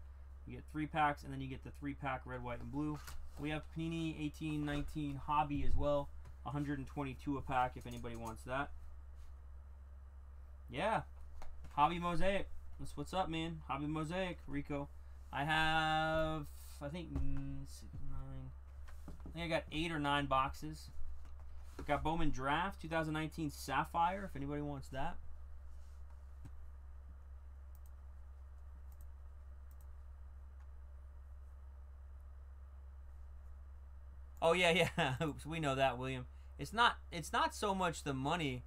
Speaker 1: You get three packs, and then you get the three pack red, white, and blue. We have Panini 1819 Hobby as well. 122 a pack if anybody wants that. Yeah. Hobby Mosaic. That's what's up, man. Hobby Mosaic, Rico. I have, I think, nine. I think I got eight or nine boxes. Got Bowman Draft 2019 Sapphire if anybody wants that. Oh yeah, yeah. Oops, we know that, William. It's not. It's not so much the money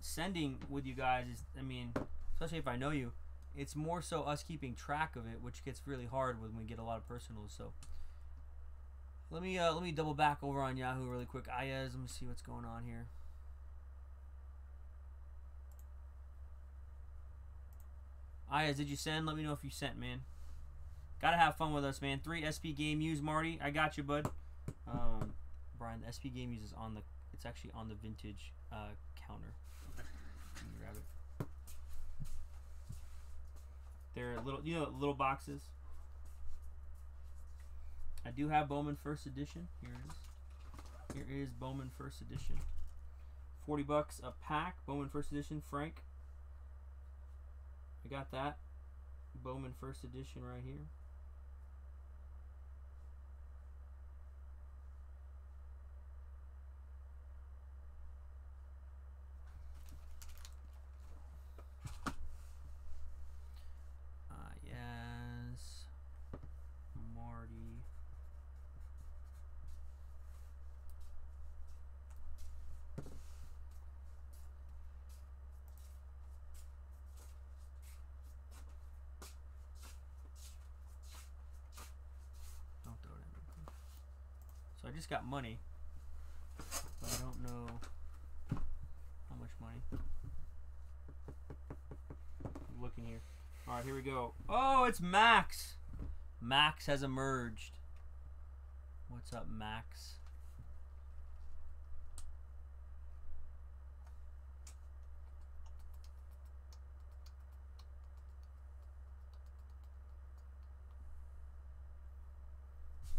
Speaker 1: sending with you guys. Is I mean, especially if I know you, it's more so us keeping track of it, which gets really hard when we get a lot of personals. So let me uh, let me double back over on Yahoo really quick. Ayaz, let me see what's going on here. Ayaz, did you send? Let me know if you sent, man. Gotta have fun with us, man. Three SP game use, Marty. I got you, bud. Um, Brian, the SP game uses on the. It's actually on the vintage uh, counter. Me grab it. They're little, you know, little boxes. I do have Bowman First Edition. Here it is. Here is Bowman First Edition. 40 bucks a pack. Bowman First Edition. Frank. I got that. Bowman First Edition right here. Uh, yes. Marty. Don't throw it at me. So I just got money, but I don't know how much money. I'm looking here. All right, here we go. Oh, it's Max. Max has emerged. What's up, Max?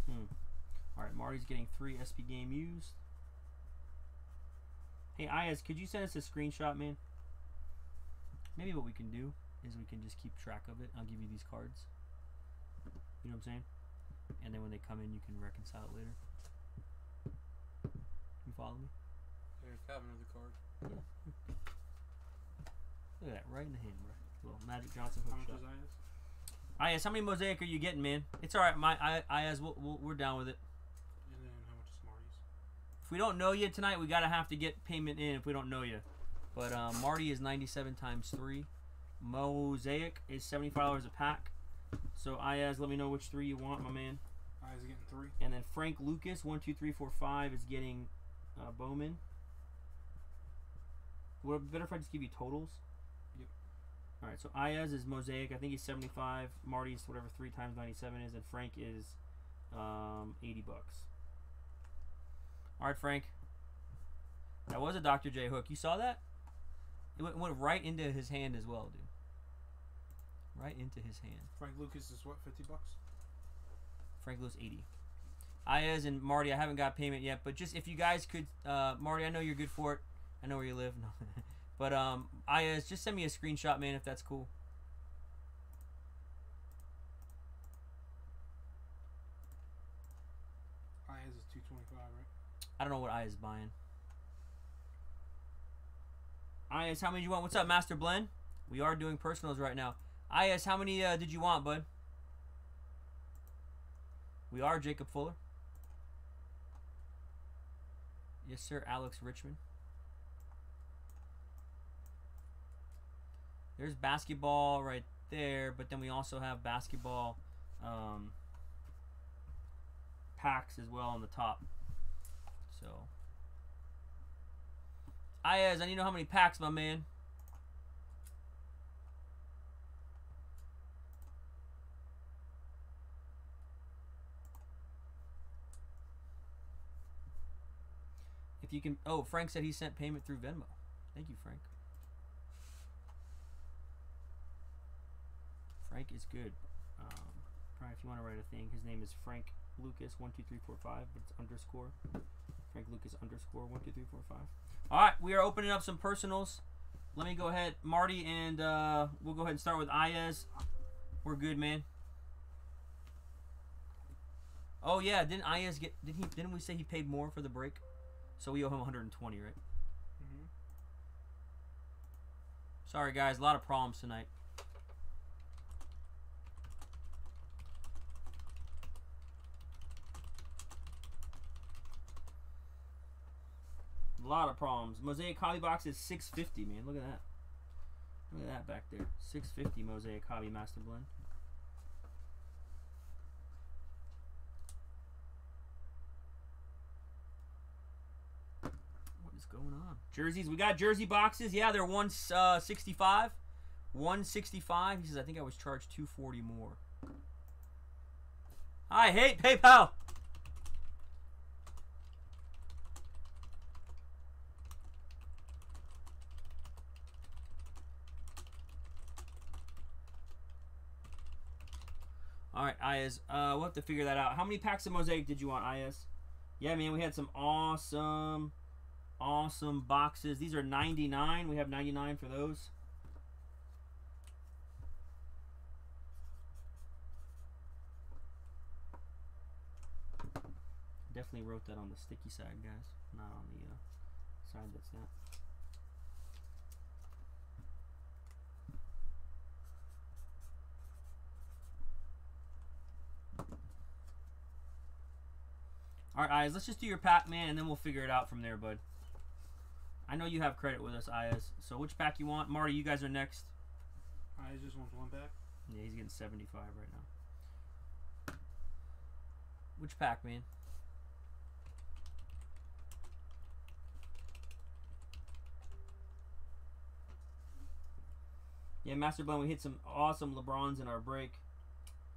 Speaker 1: Hmm. All right, Marty's getting three SP game used. Hey, Ayaz, could you send us a screenshot, man? Maybe what we can do is we can just keep track of it. I'll give you these cards. You know what I'm saying? And then when they come in, you can reconcile it later. You follow me?
Speaker 2: There's cabinet of the card.
Speaker 1: Look at that, right in the hand, bro. Little Magic Johnson
Speaker 2: How
Speaker 1: hook
Speaker 2: much
Speaker 1: shot.
Speaker 2: is Ayaz?
Speaker 1: Ayaz, how many mosaic are you getting, man? It's all right, my I, Ayaz, we'll, we'll, we're down with it.
Speaker 2: And then how much is Marty's?
Speaker 1: If we don't know you tonight, we gotta have to get payment in if we don't know you. But um, Marty is 97 times three. Mosaic is $75 a pack. So Ayaz, let me know which three you want, my man.
Speaker 2: Ayaz is getting three.
Speaker 1: And then Frank Lucas, one, two, three, four, five, is getting uh, Bowman. Would it be better if I just give you totals?
Speaker 2: Yep.
Speaker 1: All right, so Ayaz is Mosaic. I think he's 75. Marty's whatever three times 97 is, and Frank is um, 80 bucks. All right, Frank. That was a Dr. J hook. You saw that? It went, went right into his hand as well, dude. Right into his hand.
Speaker 2: Frank Lucas is what, 50 bucks?
Speaker 1: Frank Lucas, 80. Ayaz and Marty, I haven't got payment yet, but just if you guys could, uh, Marty, I know you're good for it. I know where you live. No. but um, Ayaz, just send me a screenshot, man, if that's cool.
Speaker 2: Ayaz is 225, right?
Speaker 1: I don't know what I is buying. I is, how many you want? What's up, Master Blend? We are doing personals right now. I is, how many uh, did you want, bud? We are Jacob Fuller. Yes, sir, Alex Richmond. There's basketball right there, but then we also have basketball um, packs as well on the top. So, Ayaz, I need to know how many packs, my man. If you can, oh, Frank said he sent payment through Venmo. Thank you, Frank. Frank is good. Um, probably if you want to write a thing, his name is Frank Lucas one two three four five, but it's underscore. Frank Lucas underscore one two three four five. All right, we are opening up some personals. Let me go ahead, Marty, and uh, we'll go ahead and start with Ayaz. We're good, man. Oh yeah, didn't Ayaz get? Did he? Didn't we say he paid more for the break? So we owe him 120, right?
Speaker 2: Mm-hmm.
Speaker 1: Sorry guys, a lot of problems tonight. A lot of problems. Mosaic hobby box is 650, man. Look at that. Look at that back there. 650 Mosaic hobby master blend. What is going on? Jerseys. We got jersey boxes. Yeah, they're 165. Uh, 165. He says, I think I was charged 240 more. I hate PayPal. All right, Ayaz. Uh, we'll have to figure that out. How many packs of mosaic did you want, Ayaz? Yeah, man, we had some awesome, awesome boxes. These are 99. We have 99 for those. Definitely wrote that on the sticky side, guys, not on the uh, side that's not. All right, Ayaz, let's just do your Pac-Man, and then we'll figure it out from there, bud. I know you have credit with us, Ayaz. So which pack you want? Marty, you guys are next.
Speaker 2: I just want one pack?
Speaker 1: Yeah, he's getting 75 right now. Which pack, man? Yeah, Master Blend, we hit some awesome LeBrons in our break.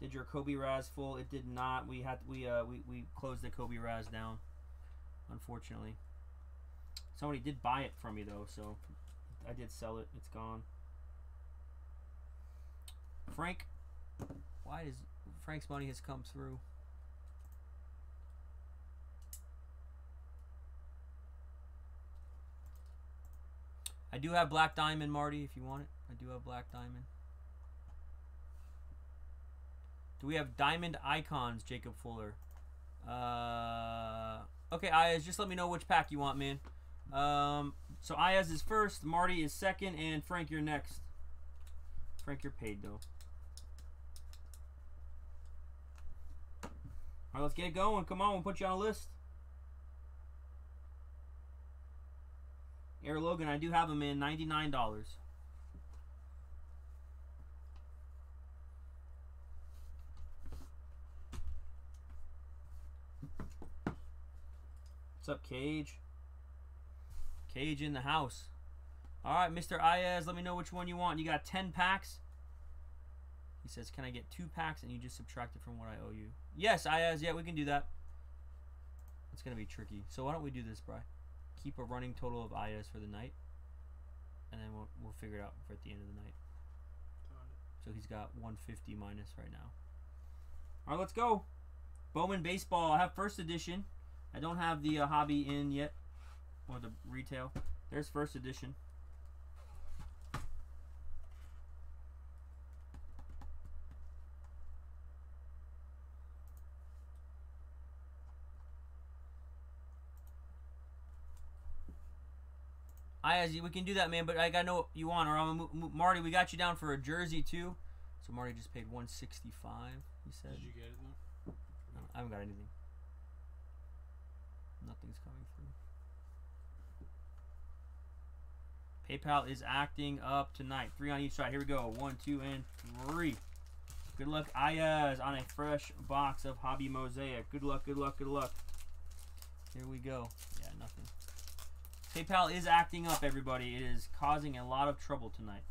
Speaker 1: Did your Kobe Raz full? It did not. We had we uh we, we closed the Kobe Raz down, unfortunately. Somebody did buy it from me though, so I did sell it. It's gone. Frank, why does Frank's money has come through? I do have Black Diamond, Marty, if you want it. I do have Black Diamond. Do we have Diamond Icons, Jacob Fuller? Uh, okay, Ayaz, just let me know which pack you want, man. Um, so Ayaz is first, Marty is second, and Frank, you're next. Frank, you're paid, though. All right, let's get it going. Come on, we'll put you on a list. Air Logan, I do have him in $99. What's up, Cage? Cage in the house. All right, Mr. Ayaz, let me know which one you want. You got 10 packs. He says, can I get two packs and you just subtract it from what I owe you? Yes, Ayaz, yeah, we can do that. It's going to be tricky. So why don't we do this, Bry? Keep a running total of Ayaz for the night. And then we'll, we'll figure it out for at the end of the night. So he's got 150 minus right now. All right, let's go. Bowman Baseball. I have first edition. I don't have the uh, hobby in yet, or the retail. There's first edition. I as we can do that, man. But I gotta know what you want. Or I'm gonna Marty, we got you down for a jersey too. So Marty just paid 165. He said.
Speaker 2: Did you get it though?
Speaker 1: No, I haven't got anything. Nothing's coming through. PayPal is acting up tonight. Three on each side. Here we go. One, two, and three. Good luck, Ayaz, on a fresh box of Hobby Mosaic. Good luck, good luck, good luck. Here we go. Yeah, nothing. PayPal is acting up, everybody. It is causing a lot of trouble tonight.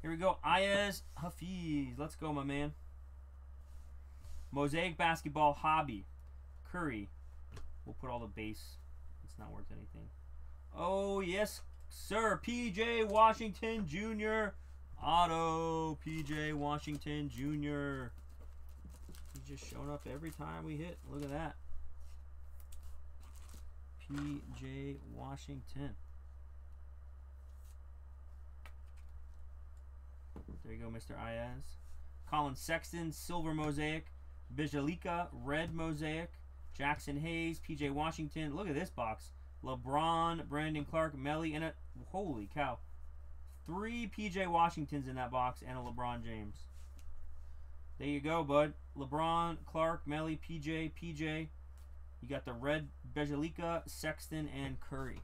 Speaker 1: Here we go. Ayaz Hafiz. Let's go, my man. Mosaic Basketball Hobby. Curry. We'll put all the base. It's not worth anything. Oh, yes, sir. PJ Washington Jr. Auto. PJ Washington Jr. He's just showing up every time we hit. Look at that. PJ Washington. There you go, Mr. Ayaz. Collin Sexton, Silver Mosaic. Bjelica, Red Mosaic. Jaxson Hayes, PJ Washington. Look at this box. LeBron, Brandon Clarke, Melli, and a holy cow. Three PJ Washingtons in that box and a LeBron James. There you go, bud. LeBron, Clarke, Melli, PJ, PJ. You got the red Bjelica, Sexton, and Curry.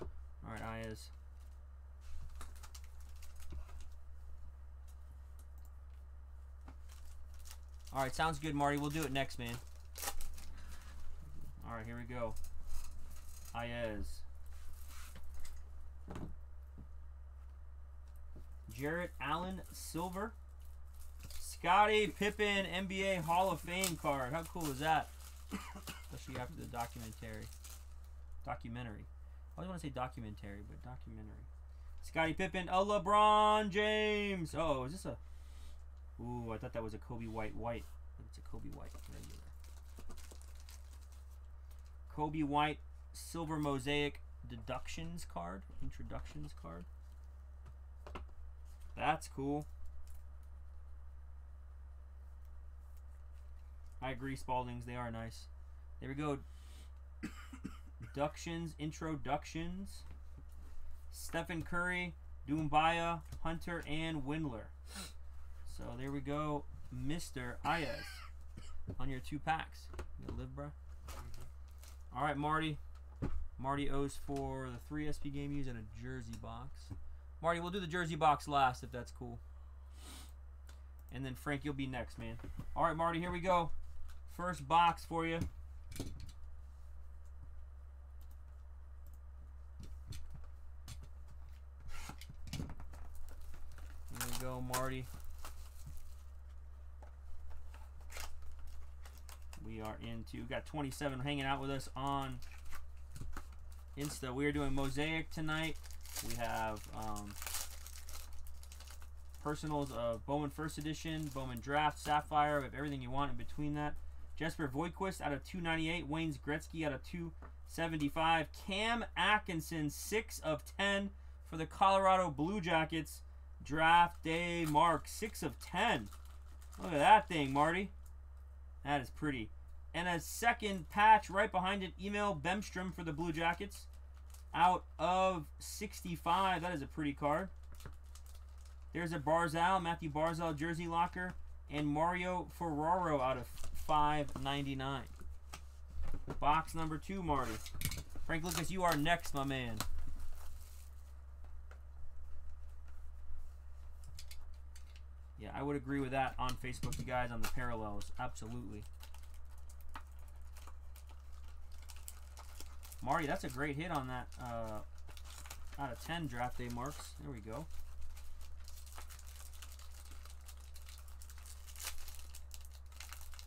Speaker 1: All right, Ayaz. All right, sounds good, Marty. We'll do it next, man. All right, here we go. Ayaz. Jarrett Allen Silver. Scottie Pippen NBA Hall of Fame card. How cool is that? Especially after the documentary. Documentary. I always want to say documentary, but documentary. Scottie Pippen, a LeBron James. Oh, is this a? Ooh, I thought that was a Coby White white. It's a Coby White regular. Coby White silver mosaic deductions card, introductions card. That's cool. I agree, Spaldings. They are nice. There we go. Deductions, introductions. Stephen Curry, Doumbouya, Hunter, and Windler. So there we go, Mr. Ayaz, on your two packs. You live, bro? All right, Marty. Marty owes for the three SP game use and a jersey box. Marty, we'll do the jersey box last if that's cool. And then Frank, you'll be next, man. All right, Marty, here we go. First box for you. Here we go, Marty. We are into, got 27 hanging out with us on Insta. We are doing Mosaic tonight. We have um, personals of Bowman First Edition, Bowman Draft, Sapphire. We have everything you want in between that. Jesper Boqvist out of 298. Wayne's Gretzky out of 275. Cam Atkinson, 6 of 10 for the Colorado Blue Jackets. Draft day mark, 6 of 10. Look at that thing, Marty. That is pretty. And a second patch right behind it, Emil Bemstrom for the Blue Jackets. Out of 65. That is a pretty card. There's a Barzal, Mathew Barzal jersey locker. And Mario Ferraro out of 5.99. Box number two, Marty. Frank Lucas, you are next, my man. Yeah, I would agree with that on Facebook, you guys, on the parallels. Absolutely. Marty, that's a great hit on that uh, out of 10 draft day marks. There we go.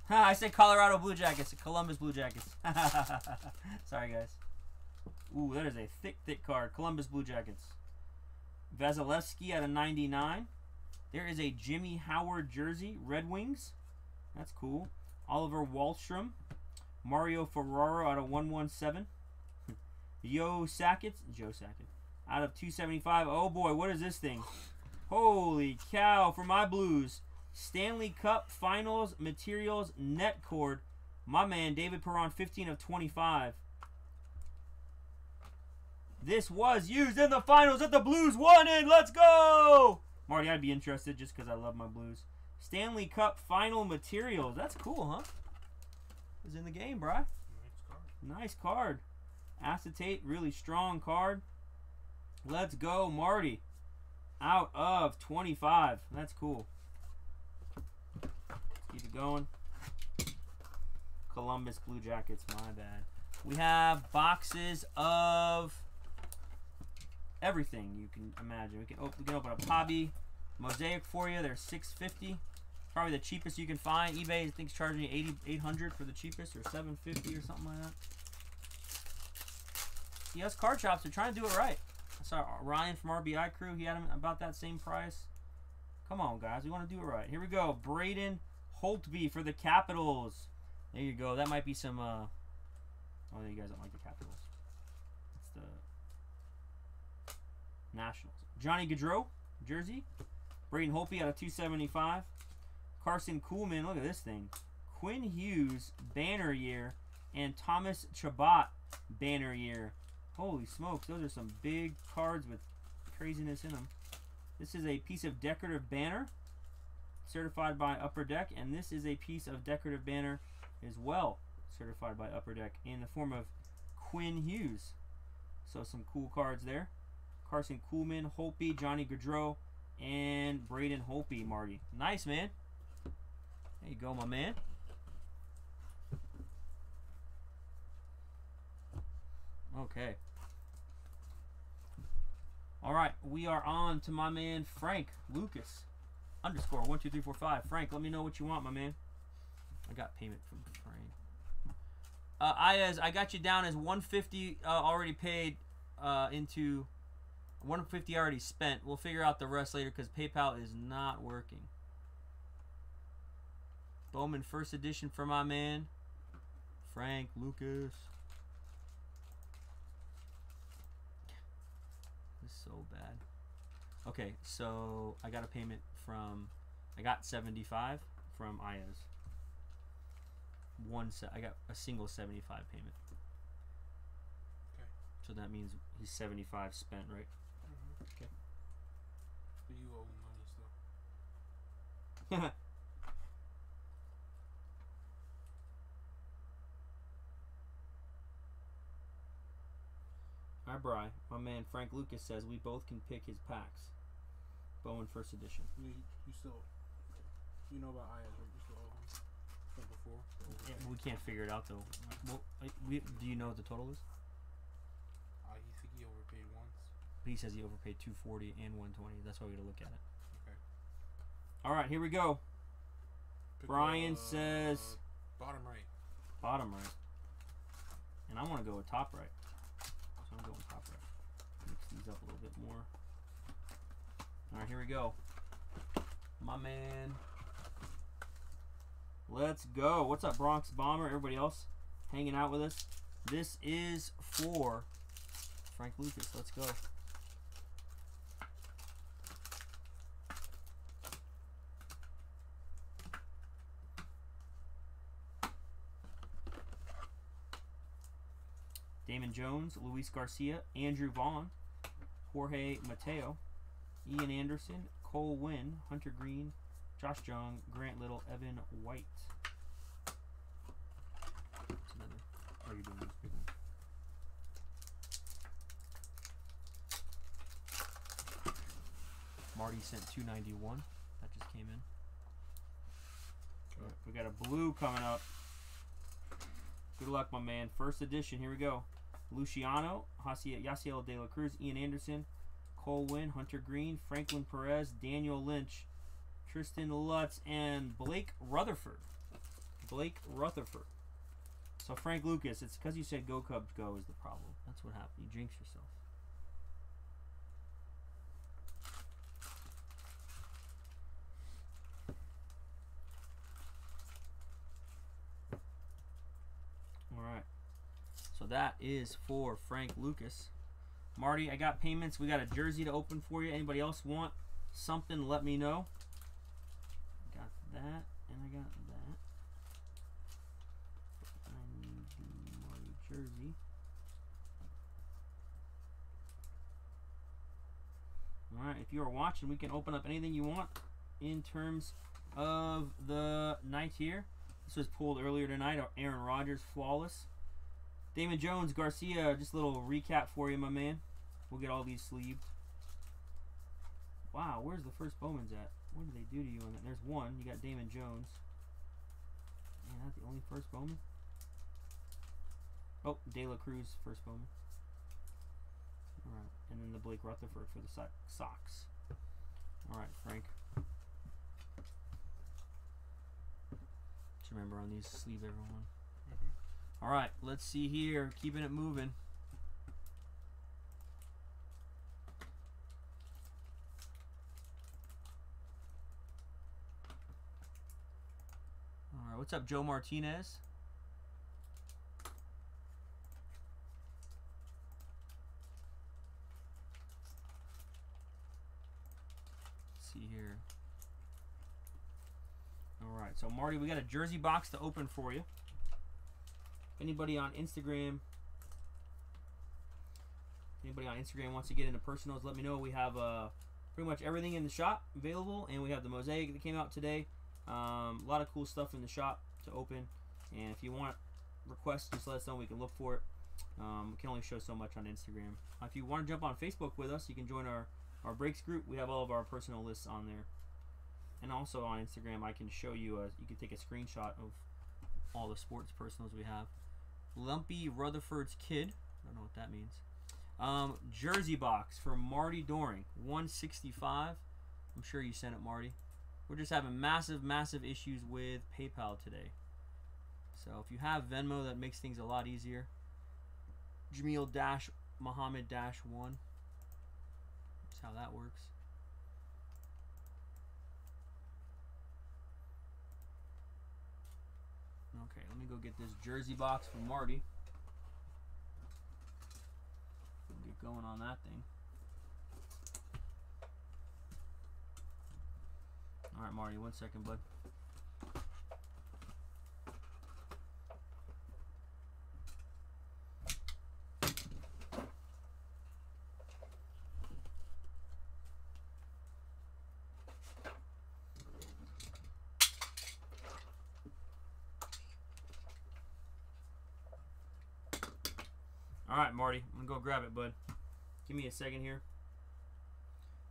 Speaker 1: I said Colorado Blue Jackets, Columbus Blue Jackets. Sorry, guys. Ooh, that is a thick, thick card. Columbus Blue Jackets. Vasilevskiy out of 99. There is a Jimmy Howard jersey, Red Wings. That's cool. Oliver Wahlstrom. Mario Ferraro out of 117. Yo Sakic. Joe Sakic. Out of 275. Oh boy, what is this thing? Holy cow, for my Blues. Stanley Cup Finals Materials Net Cord. My man, David Perron, 15 of 25. This was used in the finals that the Blues won in. Let's go! Marty, I'd be interested just because I love my Blues. Stanley Cup final materials. That's cool, huh? Is in the game, bro.
Speaker 2: Nice card.
Speaker 1: Nice card. Acetate, really strong card. Let's go, Marty. Out of 25. That's cool. Keep it going. Columbus Blue Jackets, my bad. We have boxes of everything you can imagine. We can open, we can open a Hobby Mosaic for you. They're 650 Probably the cheapest you can find. eBay I think is charging you 80, 800 for the cheapest or 750 or something like that. Yes, card shops are trying to do it right. I saw Ryan from RBI Crew. He had them about that same price. Come on, guys. We want to do it right. Here we go. Braden Holtby for the Capitals. There you go. That might be some. Uh... Oh, you guys don't like the Capitals. It's the Nationals. Johnny Gaudreau, jersey. Braden Holtby out of 275. Karson Kuhlman, look at this thing. Quinn Hughes, banner year. And Thomas Chabot, banner year. Holy smokes, those are some big cards with craziness in them. This is a piece of decorative banner certified by Upper Deck, and this is a piece of decorative banner as well certified by Upper Deck in the form of Quinn Hughes. So some cool cards there. Karson Kuhlman, Holtby, Johnny Gaudreau, and Braden Holtby, Marty. Nice, man. There you go, my man. Okay. All right, we are on to my man Frank Lucas underscore one two three four five. Frank, let me know what you want, my man. I got payment from Frank. Uh, Ayaz, I got you down as 150 uh, already paid uh, into 150 already spent. We'll figure out the rest later because PayPal is not working. Bowman first edition for my man Frank Lucas. This is so bad. Okay, so I got a payment from I got 75 from Ayaz. One se- I got a single 75 payment.
Speaker 2: Okay.
Speaker 1: So that means he's 75 spent, right? Mm-hmm. Okay.
Speaker 2: But you owe me money still.
Speaker 1: Hi, Bry. My man Frank Lucas says we both can pick his packs. Bowman first edition.
Speaker 2: You, you still, you know about Ayaz, right? You still owe him from before.
Speaker 1: Yeah, we can't figure it out though. Well, I- we, do you know what the total is?
Speaker 2: Uh, he think he overpaid once.
Speaker 1: But He says he overpaid 240 and 120. That's why we gotta look at it.
Speaker 2: Okay.
Speaker 1: All right, here we go.
Speaker 2: Pick,
Speaker 1: Brian
Speaker 2: uh,
Speaker 1: says
Speaker 2: bottom right.
Speaker 1: bottom right, and I want to go with top right. I'm going right. Mix these up a little bit more. All right, here we go. My man. Let's go. What's up, Bronx Bomber? Everybody else hanging out with us. This is for Frank Lucas. Let's go. Damon Jones, Luis Garcia, Andrew Vaughn, Jorge Mateo, Ian Anderson, Cole Winn, Hunter Greene, Josh Jung, Grant Little, Evan White. That's another. You're doing this big. Marty sent 291. That just came in.
Speaker 2: Okay.
Speaker 1: We got a blue coming up. Good luck, my man. First edition. Here we go. Luciano, Yasiel De La Cruz, Ian Anderson, Cole Winn, Hunter Greene, Franklin Perez, Daniel Lynch, Tristen Lutz, and Blake Rutherford. Blake Rutherford. So Frank Lucas, it's because you said "Go Cubs, go" is the problem. That's what happened. You jinxed yourself. All right. That is for Frank Lucas. Marty, I got payments. We got a jersey to open for you. Anybody else want something? Let me know. Got that, and I got that. I need the Marty jersey. right, if you are watching, we can open up anything you want in terms of the night here. This was pulled earlier tonight. Aaron Rodgers, flawless. Damon Jones, Garcia, just a little recap for you, my man. We'll get all these sleeved. Wow, where's the first Bowman's at? What did they do to you on that? There's one. You got Damon Jones. Man, that's the only first Bowman. Oh, De La Cruz, first Bowman. All right, and then the Blake Rutherford for the so- Sox. All right, Frank. Just remember on these, sleeve everyone. All right, let's see here. Keeping it moving. All right, what's up, Joe Martinez? See here. All right, so Marty, we got a jersey box to open for you. Anybody on Instagram, anybody on Instagram wants to get into personals, let me know. We have uh, pretty much everything in the shop available, and we have the mosaic that came out today. Um, a lot of cool stuff in the shop to open, and if you want requests, just let us know. We can look for it. Um, we can only show so much on Instagram. If you want to jump on Facebook with us, you can join our our breaks group. We have all of our personal lists on there, and also on Instagram, I can show you. A, you can take a screenshot of all the sports personals we have. Lumpy Rutherford's kid. I don't know what that means. Um, jersey box for Marty Doring, 165. I'm sure you sent it, Marty. We're just having massive, massive issues with PayPal today. So if you have Venmo, that makes things a lot easier. Jameel Dash Muhammad Dash One. That's how that works. Okay, let me go get this jersey box from Marty. Get going on that thing. All right, Marty, one second, bud. All right, Marty, I'm gonna go grab it, bud. Give me a second here.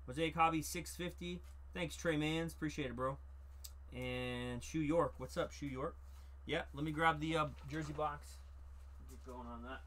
Speaker 1: Mosaic Hobby 650. Thanks, Trey Mans. Appreciate it, bro. And Shoe York. What's up, Shoe York? Yeah, let me grab the uh, jersey box. Get going on that.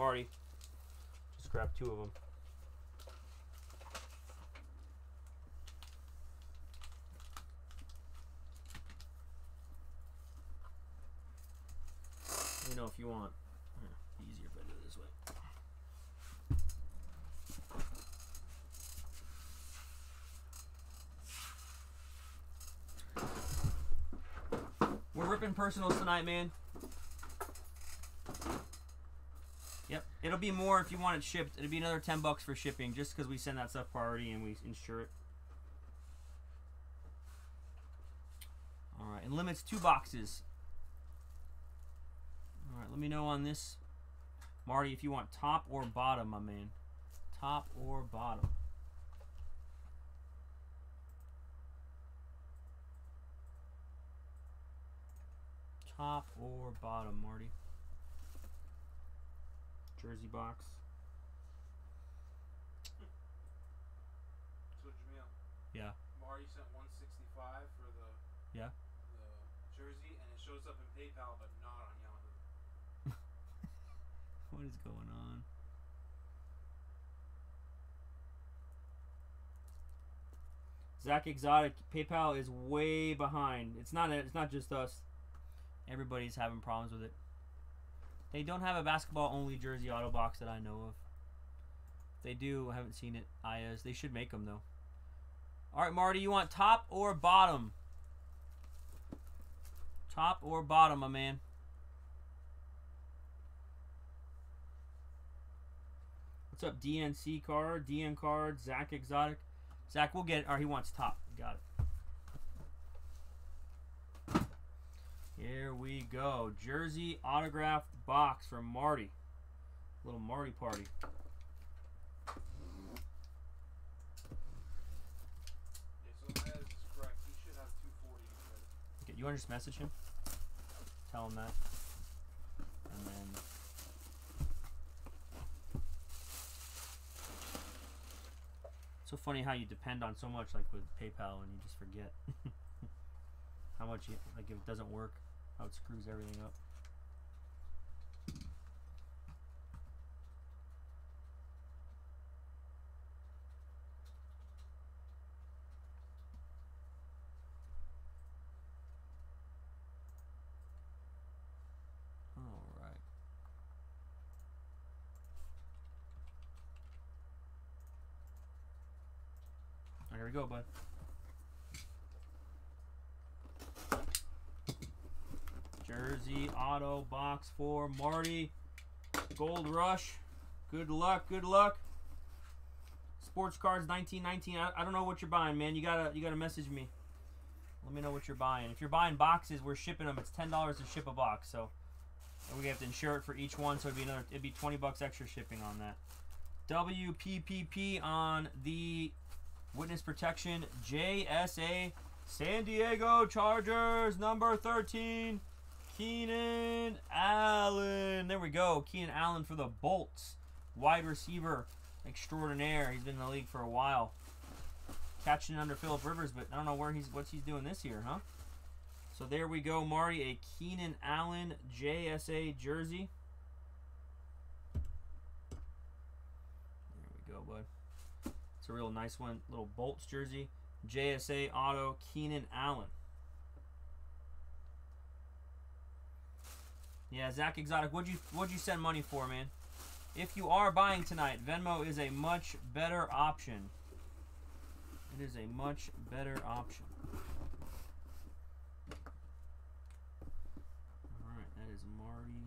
Speaker 1: Marty. Just grab two of them. You know if you want. Easier it this way. We're ripping personals tonight, man. Yep, it'll be more if you want it shipped. It'll be another ten bucks for shipping, just because we send that stuff priority and we insure it. All right, and limits two boxes. All right, let me know on this, Marty, if you want top or bottom, my man. Top or bottom. Top or bottom, Marty. Jersey box.
Speaker 2: So Jamil.
Speaker 1: Yeah.
Speaker 2: Marty sent 165 for the
Speaker 1: Yeah.
Speaker 2: the jersey, and it shows up in PayPal, but not on Yahoo.
Speaker 1: What is going on? Zach Exotic PayPal is way behind. It's not. It's not just us. Everybody's having problems with it. They don't have a basketball only jersey auto box that I know of. They do. I haven't seen it. Ayaz. Uh, they should make them though. All right, Marty. You want top or bottom? Top or bottom, my man? What's up, DNC card, DN card, Zach Exotic? Zach, we'll get it. Or he wants top. Got it. Here we go. Jersey autographed box from Marty. Little Marty party.
Speaker 2: Yeah, so Mez is correct. He should have 240 in credit.
Speaker 1: Okay, you want to just message him? Tell him that. And then. So funny how you depend on so much, like with PayPal, and you just forget how much you like if it doesn't work, how it screws everything up. All right. All right, here we go, bud. Jersey auto box for Marty. Gold Rush. Good luck. Good luck. Sports cards 1919. I, I don't know what you're buying, man. You gotta you gotta message me. Let me know what you're buying. If you're buying boxes, we're shipping them. It's ten dollars to ship a box. So we have to insure it for each one, so it'd be another it'd be twenty bucks extra shipping on that. WPPP on the witness protection JSA San Diego Chargers number 13 Keenan Allen. There we go. Keenan Allen for the Bolts. Wide receiver extraordinaire. He's been in the league for a while. Catching under Philip Rivers, but I don't know where he's what he's doing this year, huh? So there we go, Marty, a Keenan Allen JSA jersey. There we go, bud. It's a real nice one. Little Bolts jersey. JSA Auto Keenan Allen. Yeah, Zach Exotic, what'd you what'd you send money for, man? If you are buying tonight, Venmo is a much better option. It is a much better option. Alright, that is Marty.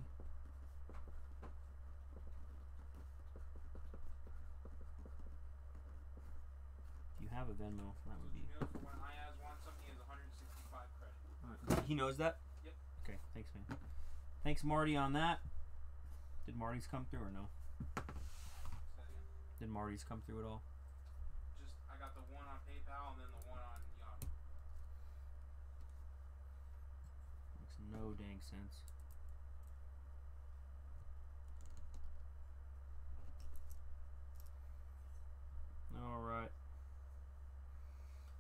Speaker 1: If you have a Venmo, that would be.
Speaker 2: You know, for when Ayaz wants something, he has 165 credit.
Speaker 1: Alright, He knows that?
Speaker 2: Yep.
Speaker 1: Okay, thanks, man. Thanks, Marty, on that. Did Marty's come through or no?
Speaker 2: Say that again.
Speaker 1: Did Marty's come through at all?
Speaker 2: Just I got the one on PayPal and then the one on Yahoo.
Speaker 1: Makes no dang sense. Alright.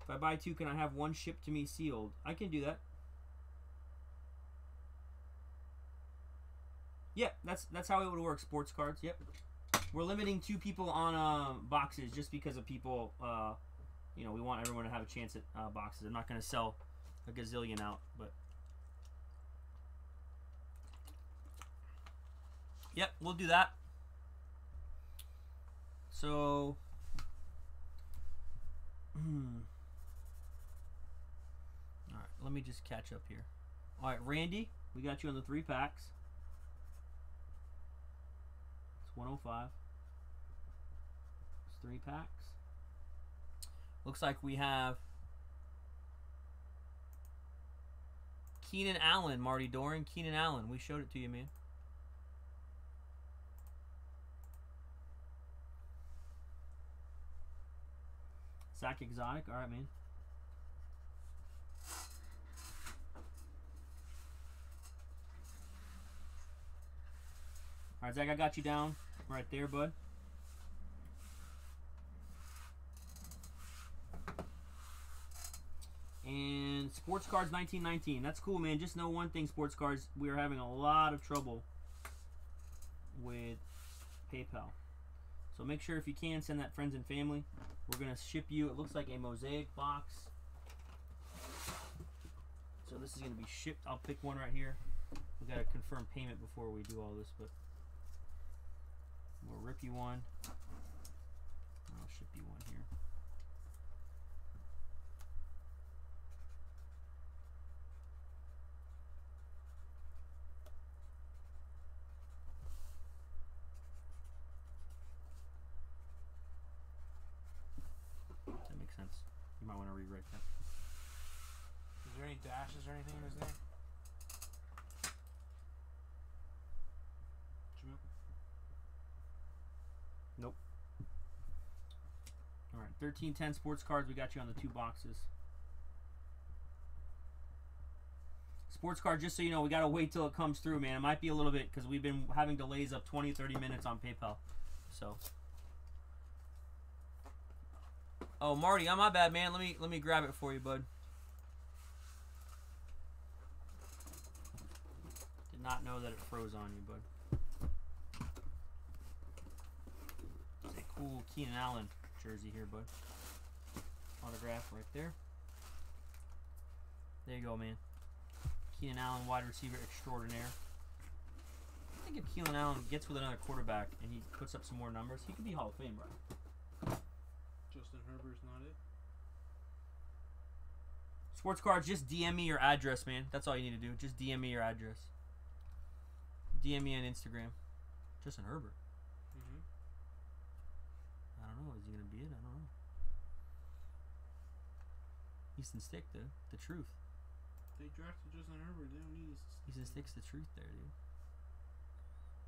Speaker 1: If I buy two, can I have one shipped to me sealed? I can do that. Yeah, that's that's how it would work. Sports cards. Yep. We're limiting two people on uh, boxes just because of people. Uh, you know, we want everyone to have a chance at uh, boxes. I'm not going to sell a gazillion out, but Yep, we'll do that. So, hmm. all right, let me just catch up here. All right, Randy, we got you on the three packs. It's 105. It's three packs. Looks like we have Keenan Allen, Marty Doran. Keenan Allen, we showed it to you, man. Zach Exotic. All right, man. All right, Zach, I got you down right there, bud. And sports cards 1919. That's cool, man. Just know one thing, sports cards. We are having a lot of trouble with PayPal. So make sure if you can send that friends and family. We're gonna ship you. It looks like a mosaic box. So this is gonna be shipped. I'll pick one right here. We gotta confirm payment before we do all this, but We'll rip you one. I'll ship you one here. That makes sense. You might want to rewrite that.
Speaker 2: Is there any dashes or anything in his name?
Speaker 1: 1310 sports cards, we got you on the two boxes. Sports card, just so you know, we got to wait till it comes through, man. It might be a little bit because we've been having delays of 20, 30 minutes on PayPal. So. Oh, Marty, I'm my bad, man. Let me let me grab it for you, bud. Did not know that it froze on you, bud. It's a cool Keenan Allen jersey here, bud. Autograph right there. There you go, man. Keenan Allen, wide receiver extraordinaire. I think if Keenan Allen gets with another quarterback and he puts up some more numbers, he could be Hall of Fame, bro.
Speaker 2: Justin Herbert's not it.
Speaker 1: Sports cards, just DM me your address, man. That's all you need to do. Just DM me your address. DM me on Instagram. Justin Herbert.
Speaker 2: Mm-hmm.
Speaker 1: I don't know. Is he gonna be it? I don't know. Easton Stick, dude. The truth.
Speaker 2: They drafted Justin Herbert. They don't need
Speaker 1: Easton Stick's the truth there, dude.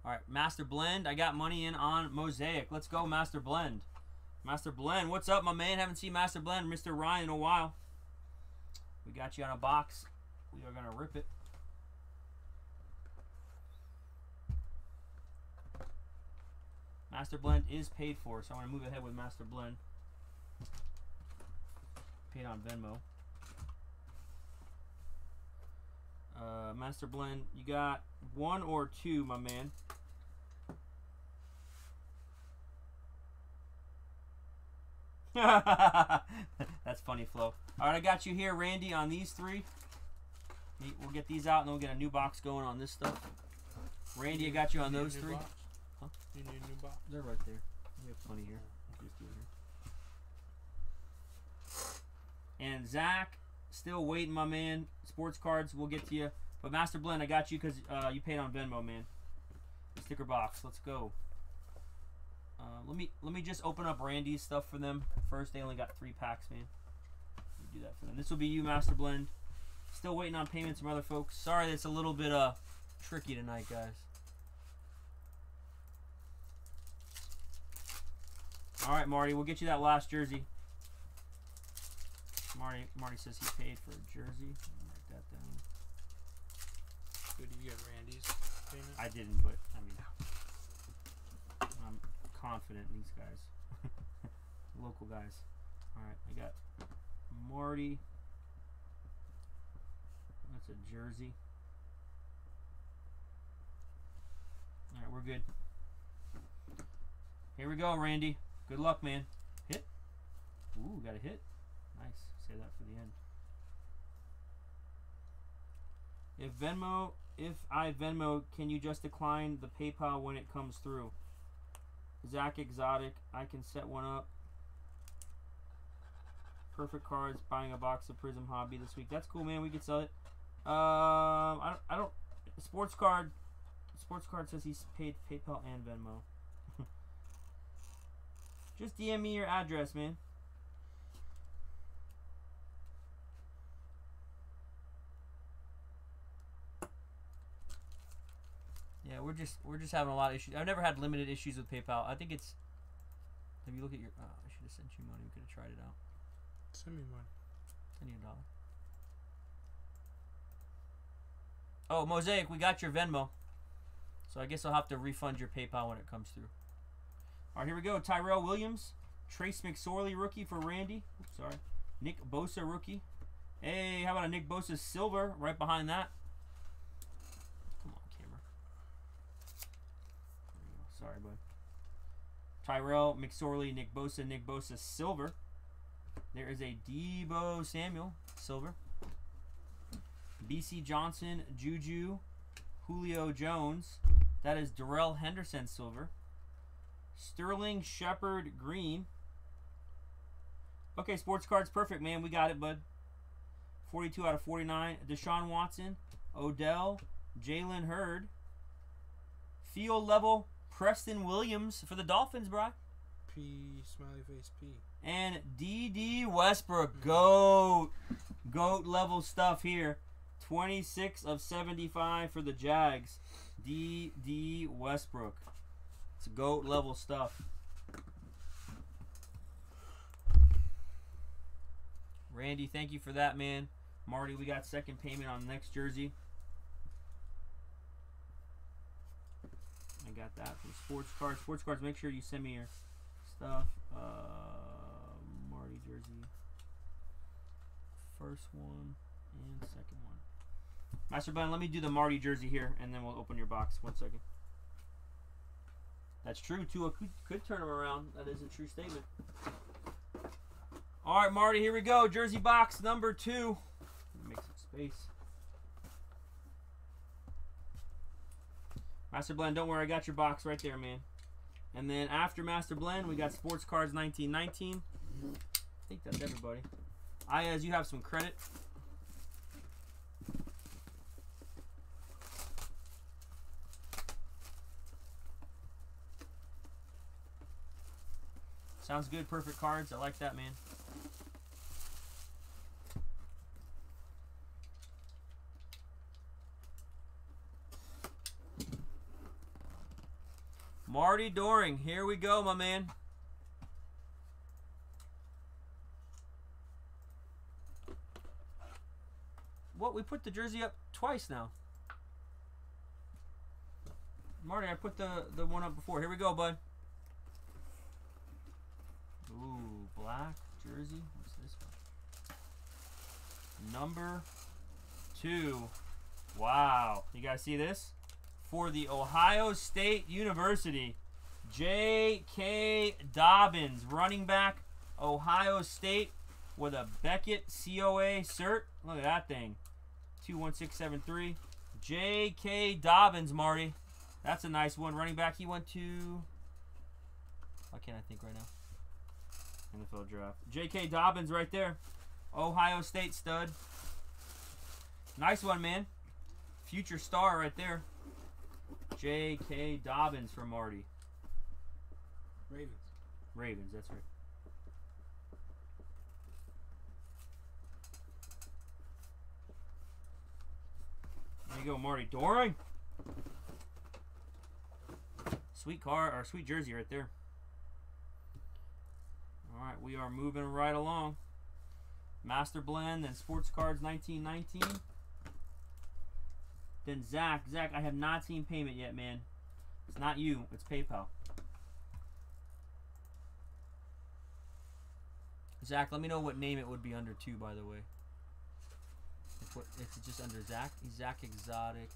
Speaker 1: All right, Master Blend. I got money in on Mosaic. Let's go, Master Blend. Master Blend, what's up, my man? Haven't seen Master Blend, Mr. Ryan, in a while. We got you on a box. We are gonna rip it. Master Blend is paid for, so I'm gonna move ahead with Master Blend. Paid on Venmo. Uh, Master Blend, you got one or two, my man. That's funny, Flo. All right, I got you here, Randy, on these three. We- We'll get these out, and then we'll get a new box going on this stuff. Randy, I got you on those three.
Speaker 2: Box?
Speaker 1: Huh?
Speaker 2: You need a new box.
Speaker 1: They're right there. We have plenty here. Just do it here. And Zach, still waiting, my man. Sports cards, we'll get to you. But Master Blend, I got you because uh, you paid on Venmo, man. Sticker box. Let's go. Uh, let me let me just open up Randy's stuff for them first. They only got three packs, man. Do that for them. This will be you, Master Blend. Still waiting on payments from other folks. Sorry, that's a little bit uh tricky tonight, guys. All right, Marty, we'll get you that last jersey. Marty, Marty says he paid for a jersey. Me Write that down.
Speaker 2: Good, you get Randy's payment.
Speaker 1: I didn't, but I mean, I'm confident in these guys, local guys. All right, I got Marty. That's a jersey. All right, we're good. Here we go, Randy. Good luck, man. Hit. Ooh, got a hit. Nice. Say that for the end. If Venmo, if I Venmo, can you just decline the PayPal when it comes through? Zach Exotic, I can set one up. Perfect cards, buying a box of Prizm Hobby this week. That's cool, man. We can sell it. Um, I don't, I don't. Sports card, sports card says he's paid PayPal and Venmo. Just DM me your address, man. Yeah, we're just we're just having a lot of issues. I've never had limited issues with PayPal. I think it's. Have you look at your? Oh, I should have sent you money. We could have tried it out.
Speaker 2: Send me money.
Speaker 1: Send you a dollar. Oh, Mosaic, we got your Venmo. So I guess I'll have to refund your PayPal when it comes through. All right, here we go. Tyrell Williams, Trace McSorley rookie for Randy. Oops, sorry. Nick Bosa rookie. Hey, how about a Nick Bosa silver right behind that? Come on, camera. There you go. Sorry, bud. Tyrell McSorley, Nick Bosa, Nick Bosa silver. There is a Deebo Samuel silver. BC Johnson, Juju, Julio Jones. That is Darrell Henderson silver. Sterling Shepard green. Okay, sports cards perfect, man. We got it, bud. 42 out of 49. Deshaun Watson, Odell, Jalen Hurd. Field level Preston Williams for the Dolphins, bro.
Speaker 2: P smiley face P.
Speaker 1: And Dede Westbrook, mm-hmm. goat, goat level stuff here. 26 of 75 for the Jags. Dede Westbrook. It's goat level stuff. Randy, thank you for that, man. Marty, we got second payment on the next jersey. I got that from Sports Cards. Sports Cards, make sure you send me your stuff. Uh, Marty jersey. First one and second one. Master Blend, let me do the Marty jersey here, and then we'll open your box. One second. That's true. Tua could, could turn him around. That is a true statement. All right, Marty, here we go. Jersey box number two. Make some space. Master Blend, don't worry, I got your box right there, man. And then after Master Blend, we got Sports Cards 1919. I think that's everybody. Ayaz, you have some credit. Sounds good. Perfect cards. I like that, man. Marty Doring. Here we go, my man. What? We put the jersey up twice now. Marty, I put the, the one up before. Here we go, bud. Ooh, black jersey. What's this one? Number two. Wow. You guys see this? For the Ohio State University, J.K. Dobbins, running back, Ohio State, with a Beckett COA cert. Look at that thing. 21673. J.K. Dobbins, Marty. That's a nice one. Running back, he went to. Why can't I think right now? NFL draft. J.K. Dobbins right there. Ohio State stud. Nice one, man. Future star right there. J.K. Dobbins for Marty.
Speaker 2: Ravens.
Speaker 1: Ravens, that's right. There you go, Marty. Doring. Sweet car, or sweet jersey right there. All right, we are moving right along. Master Blend, and Sports Cards 1919. Then Zach. Zach, I have not seen payment yet, man. It's not you. It's PayPal. Zach, let me know what name it would be under too, by the way. If, what, it's just under Zach. Zach Exotic.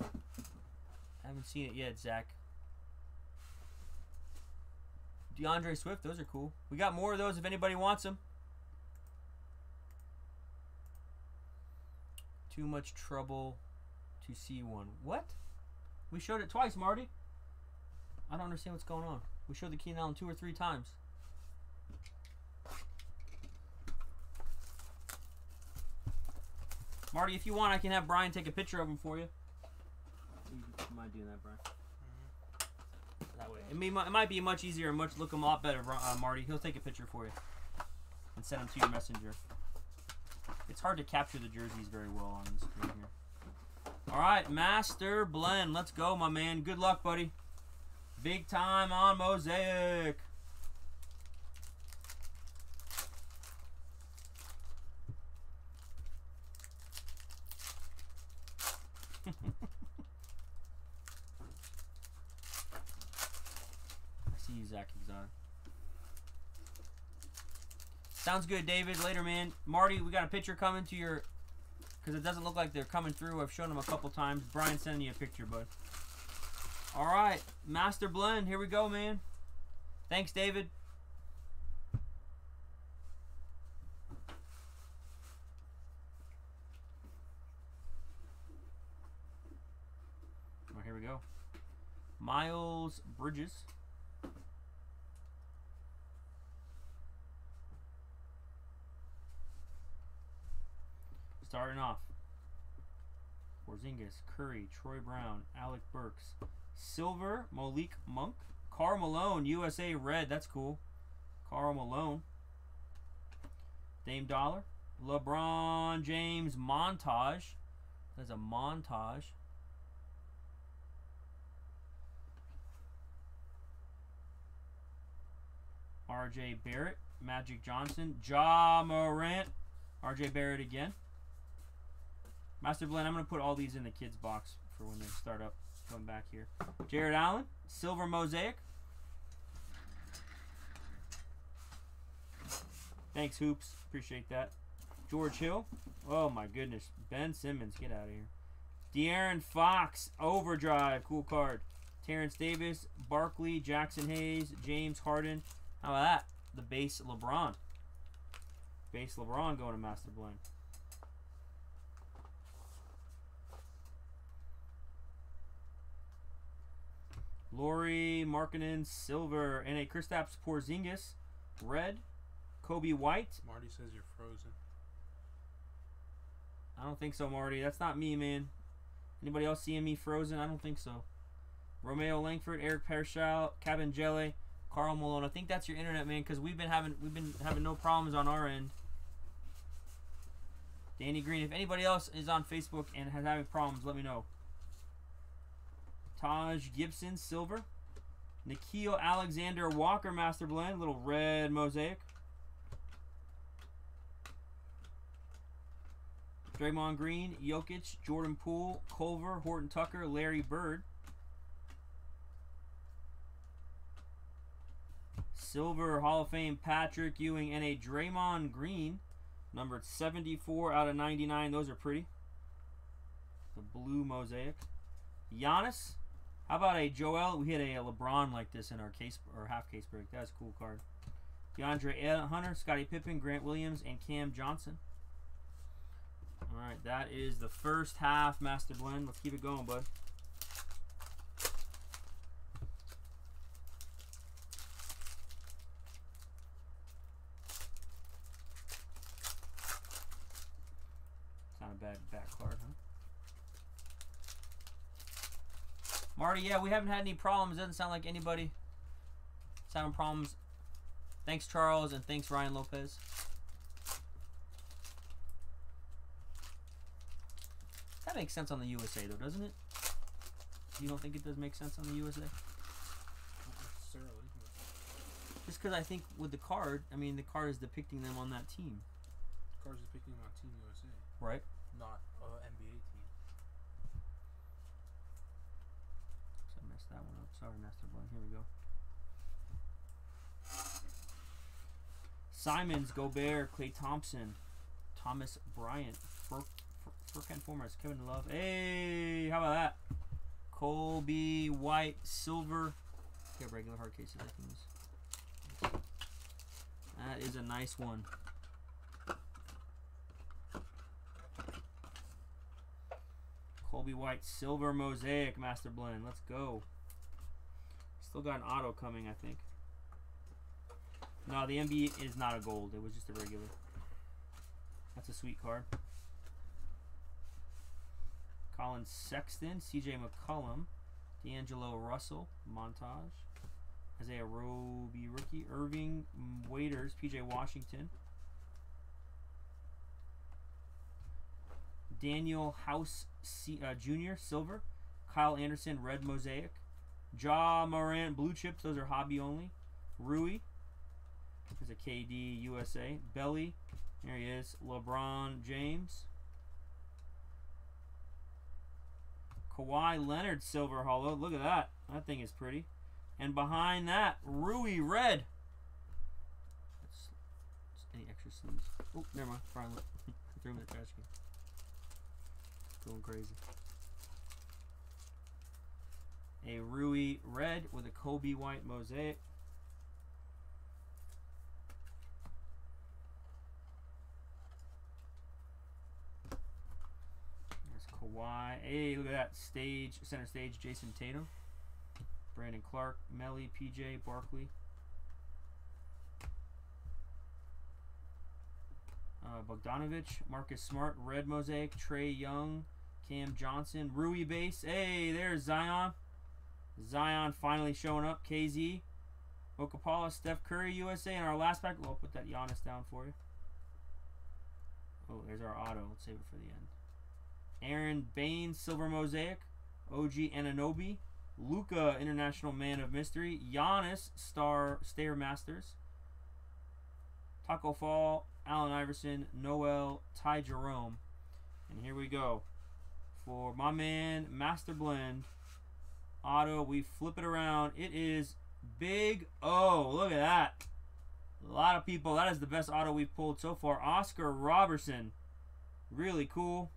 Speaker 1: I haven't seen it yet, Zach. D'Andre Swift, those are cool. We got more of those if anybody wants them. Too much trouble to see one. What? We showed it twice, Marty. I don't understand what's going on. We showed the Keenan Allen two or three times. Marty, if you want, I can have Brian take a picture of him for you. You mind doing that, Brian? That way, it, may, it might be much easier and much look a lot better, uh, Marty. He'll take a picture for you and send them to your messenger. It's hard to capture the jerseys very well on the screen here. All right, Master Blend. Let's go, my man. Good luck, buddy. Big time on Mosaic. I see you, Zach Exotic. Sounds good, David. Later, man. Marty, we got a picture coming to your... Because it doesn't look like they're coming through. I've shown them a couple times. Brian sending you a picture, bud. All right. Master Blend. Here we go, man. Thanks, David. Right, here we go. Miles Bridges. Starting off. Porzingis, Curry, Troy Brown, Alec Burks, Silver, Malik Monk, Karl Malone, USA Red. That's cool. Karl Malone. Dame Dollar. LeBron James montage. There's a montage. RJ Barrett, Magic Johnson, Ja Morant, RJ Barrett again. Master Blend, I'm going to put all these in the kids box for when they start up coming back here. Jarrett Allen, Silver Mosaic. Thanks, Hoops. Appreciate that. George Hill. Oh, my goodness. Ben Simmons, get out of here. De'Aaron Fox, Overdrive. Cool card. Terrence Davis, Barkley, Jaxson Hayes, James Harden. How about that? The base LeBron. Base LeBron going to Master Blend. Lauri Markkanen, silver, and a Kristaps Porzingis, red. Coby White.
Speaker 2: Marty says you're frozen.
Speaker 1: I don't think so, Marty. That's not me, man. Anybody else seeing me frozen? I don't think so. Romeo Langford, Eric Paschall, Cabin Jelly, Karl Malone. I think that's your internet, man, because we've been having we've been having no problems on our end. Danny Green. If anybody else is on Facebook and has having problems, let me know. Taj Gibson, silver. Nickeil Alexander Walker, master blend, little red mosaic. Draymond Green, Jokic, Jordan Poole, Culver, Horton Tucker, Larry Bird. Silver Hall of Fame Patrick Ewing and a Draymond Green, numbered 74 out of 99. Those are pretty. The blue mosaic. Giannis. How about a Joel? We hit a LeBron like this in our case or half case break. That's a cool card. DeAndre Hunter, Scottie Pippen, Grant Williams, and Cam Johnson. All right, that is the first half Master Blend. Let's keep it going, bud. It's not a bad back card, huh? Marty, yeah, we haven't had any problems. Doesn't sound like anybody is having problems. Thanks, Charles, and thanks, Ryan Lopez. That makes sense on the USA, though, doesn't it? You don't think it does make sense on the USA?
Speaker 2: Not necessarily.
Speaker 1: Just because I think with the card, I mean, the card is depicting them on that team,
Speaker 2: The card is picking on Team USA,
Speaker 1: right?
Speaker 2: not a NBA team.
Speaker 1: So I messed that one up. Sorry, Master Blend. Here we go. Simons, Gobert, Klay Thompson, Thomas Bryant, Fur- Fur- Furkan Formers, Kevin Love. Hey, how about that? Coby White, Silver. Get regular hard cases. I can. That is a nice one. Coby White, Silver Mosaic Master Blend. Let's go. Still got an auto coming, I think. No, the MB is not a gold. It was just a regular. That's a sweet card. Collin Sexton, CJ McCollum, D'Angelo Russell, Montage, Isaiah Roby rookie, Irving Waiters, PJ Washington, Daniel House C, uh, Jr. Silver, Kyle Anderson Red Mosaic, Ja Morant Blue Chips. Those are hobby only. Rui. There's a KD USA. Belly. There he is. LeBron James. Kawhi Leonard Silver Hollow. Oh, look at that. That thing is pretty. And behind that, Rui Red. Any extra sleeves. Oh, never mind. I threw him in the trash can. Going crazy. A Rui Red with a Coby White mosaic. There's Kawhi. Hey, look at that stage, center stage, Jayson Tatum. Brandon Clarke, Melli, PJ, Barkley. Uh, Bogdanovich, Marcus Smart, Red Mosaic, Trae Young, Cam Johnson, Rui Base. Hey, there's Zion. Zion finally showing up. KZ. Okpala, Steph Curry, USA, and our last pack. We'll put that Giannis down for you. Oh, there's our auto. Let's save it for the end. Aron Baynes, Silver Mosaic. OG Anunoby. Luka, International Man of Mystery. Giannis, Star Stair Masters. Tacko Fall, Allen Iverson, Noel, Ty Jerome. And here we go. For my man, Master Blend. Auto, we flip it around. It is Big O. Look at that. A lot of people. That is the best auto we've pulled so far. Oscar Robertson. Really cool.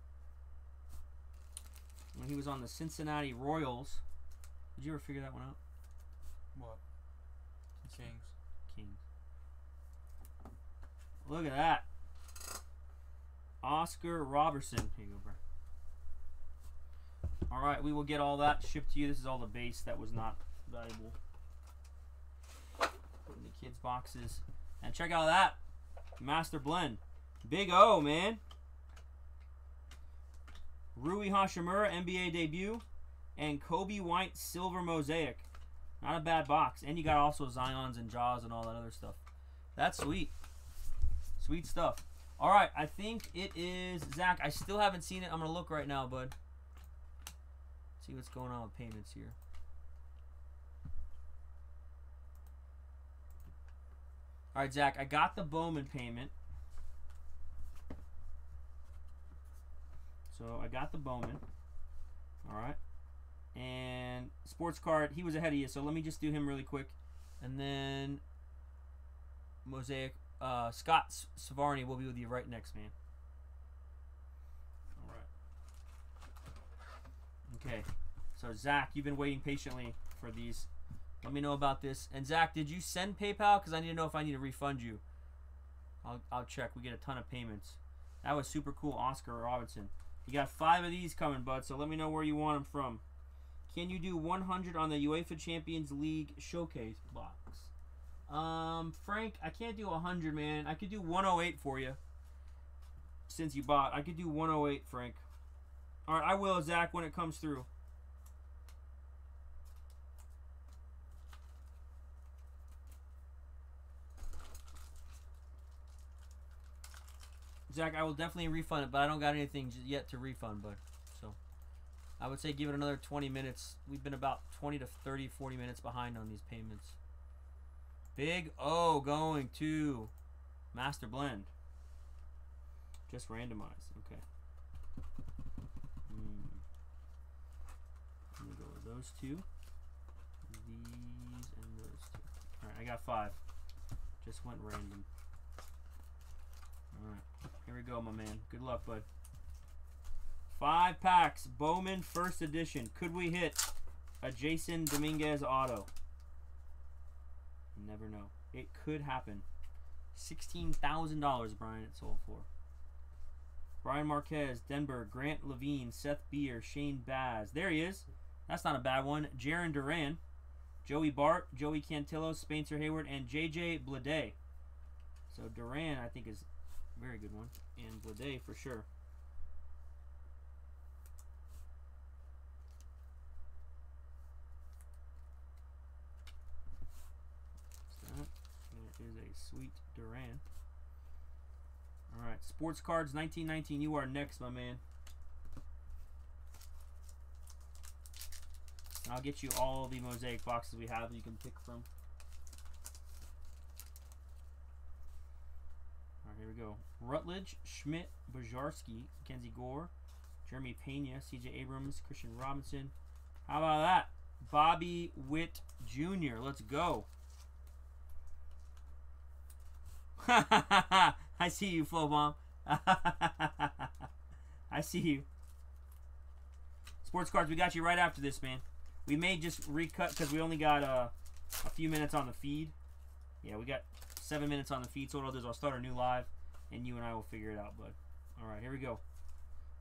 Speaker 1: When he was on the Cincinnati Royals. Did you ever figure that one out?
Speaker 2: What? Kings.
Speaker 1: Kings. Look at that. Oscar Robertson. Here you go, bro. All right, we will get all that shipped to you. This is all the base that was not valuable. Put in the kids' boxes. And check out that. Master Blend. Big O, man. Rui Hachimura, NBA debut. And Coby White, Silver Mosaic. Not a bad box. And you got also Zions and Jaws and all that other stuff. That's sweet. Sweet stuff. All right, I think it is Zach. I still haven't seen it. I'm gonna look right now, bud. See what's going on with payments here. All right, Zach. I got the Bowman payment. So I got the Bowman. All right. And sports card, he was ahead of you. So let me just do him really quick, and then Mosaic uh, Scott Savarni will be with you right next, man. All right. Okay. So Zach, you've been waiting patiently for these. Let me know about this. And Zach, did you send PayPal? Because I need to know if I need to refund you. I'll, I'll check. We get a ton of payments. That was super cool, Oscar Robinson. You got five of these coming, bud. So let me know where you want them from. Can you do 100 on the UEFA Champions League showcase box? Um, Frank, I can't do 100, man. I could do 108 for you. Since you bought, I could do 108, Frank. All right, I will, Zach, when it comes through. Zach, I will definitely refund it, but I don't got anything yet to refund, bud. So, I would say give it another 20 minutes. We've been about 20 to 30, 40 minutes behind on these payments. Big O going to Master Blend. Just randomized. Okay. Hmm. Let me go with those two. These and those two. Alright, I got five. Just went random. Alright. Here we go, my man. Good luck, bud. Five packs. Bowman first edition. Could we hit a Jasson Dominguez auto? Never know. It could happen. Sixteen thousand dollars, Brian. It sold for. Brian Marquez, Denver, Grant Lavigne, Seth Beer, Shane Baz. There he is. That's not a bad one. Jarren Duran, Joey Bart, Joey Cantillo, Spencer Howard, and JJ Bleday. So Duran, I think, is a very good one, and Blade for sure. There is a sweet Duran. All right, sports cards 1919. You are next, my man. I'll get you all the mosaic boxes we have you can pick from. All right, here we go. Rutledge, Schmidt, Bajarski, Kenzie Gore, Jeremy Pena, C.J. Abrams, Kristian Robinson. How about that? Bobby Witt Jr. Let's go. I see you, Flo Bomb. I see you. Sports cards, we got you right after this, man. We may just recut because we only got uh, a few minutes on the feed. Yeah, we got seven minutes on the feed. So what I'll do is I'll start a new live, and you and I will figure it out, bud. All right, here we go.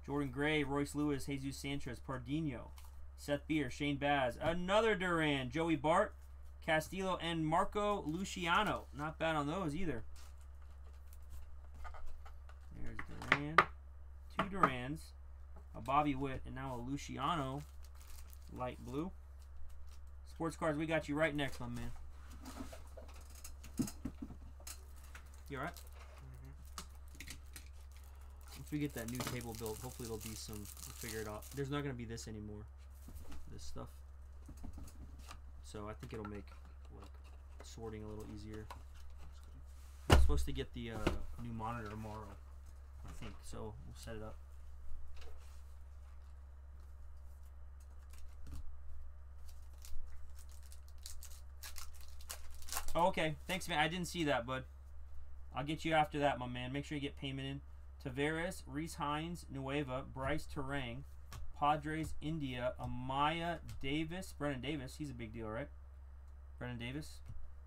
Speaker 1: Jordan Gray, Royce Lewis, Jesus Sanchez, Pardino, Seth Beer, Shane Baz, another Duran, Joey Bart, Castillo, and Marco Luciano. Not bad on those either. There's Duran. Two Durans. A Bobby Witt and now a Luciano. Light blue. Sports cards, we got you right next, my man. You alright? Once we get that new table built, hopefully it'll be some. We'll figure it out. There's not gonna be this anymore. This stuff. So I think it'll make like sorting a little easier. I'm supposed to get the uh, new monitor tomorrow. I think so. We'll set it up. Oh, okay. Thanks, man. I didn't see that, bud. I'll get you after that, my man. Make sure you get payment in. Tavares, Reese Hines, Nueva, Bryce Turang, Padres, India, Amaya Davis, Brennen Davis. He's a big deal, right? Brennen Davis,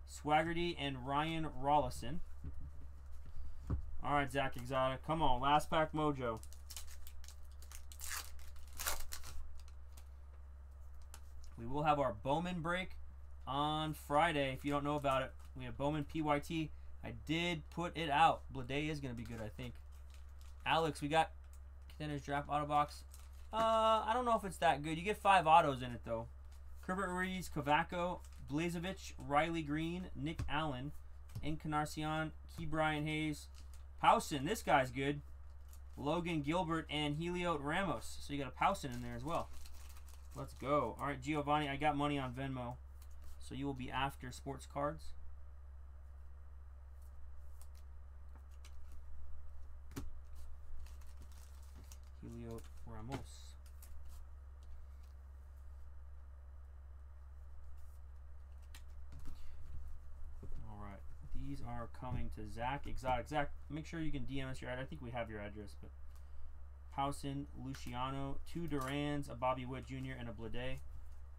Speaker 1: Swaggerty, and Ryan Rollison. All right, Zach Exotic. Come on. Last pack mojo. We will have our Bowman break on Friday. If you don't know about it, we have Bowman PYT. I did put it out. Bleday is going to be good, I think. Alex, we got Contenders Draft Auto Box. Uh, I don't know if it's that good. You get five autos in it, though. Keibert Ruiz, Cavaco, Blazevich, Riley Greene, Nick Allen, Encarnacion, Ke'Bryan Hayes, Powson. This guy's good. Logan Gilbert and Heliot Ramos. So you got a Powson in there as well. Let's go. All right, Giovanni, I got money on Venmo. So you will be after sports cards. Heliot Ramos. All right, these are coming to Zach Exotic. Zach, make sure you can DM us your address. I think we have your address, but Housen, Luciano, two Durans, a Bobby Witt Jr., and a Bleday.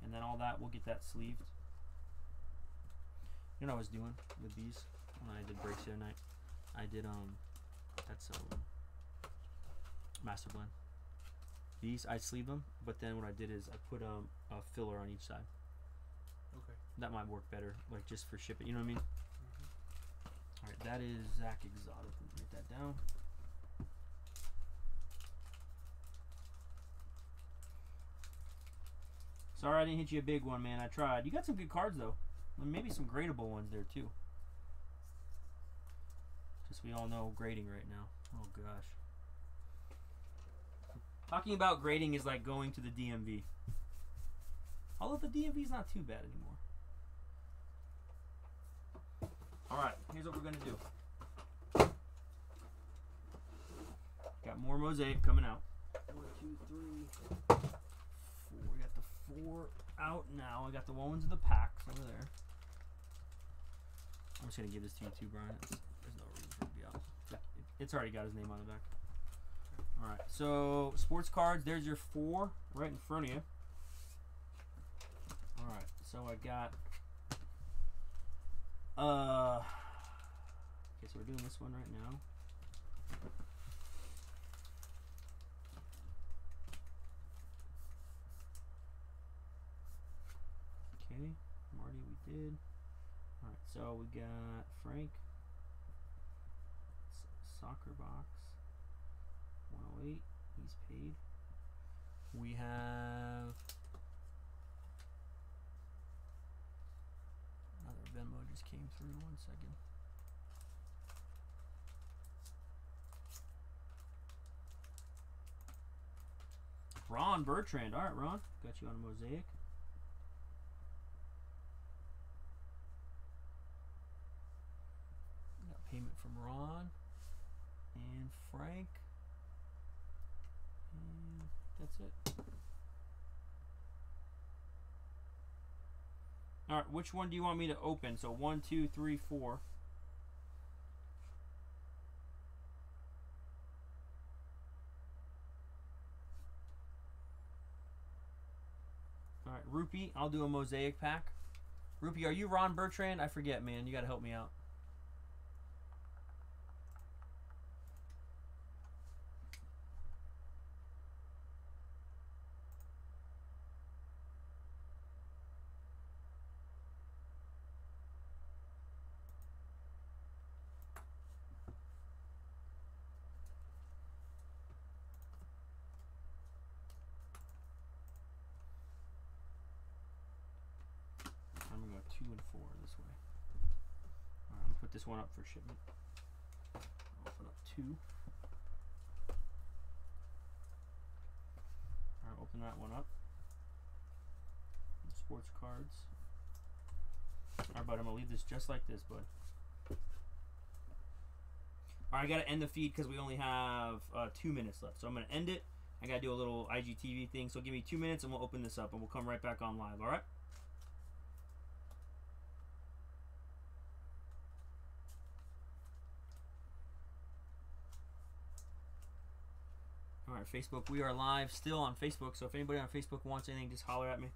Speaker 1: And then all that, we'll get that sleeved. You know what I was doing with these when I did breaks the other night? I did, um, that's, um, Master Blend. These, I sleeve them, but then what I did is I put, um, a filler on each side.
Speaker 2: Okay.
Speaker 1: That might work better, like just for shipping, you know what I mean? Alright, that is Zach Exotic. Let me write that down. Sorry I didn't hit you a big one, man. I tried. You got some good cards though. Maybe some gradable ones there too. Just we all know grading right now. Oh gosh. Talking about grading is like going to the DMV. Although the DMV is not too bad anymore. Alright, here's what we're gonna do. Got more mosaic coming out. One, two, three, four. We got the four out now. I got the ones in the packs over there. I'm just gonna give this to you too, Brian. It's, there's no reason for it to be. Yeah, it- It's already got his name on the back. All right. So sports cards. There's your four right in front of you. All right. So I got. Uh. Okay, so we're doing this one right now. Okay, Marty, we did. So we got Frank. Soccer box. 108. He's paid. We have another Venmo just came through. One second. Ron Bertrand. All right, Ron. Got you on a mosaic. Got payment from Ron and Frank. And that's it. All right, which one do you want me to open? So one, two, three, four. All right, Rupee, I'll do a mosaic pack. Rupee, are you Ron Bertrand? I forget, man. You got to help me out. I'm gonna go two and four this way. Alright, I'm gonna put this one up for shipment. two. All right, open that one up. Sports cards. All right, this just like this, bud. All right, I gotta end the feed because we only have uh, two minutes left. So I'm gonna end it. I gotta do a little IGTV thing. So give me two minutes and we'll open this up and we'll come right back on live. All right. All right, Facebook. We are live still on Facebook. So if anybody on Facebook wants anything, just holler at me.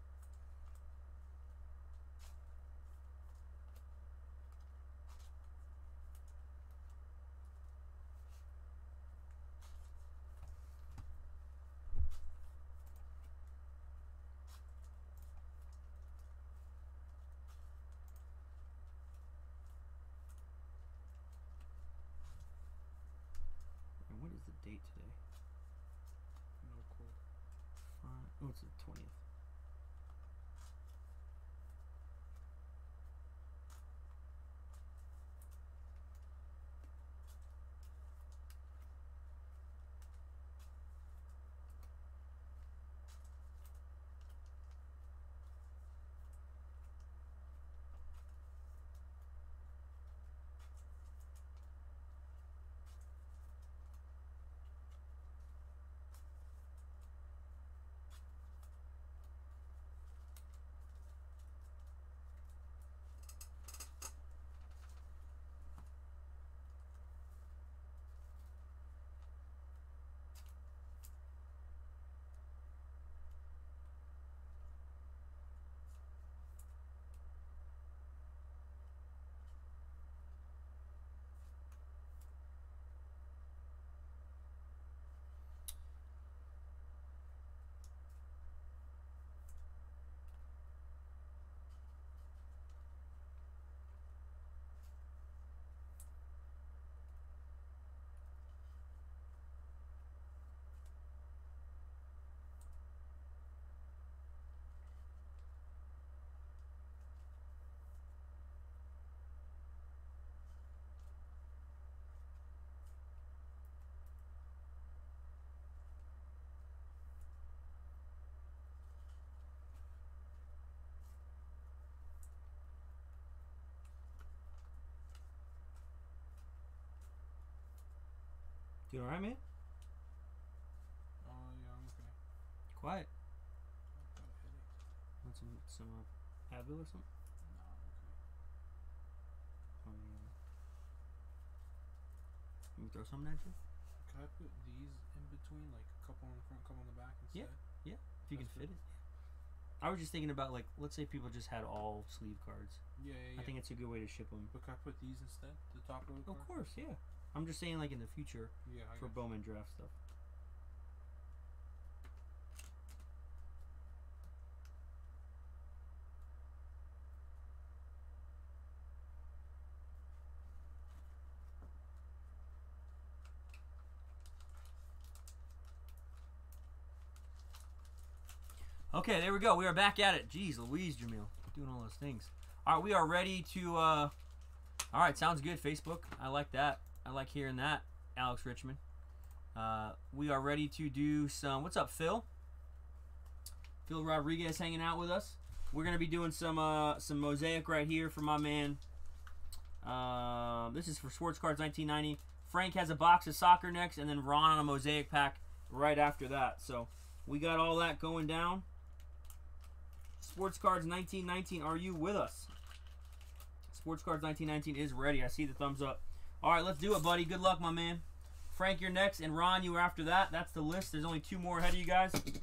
Speaker 1: Doing alright, man?
Speaker 2: Oh yeah, I'm okay.
Speaker 1: Quiet.
Speaker 2: I've got a headache.
Speaker 1: Want some some uh, Advil or something?
Speaker 2: No, I'm okay.
Speaker 1: Oh yeah. Let me throw something at you.
Speaker 2: Can I put these in between, like a couple on the front, couple on the back instead?
Speaker 1: Yeah, yeah. If you
Speaker 2: That's
Speaker 1: can fit it. I was just thinking about like, let's say people just had all sleeve cards.
Speaker 2: Yeah, yeah, yeah.
Speaker 1: I think it's a good way to ship them.
Speaker 2: But can I put these instead? The top of the
Speaker 1: Of
Speaker 2: card?
Speaker 1: course, yeah. I'm just saying like in the future
Speaker 2: Yeah, I
Speaker 1: for Bowman draft stuff. Okay, there we go. We are back at it. Jeez, Louise Jamil, doing all those things. All right, we are ready to. uh All right, sounds good. Facebook, I like that. I like hearing that. Alex Richmond. Uh, we are ready to do some. What's up, Phil? Phil Rodriguez hanging out with us. We're gonna be doing some uh some mosaic right here for my man. Uh, this is for Sports Cards 1990. Frank has a box of soccer next, and then Ron on a mosaic pack right after that. So we got all that going down. Sports Cards 1919, are you with us? Sports Cards 1919 is ready. I see the thumbs up. All right, let's do it, buddy. Good luck, my man. Frank, you're next, and Ron, you are after that. That's the list. There's only two more ahead of you guys. If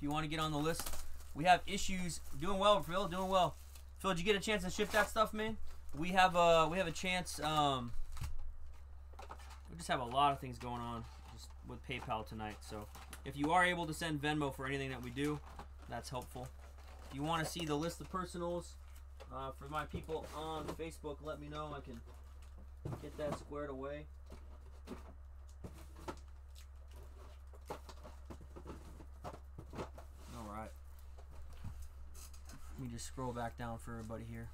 Speaker 1: you want to get on the list, we have issues. Doing well, Phil. Doing well. Phil, did you get a chance to ship that stuff, man? We have a we have a chance. Um, we just have a lot of things going on just with PayPal tonight. So if you are able to send Venmo for anything that we do, that's helpful. If you want to see the list of personals uh, for my people on Facebook, let me know. I can get that squared away. All right. Let me just scroll back down for everybody here.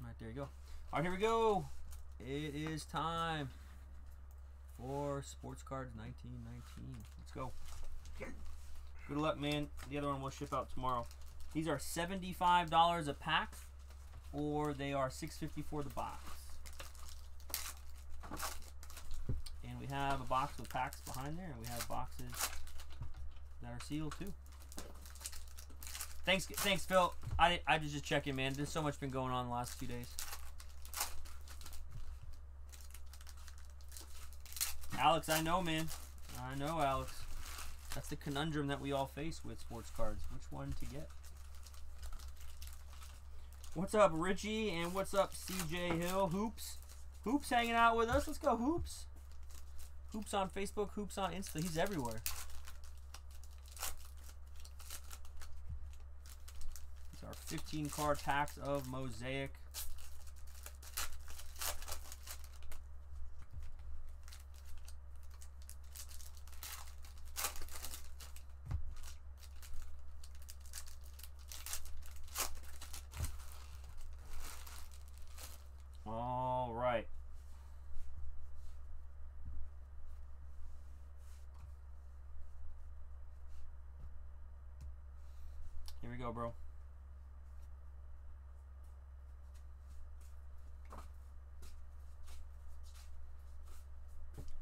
Speaker 1: My right, there you go. All right, here we go. It is time for Sports Cards 1919. Let's go. Good luck, man. The other one will ship out tomorrow. These are $75 a pack, or they are $6.50 for the box. And we have a box with packs behind there, and we have boxes that are sealed too. Thanks, thanks, Phil. I I just just checking, man. There's so much been going on the last few days. Alex, I know, man. I know, Alex. That's the conundrum that we all face with sports cards. Which one to get? What's up, Richie? And what's up, CJ Hill? Hoops. Hoops hanging out with us. Let's go, Hoops. Hoops on Facebook, Hoops on Insta. He's everywhere. These are 15 card packs of Mosaic. All right. Here we go, bro.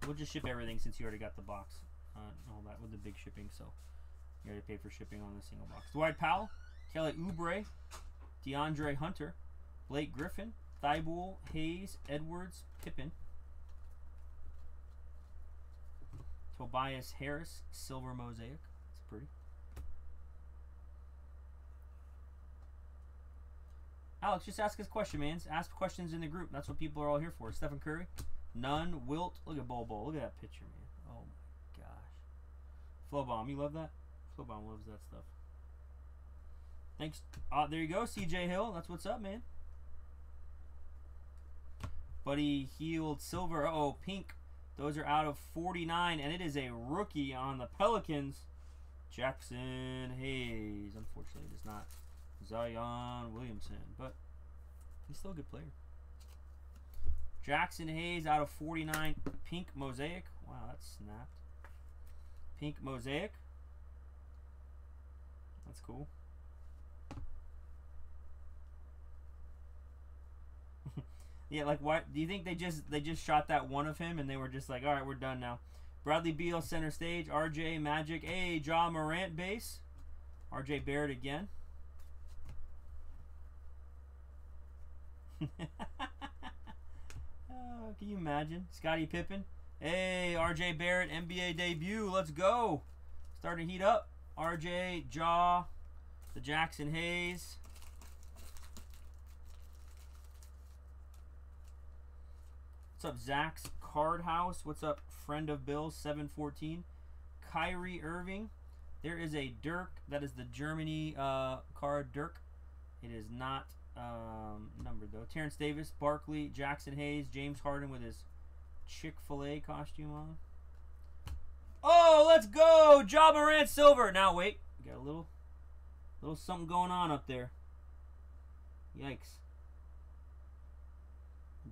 Speaker 1: We'll just ship everything since you already got the box. Uh, all that with the big shipping, so you already paid for shipping on the single box. Dwight Powell, Kelly Oubre, DeAndre Hunter, Blake Griffin, Thybulle, Hayes, Edwards, Pippen, Tobias Harris, Silver Mosaic. It's pretty. Alex, just ask us question, man. Ask questions in the group. That's what people are all here for. Stephen Curry, Nunn, Wilt. Look at Bobo. Look at that picture, man. Oh my gosh. Flowbomb, you love that? Flowbomb loves that stuff. Thanks. Uh, there you go, CJ Hill. That's what's up, man. Buddy Hield Silver. Uh oh, pink. Those are out of 49, and it is a rookie on the Pelicans. Jaxson Hayes. Unfortunately, is not Zion Williamson, but he's still a good player. Jaxson Hayes out of 49. Pink Mosaic. Wow, that's snapped. Pink Mosaic. That's cool. yeah, like what? Do you think they just they just shot that one of him and they were just like, all right, we're done now. Bradley Beal center stage. RJ Magic. A Ja Morant base. RJ Barrett again. Oh, can you imagine? Scottie Pippen. Hey, RJ Barrett, NBA debut. Let's go. Starting to heat up. RJ, Ja, the Jaxson Hayes. What's up, Zach's Card House? What's up, friend of Bill's 714? Kyrie Irving. There is a Dirk. That is the Germany uh, card, Dirk. It is not um, numbered though. Terence Davis, Barkley, Jaxson Hayes, James Harden with his Chick Fil A costume on. Oh, let's go, Ja Morant Silver. Now wait, got a little, little something going on up there. Yikes.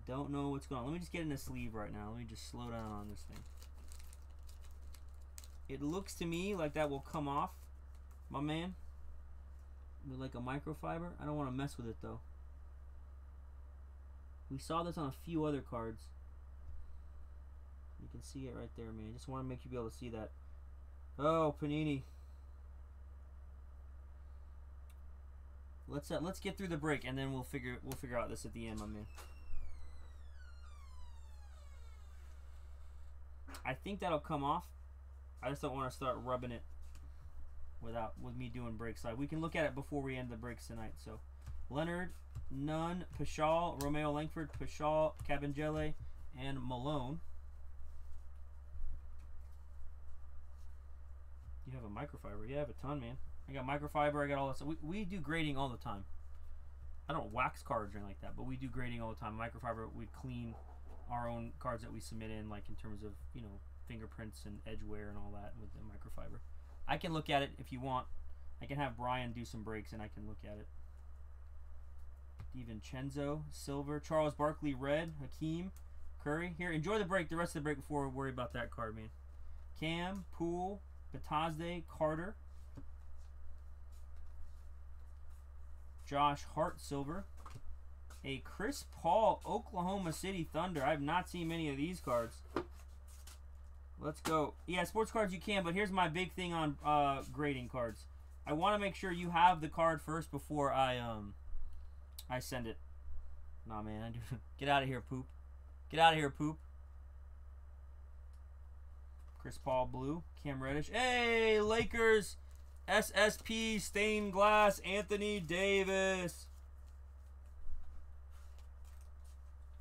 Speaker 1: Don't know what's going on. Let me just get in the sleeve right now. Let me just slow down on this thing. It looks to me like that will come off, my man with like a microfiber. I don't want to mess with it though. We saw this on a few other cards. You can see it right there, man. I just want to make you be able to see that. Oh, Panini. Let's uh, let's get through the break and then we'll figure we'll figure out this at the end, my man. I think that'll come off. I just don't want to start rubbing it without with me doing breaks live. We can look at it before we end the breaks tonight. So Leonard, Nunn, Paschall, Romeo Langford, Paschall, Kabengele, and Malone. You have a microfiber. You have a ton, man. I got microfiber. I got all this. We, we do grading all the time. I don't wax cards or anything like that, but we do grading all the time. Microfiber, we clean our own cards that we submit in, like in terms of, you know, fingerprints and edge wear and all that with the microfiber. I can look at it if you want. I can have Brian do some breaks and I can look at it. DiVincenzo, silver. Charles Barkley, red. Hakeem, Curry. Here, enjoy the break, the rest of the break before we worry about that card, man. Cam, Poole, Batazde, Carter. Josh Hart, silver. A Chris Paul, Oklahoma City Thunder. I have not seen many of these cards. Let's go. Yeah, sports cards you can, but here's my big thing on uh, grading cards. I want to make sure you have the card first before I um I send it. Nah, man, I do. Get out of here, poop. Get out of here, poop. Chris Paul blue, Cam Reddish. Hey, Lakers. SSP stained glass Anthony Davis.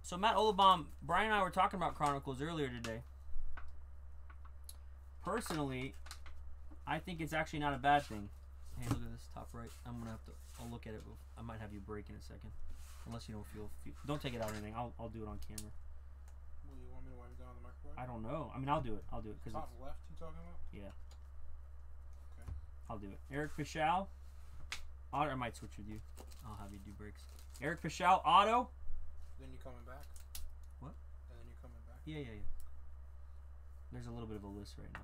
Speaker 1: So Matt Olabom, Brian and I were talking about Chronicles earlier today. Personally, I think it's actually not a bad thing. Hey, look at this top right. I'm gonna have to. I'll look at it. I might have you break in a second, unless you don't feel. feel don't take it out or anything. I'll, I'll do it on camera.
Speaker 2: Well, you want me to wipe it down the microwave?
Speaker 1: I don't know. I mean, I'll do it. I'll do it because
Speaker 2: Top left, you talking about?
Speaker 1: yeah.
Speaker 2: Okay.
Speaker 1: I'll do it. Eric Paschall. Auto, I might switch with you. I'll have you do breaks. Eric Paschall, auto.
Speaker 2: Then you coming back?
Speaker 1: What?
Speaker 2: And then you coming back?
Speaker 1: Yeah, yeah, yeah. There's a little bit of a list right now.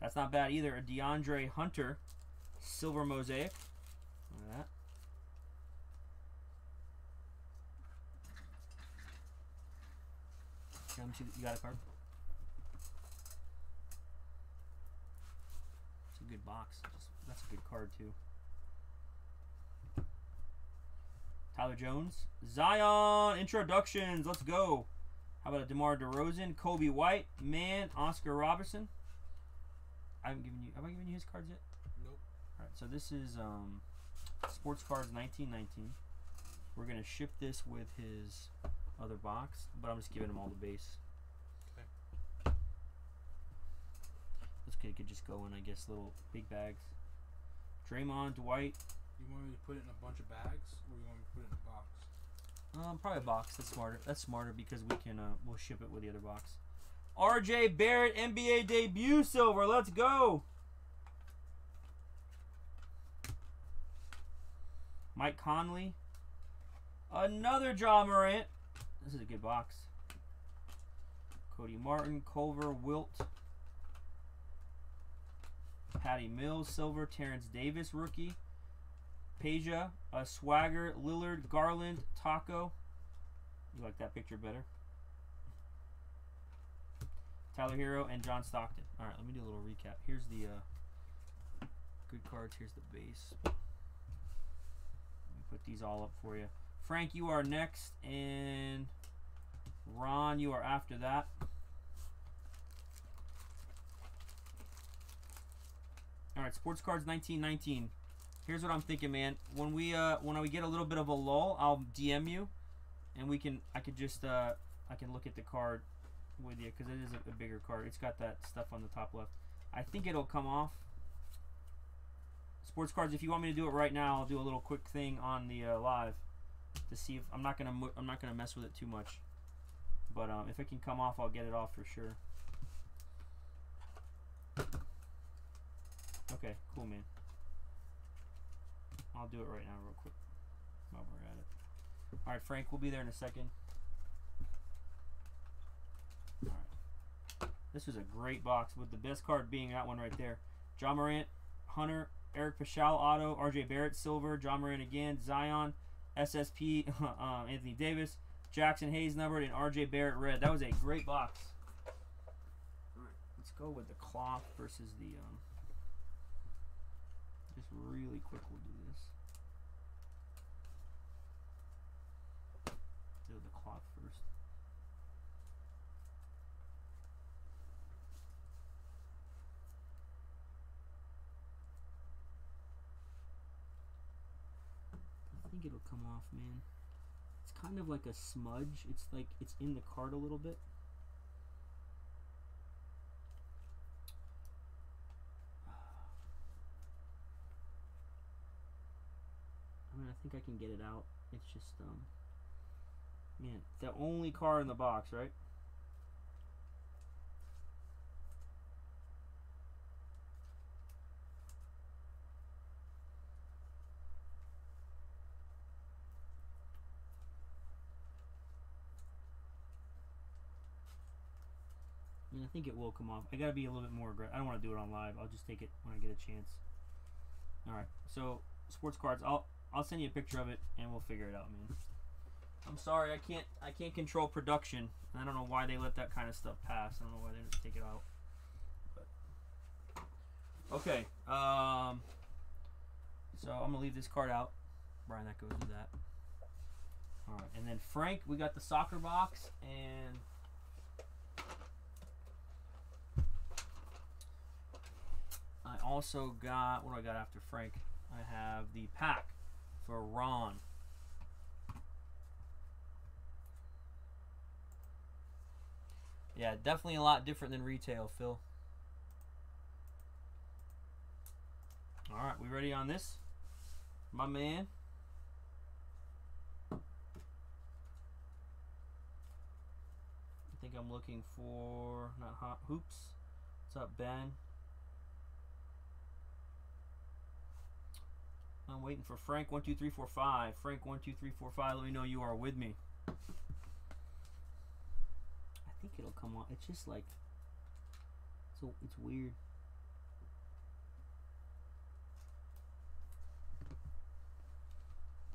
Speaker 1: That's not bad either. A DeAndre Hunter, silver mosaic. Look at that. Let me see. You got a card? It's a good box. Just, that's a good card too. Tyler Jones, Zion introductions. Let's go. How about a DeMar DeRozan, Coby White, man, Oscar Robertson. I haven't given you. Have I given you his cards yet?
Speaker 2: Nope.
Speaker 1: All right. So this is um, Sports Cards 1919. We're gonna ship this with his other box, but I'm just giving him all the base.
Speaker 2: Okay.
Speaker 1: This kid could just go in, I guess, little big bags. Draymond, Dwight,
Speaker 2: You want me to put it in a bunch of bags, or you want me to put it in a box?
Speaker 1: Um, probably a box. That's smarter. That's smarter because we can uh, we'll ship it with the other box. R.J. Barrett NBA debut silver. Let's go. Mike Conley. Another Ja Morant. This is a good box. Cody Martin, Culver, Wilt. Patty Mills, silver. Terence Davis, rookie. Peja, uh, Swagger, Lillard, Garland, Tacko. You like that picture better? Tyler Herro and John Stockton. All right, let me do a little recap. Here's the uh, good cards. Here's the base. Let me put these all up for you. Frank, you are next, and Ron, you are after that. All right, sports cards 1919 here's what I'm thinking, man. When we uh when we get a little bit of a lull, I'll DM you, and we can I could just uh I can look at the card with you because it is a, a bigger card. It's got that stuff on the top left. I think it'll come off. Sports cards. If you want me to do it right now, I'll do a little quick thing on the uh, live to see if I'm not gonna I'm not gonna mess with it too much. But um, if it can come off, I'll get it off for sure. Okay, cool, man. I'll do it right now, real quick, while we're at it. All right, Frank, we'll be there in a second. All right. This was a great box with the best card being that one right there. Ja Morant, Hunter, Eric Paschall, Auto, R.J. Barrett, Silver, Ja Morant again, Zion, SSP, um, Anthony Davis, Jaxson Hayes numbered, and R.J. Barrett red. That was a great box. All right, let's go with the cloth versus the um. Just really quick, we'll. Do the cloth first. I think it'll come off, man. It's kind of like a smudge. It's like it's in the card a little bit. I mean, I think I can get it out. It's just, um, man, the only car in the box, right? Think it will come off. I gotta be a little bit more aggressive. I don't want to do it on live. I'll just take it when I get a chance. All right. So sports cards. I'll I'll send you a picture of it and we'll figure it out, man. I'm sorry. I can't I can't control production. I don't know why they let that kind of stuff pass. I don't know why they didn't take it out. But okay. Um. So I'm gonna leave this card out. Brian, that goes with that. All right, and then Frank, we got the soccer box and. I also got what do I got after Frank? I have the pack for Ron. Yeah, definitely a lot different than retail, Phil. All right, we ready on this? My man. I think I'm looking for not hot hoops. What's up, Ben? I'm waiting for Frank one two three four five. Frank one two three four five. Let me know you are with me. I think it'll come on. It's just like so. It's weird.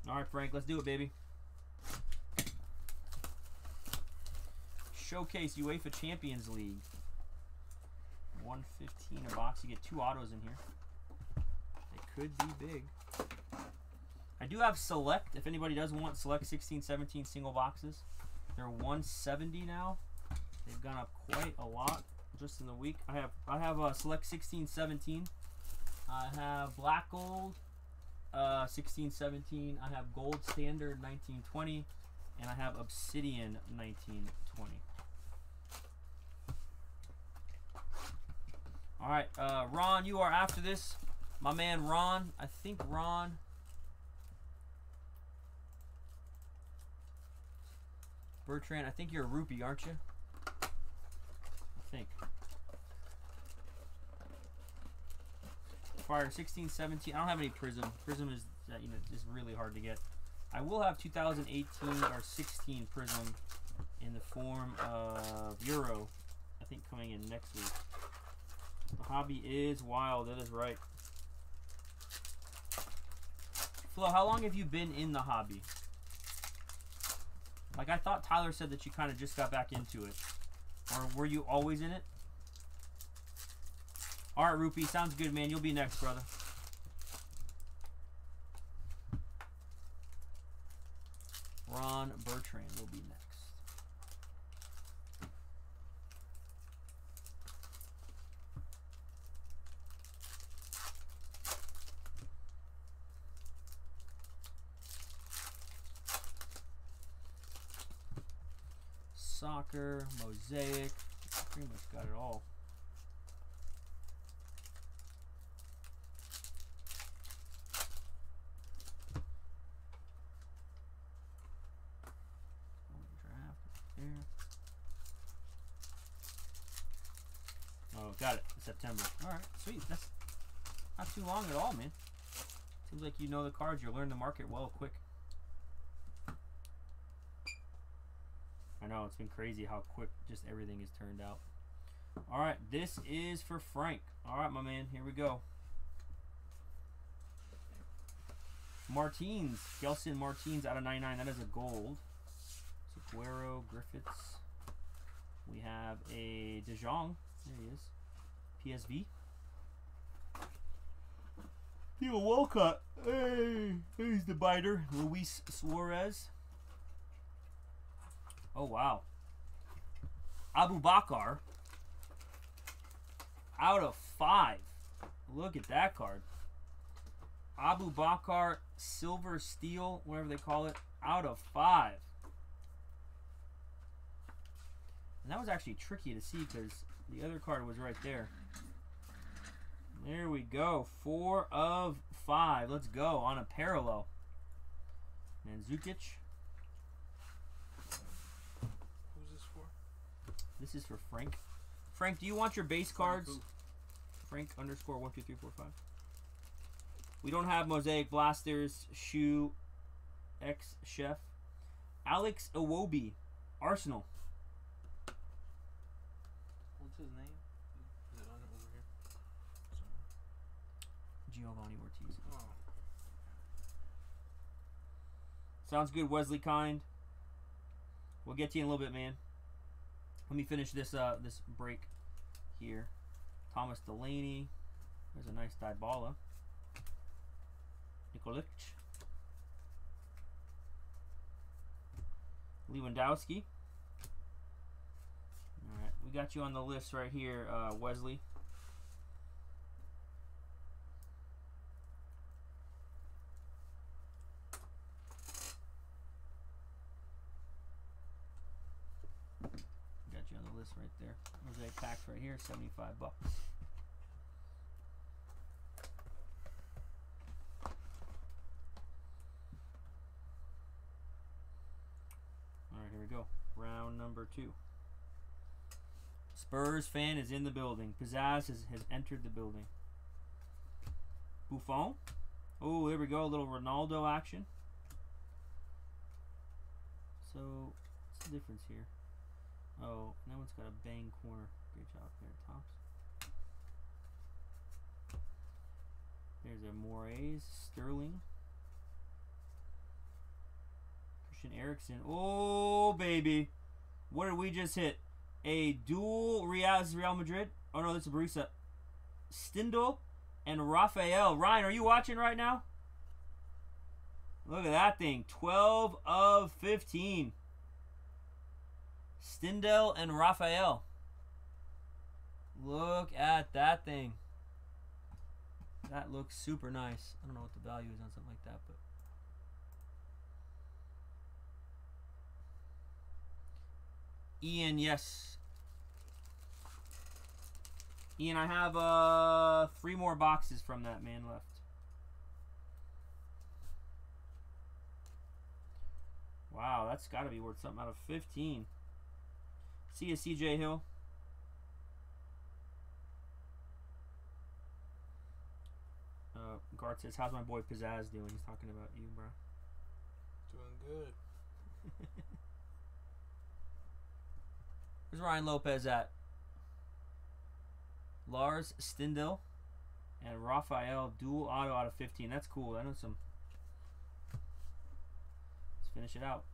Speaker 1: All right, Frank. Let's do it, baby. Showcase UEFA Champions League. 115 a box. You get two autos in here. It could be big. I do have select. If anybody does want select 16, 17 single boxes, they're 170 now. They've gone up quite a lot just in the week. I have I have uh, select 16, 17. I have black gold, uh, 16, 17. I have gold standard 1920, and I have obsidian 1920. All right, uh, Ron, you are after this. My man Ron, I think Ron. Bertrand, I think you're a rupee, aren't you? I think. Fire 16, 17. I don't have any Prizm. Prizm is uh, you know is really hard to get. I will have 2018 or 16 Prizm in the form of Euro. I think coming in next week. The hobby is wild. That is right. Flo, how long have you been in the hobby? Like I thought Tyler said that you kind of just got back into it. Or were you always in it? Alright, Rupee. Sounds good, man. You'll be next, brother. Ron Bertrand will be Mosaic, pretty much got it all. Oh, got it. September. All right, sweet. That's not too long at all, man. Seems like you know the cards. You learn the market well quick. I know it's been crazy how quick just everything has turned out. All right, this is for Frank. All right, my man, here we go. Martins, Gelson Martins out of 99. That is a gold. Seguero, Griffiths. We have a De Jong. There he is. PSV. Theo Walcott. Hey, he's the biter. Luis Suarez. Oh, wow. Aboubakar. Out of five. Look at that card. Aboubakar, silver steel, whatever they call it, out of five. And that was actually tricky to see because the other card was right there. There we go. Four of five. Let's go on a parallel. Mandzukic.
Speaker 2: This
Speaker 1: is for Frank. Frank, do you want your base cards? Frank underscore one two three four five. We don't have Mosaic Blasters, Shoe, X Chef, Alex Iwobi, Arsenal.
Speaker 2: What's his name? Is it on over here?
Speaker 1: Giovanni Ortiz.
Speaker 2: Oh.
Speaker 1: Sounds good, Wesley Kind. We'll get to you in a little bit, man. Let me finish this uh this break here. Thomas Delaney. There's a nice Dybala. Nikolic. Lewandowski. All right, we got you on the list right here, uh, Wesley. Got you on the list right there. Mosaic packs right here, 75 bucks. All right, here we go. Round number two. Spurs fan is in the building. Pizzazz has, has entered the building. Buffon. Oh, there we go. A little Ronaldo action. So, what's the difference here? Oh, that one's got a bang corner. Job there, Topps. There's a Moraes, Sterling. Christian Eriksen. Oh, baby. What did we just hit? A dual Real, Real Madrid. Oh, no, that's a Barisa. Stindl and Raffael. Ryan, are you watching right now? Look at that thing. 12 of 15. Stindl and Raffael. Look at that thing. That looks super nice. I don't know what the value is on something like that, but Ian, yes. Ian, I have uh three more boxes from that man left. Wow, that's got to be worth something out of 15. See you, CJ Hill. Uh, Gart says, "How's my boy Pizzazz doing?" He's talking about you, bro.
Speaker 2: Doing good.
Speaker 1: Where's Ryan Lopez at? Lars Stindl and Raffael dual auto out of 15. That's cool. I know some. Let's finish it out.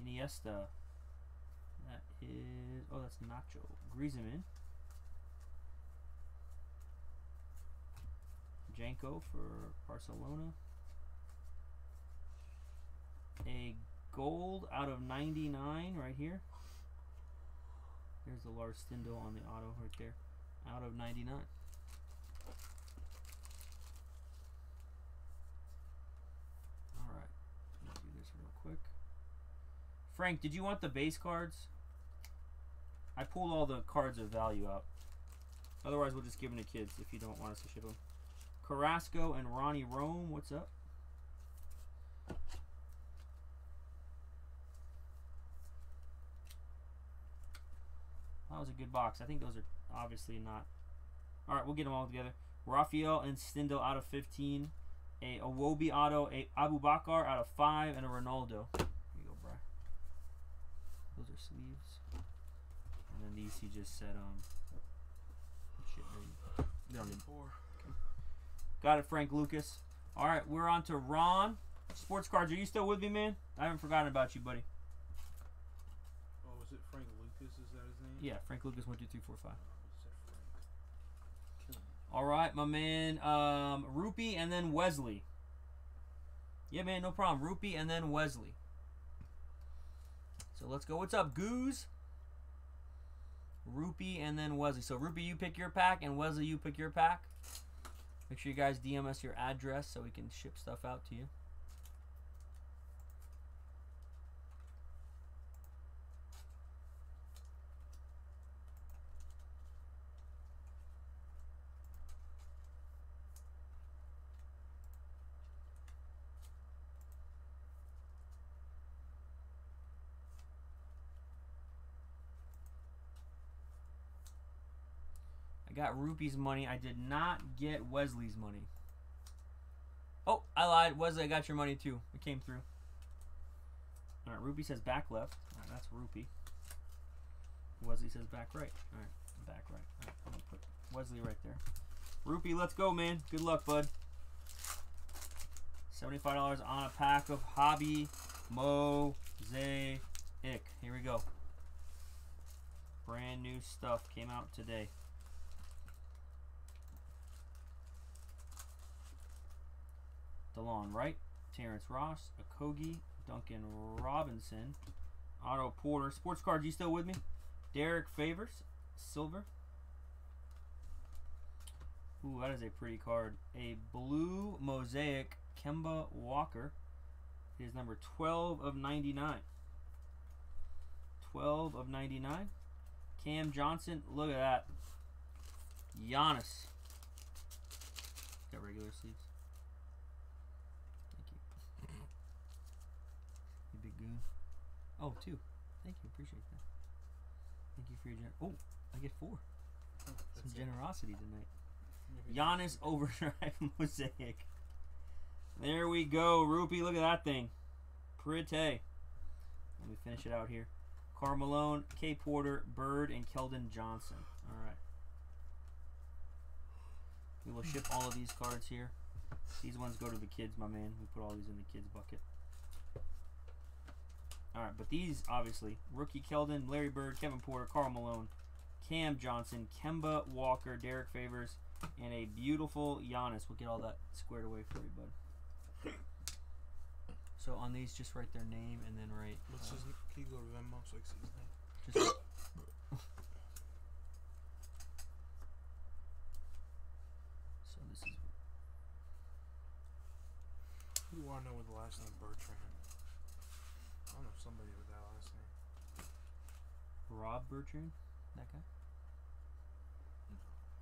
Speaker 1: Iniesta. That is. Oh, that's Nacho. Griezmann. Janko for Barcelona. A gold out of 99 right here. There's the Lars Stindl on the auto right there. Out of 99. Alright. Let me do this real quick. Frank, did you want the base cards? I pulled all the cards of value out. Otherwise, we'll just give them to kids if you don't want us to ship them. Carrasco and Ronnie Rome, what's up? That was a good box. I think those are obviously not. All right, we'll get them all together. Raffael and Stindl out of 15. A Iwobi auto, a Aboubakar out of 5, and a Ronaldo. Here you go, bro. Those are sleeves. And then these he just said, um. Shit, they, don't
Speaker 2: Four.
Speaker 1: Got it, Frank Lucas. All right, we're on to Ron. Sports cards, are you still with me, man? I haven't forgotten about you, buddy.
Speaker 2: Oh, was it Frank Lucas? Is that his name?
Speaker 1: Yeah, Frank Lucas, one, two, three, four, five.
Speaker 2: Oh, it said Frank. Killing me.
Speaker 1: All right, my man, um, Rupee and then Wesley. Yeah, man, no problem. Rupee and then Wesley. So let's go. What's up, Goose? Rupee and then Wesley. So Rupee, you pick your pack, and Wesley, you pick your pack. Make sure you guys DM us your address so we can ship stuff out to you. Got Rupee's money. I did not get Wesley's money. Oh, I lied. Wesley, I got your money too. It came through. All right, Rupee says back left. That's Rupee. Wesley says back right. All right, back right. All right, I'm gonna put Wesley right there. Rupee, let's go, man. Good luck, bud. $75 on a pack of Hobby Mosaic. Here we go. Brand new stuff came out today. DeLon Wright, Terrence Ross, Okogie, Duncan Robinson, Otto Porter. Sports cards, you still with me? Derrick Favors, Silver. Ooh, that is a pretty card. A blue mosaic Kemba Walker. It is number 12 of 99. 12 of 99. Cam Johnson, look at that. Giannis. Got regular sleeves. Thank you. You big goon. Oh, two. Thank you. Appreciate that. Thank you for your gener- Oh, I get four. Some
Speaker 2: That's it.
Speaker 1: generosity tonight. Giannis Overdrive Mosaic. There we go. Rupee, look at that thing. Pretty. Let me finish it out here. Karl Malone, K. Porter, Bird, and Keldon Johnson. All right. We will ship all of these cards here. These ones go to the kids, my man. We put all these in the kids bucket. All right, but these obviously rookie Keldon, Larry Bird, Kevin Porter, Karl Malone, Cam Johnson, Kemba Walker, Derrick Favors, and a beautiful Giannis. We'll get all that squared away for you, bud. So on these, just write their name and then write.
Speaker 2: What's
Speaker 1: uh,
Speaker 2: his? Can you go to Venmo so I see his name?
Speaker 1: just so this is
Speaker 2: Who do I know with the last name Bertrand? I don't know somebody with that last name.
Speaker 1: Rob Bertrand. That guy.
Speaker 2: No,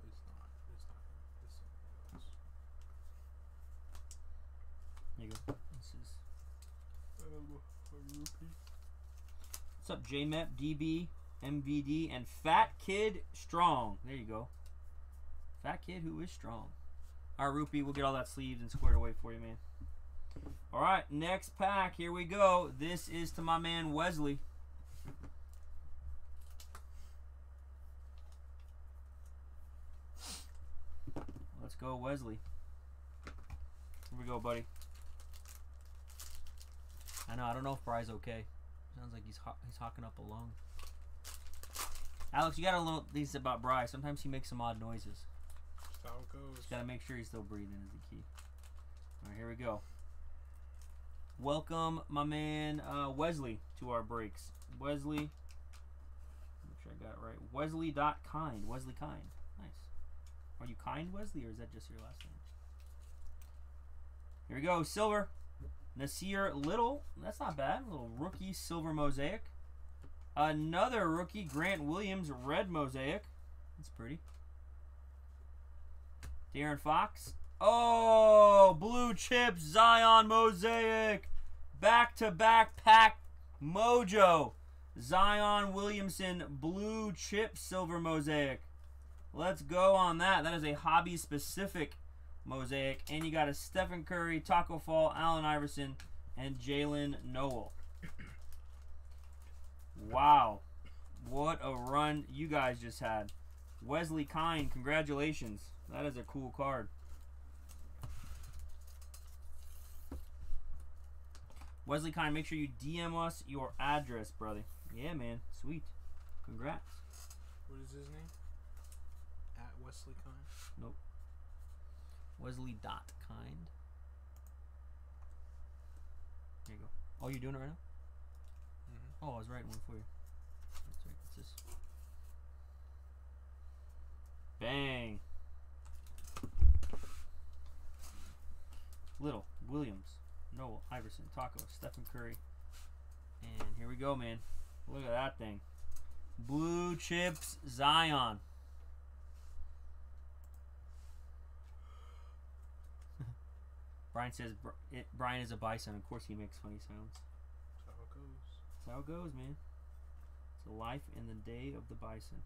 Speaker 2: it's not. It's not him. It's somebody else.
Speaker 1: There you go. This is
Speaker 2: Um,
Speaker 1: what's up, JMEP, DB, MVD, and Fat Kid Strong. There you go. Fat Kid who is strong. All right, Rupee, we'll get all that sleeved and squared away for you, man. All right, next pack. Here we go. This is to my man Wesley. Go, Wesley. Here we go, buddy. I know. I don't know if Bry's okay. Sounds like he's ho- he's hawking up a lung. Alex, you gotta know these about Bry. Sometimes he makes some odd noises.
Speaker 2: That's how it goes.
Speaker 1: Just gotta make sure he's still breathing is the key. All right, here we go. Welcome, my man uh, Wesley, to our breaks. Wesley, make sure I got it right. Wesley dot kind. Wesley kind. Are you kind, Wesley, or is that just your last name? Here we go. Silver. Nassir Little. That's not bad. little rookie silver mosaic. Another rookie, Grant Williams, red mosaic. That's pretty. De'Aaron Fox. Oh, blue chip Zion mosaic. Back to back pack mojo. Zion Williamson blue chip silver mosaic. Let's go on that. That is a hobby specific mosaic. And you got a Stephen Curry, Tacko Fall, Allen Iverson, and Jalen Noel. Wow. What a run you guys just had. Wesley Kine, congratulations. That is a cool card. Wesley Kine, make sure you DM us your address, brother. Yeah, man. Sweet. Congrats.
Speaker 2: What is his name? At Kind? Nope.
Speaker 1: Wesley dot kind. There you go. Oh, you're doing it right now?
Speaker 2: Mm-hmm.
Speaker 1: Oh, I was writing one for you. That's right. It's this. Bang. Little, Williams, Noel, Iverson, Tacko, Stephen Curry. And here we go, man. Look at that thing. Blue chips Zion. Brian says it, Brian is a bison. Of course, he makes funny sounds.
Speaker 2: That's how it goes.
Speaker 1: That's how it goes, man. It's a life in the day of the bison.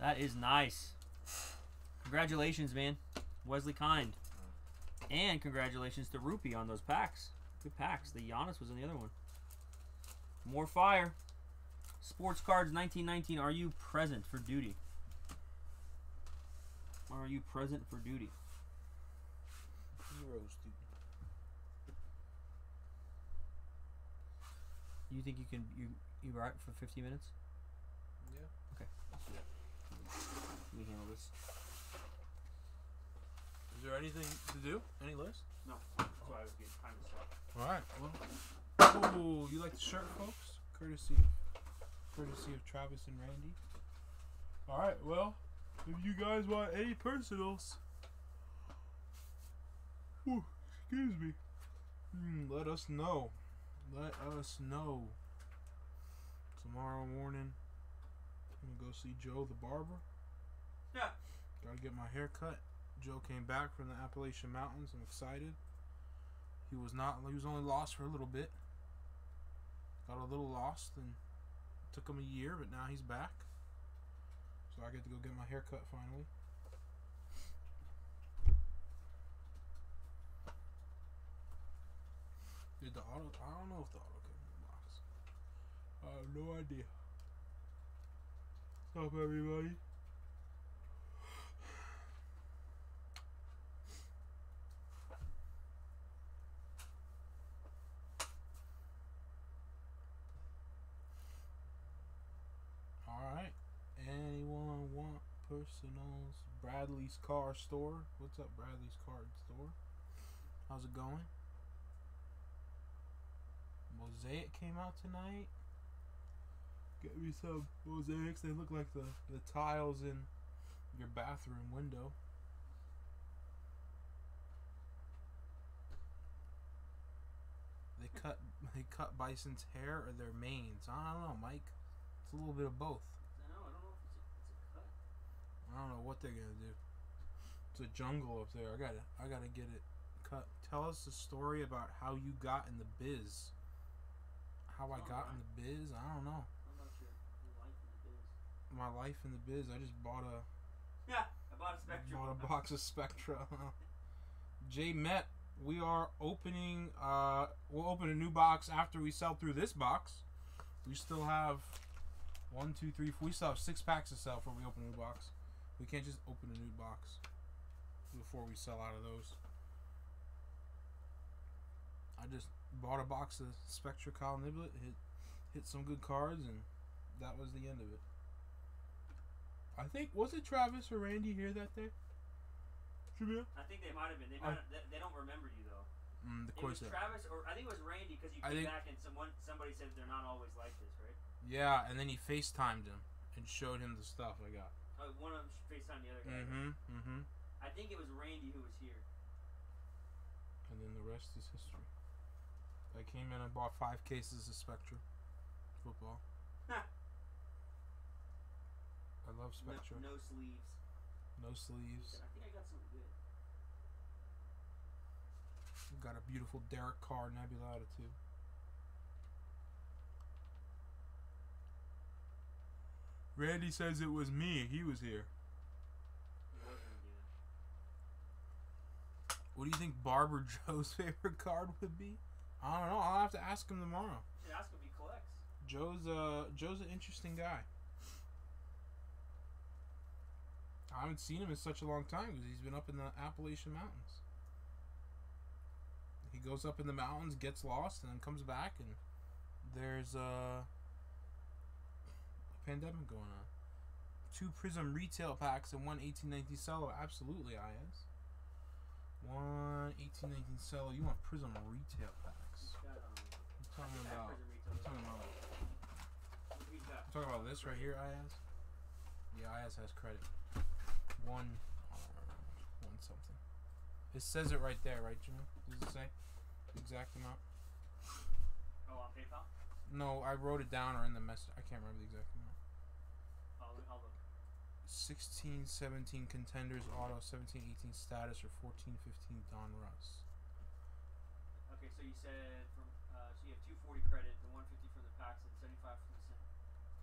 Speaker 1: That is nice. Congratulations, man. Wesley Kind. Mm. And congratulations to Rupee on those packs. Good packs. The Giannis was in the other one. More fire. Sports Cards 1919. Are you present for duty? Are you present for duty?
Speaker 2: Heroes, dude.
Speaker 1: You think you can you you right for 50 minutes?
Speaker 2: Yeah.
Speaker 1: okay Let me handle this.
Speaker 2: Is there anything to do? Any list?
Speaker 1: No. That's why I was getting time to stop.
Speaker 2: All right. Well. Oh, you like the shirt, folks? Courtesy of courtesy of Travis and Randy. All right. Well, if you guys want any personals, whew, excuse me. Hmm, let us know. Let us know. Tomorrow morning, I'm gonna go see Joe the barber.
Speaker 1: Yeah.
Speaker 2: Gotta get my hair cut. Joe came back from the Appalachian Mountains. I'm excited. He was not. He was only lost for a little bit. Got a little lost and it took him a year, but now he's back. So I get to go get my hair cut finally. Did the auto? I don't know if the auto came in the box. I have no idea. What's up, everybody? Alright. Anyone want personals? Bradley's Car Store. What's up, Bradley's Car Store? How's it going? Mosaic came out tonight. Get me some mosaics. They look like the, the tiles in your bathroom window. They cut they cut bison's hair or their manes. I don't know, Mike. It's a little bit of both.
Speaker 1: I know. I don't know if it's a, it's a cut.
Speaker 2: I don't know what they're gonna do. It's a jungle up there. I gotta I gotta get it cut. Tell us the story about how you got in the biz. How I got in the biz? I don't know.
Speaker 1: How about your, your life in the biz?
Speaker 2: My life in the biz. I just bought a
Speaker 1: Yeah. I bought a Spectrum.
Speaker 2: bought a box of Spectra. J Met, we are opening. Uh, we'll open a new box after we sell through this box. We still have one, two, three, four. We still have six packs to sell before we open a new box. We can't just open a new box before we sell out of those. I just bought a box of Spectra Kyle Niblet, hit hit some good cards, and that was the end of it. I think was it Travis or Randy here that day?
Speaker 1: I think they might have been. They, might have, they, they don't remember you though.
Speaker 2: Mm, the
Speaker 1: It was
Speaker 2: course.
Speaker 1: Travis, or I think it was Randy, because you came
Speaker 2: think-
Speaker 1: back and someone somebody said they're not always like this, right?
Speaker 2: Yeah, and then he FaceTimed him and showed him the stuff I got.
Speaker 1: Uh, one of them FaceTime the other guy.
Speaker 2: Mm-hmm. Mm-hmm.
Speaker 1: I think it was Randy who was here.
Speaker 2: And then the rest is history. I came in and bought five cases of Spectra football.
Speaker 1: Ha.
Speaker 2: I love
Speaker 1: No,
Speaker 2: Spectra.
Speaker 1: no sleeves.
Speaker 2: No sleeves.
Speaker 1: I think I got something good.
Speaker 2: Got a beautiful Derek Carr Nebula too. Randy says it was me. He was here.
Speaker 1: He was gonna do that.
Speaker 2: What do you think Barber Joe's favorite card would be? I don't know. I'll have to ask him tomorrow.
Speaker 1: Should ask him if he collects.
Speaker 2: Joe's uh Joe's an interesting guy. I haven't seen him in such a long time because he's been up in the Appalachian Mountains. He goes up in the mountains, gets lost, and then comes back, and there's uh, a pandemic going on. Two Prizm retail packs and one 1819 cello. Absolutely, IS. One 1819 cello. You want Prizm retail packs?
Speaker 1: Got um.
Speaker 2: I'm talking about. I'm talking about.
Speaker 1: What he's got?
Speaker 2: I'm talking about this right here, IS. Yeah, IS has credit. One, uh, one something. It says it right there, right, Jimmy? Does it say the exact amount?
Speaker 1: Oh, on PayPal.
Speaker 2: No, I wrote it down or in the message. I can't remember the exact amount.
Speaker 1: I'll, I'll look.
Speaker 2: 16, 17 contenders auto, 17, 18 status, or 14, 15 Don Russ.
Speaker 1: Okay, so you said from uh, so you have 240 credit, the 150 from the packs, and 75 from the center.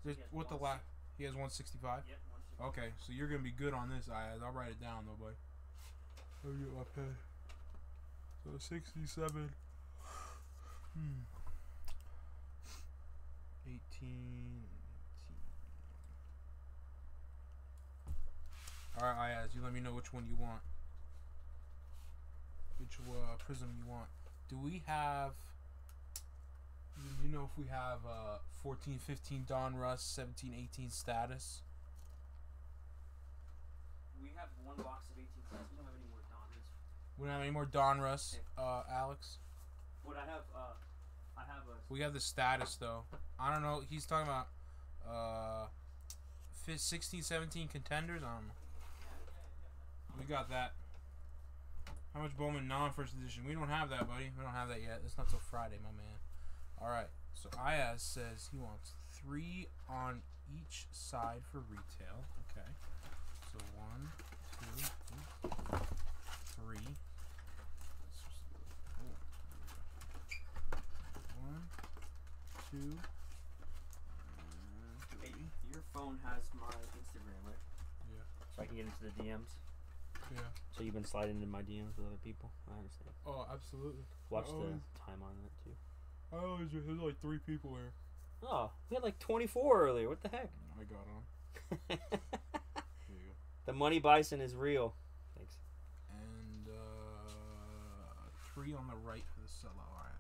Speaker 2: Just what the
Speaker 1: one
Speaker 2: last? He has 165.
Speaker 1: Yep, 160.
Speaker 2: Okay, so you're gonna be good on this, I I'll write it down though, boy. Let me get my pen. So 67. Hmm. 18. Alright, Ayaz, you You let me know which one you want. Which uh, prizm you want. Do we have? You know if we have uh 14, 15 Donruss, 17, 18 status?
Speaker 1: We have one box of 18 cents. We don't have any more Donners.
Speaker 2: We don't have any more Donruss, uh, Alex.
Speaker 1: What I have, uh, I have a.
Speaker 2: We have the status though. I don't know. He's talking about uh, fif- 16, 17 contenders. I don't know. We got that. How much Bowman non first edition? We don't have that, buddy. We don't have that yet. It's not till Friday, my man. All right. So Ayaz says he wants three on each side for retail. Okay. So one, two, three. two, ooh, three. Let's just- there we go. One, two,
Speaker 1: Hey, your phone has my Instagram, right?
Speaker 2: Yeah.
Speaker 1: So I can get into the DMs.
Speaker 2: Yeah.
Speaker 1: So you've been sliding into my DMs with other people. I understand.
Speaker 2: Oh, absolutely.
Speaker 1: Watch
Speaker 2: I
Speaker 1: the
Speaker 2: always,
Speaker 1: time on that too.
Speaker 2: I always there's like three people here.
Speaker 1: Oh, we had like 24 earlier. What the heck?
Speaker 2: I got on. Go.
Speaker 1: the money bison is real. Thanks.
Speaker 2: And uh, three on the right for the solo. All right.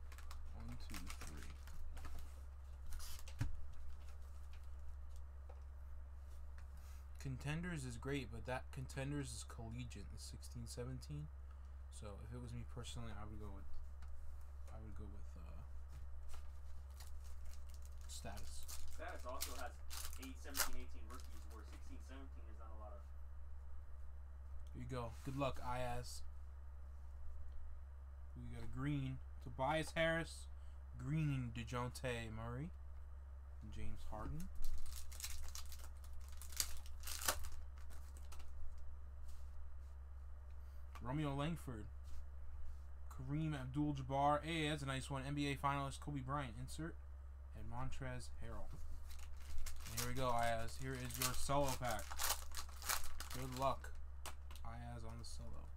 Speaker 2: One, two, three. Contenders is great, but that contenders is collegiate, the 16, 17. So if it was me personally, I would go with, I would go with uh, status.
Speaker 1: Status also has 8, 17, 18 rookies, where 16, 17 is not a lot of.
Speaker 2: Here you go. Good luck, Ayaz. We got a green. Tobias Harris. Green Dejounte Murray. And James Harden. Romeo Langford. Kareem Abdul Jabbar. Hey, that's a nice one. NBA finalist Kobe Bryant. Insert. And Montrezl Harrell. Here we go, Ayaz. Here is your solo pack. Good luck. Ayaz on the solo.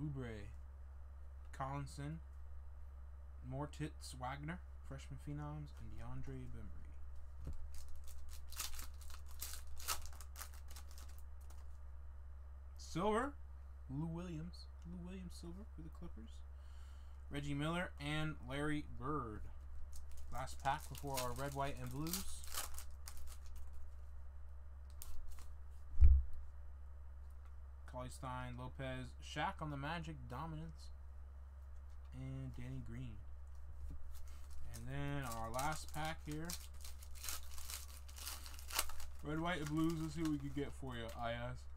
Speaker 2: Oubre, Collison, Moritz Wagner, freshman phenoms, and DeAndre Bembry. Silver, Lou Williams, Lou Williams silver for the Clippers. Reggie Miller and Larry Bird. Last pack before our red, white, and blues. Stein, Lopez, Shaq on the Magic, Dominance, and Danny Green. And then our last pack here. Red, white, and blues. Let's see what we can get for you, Ayaz.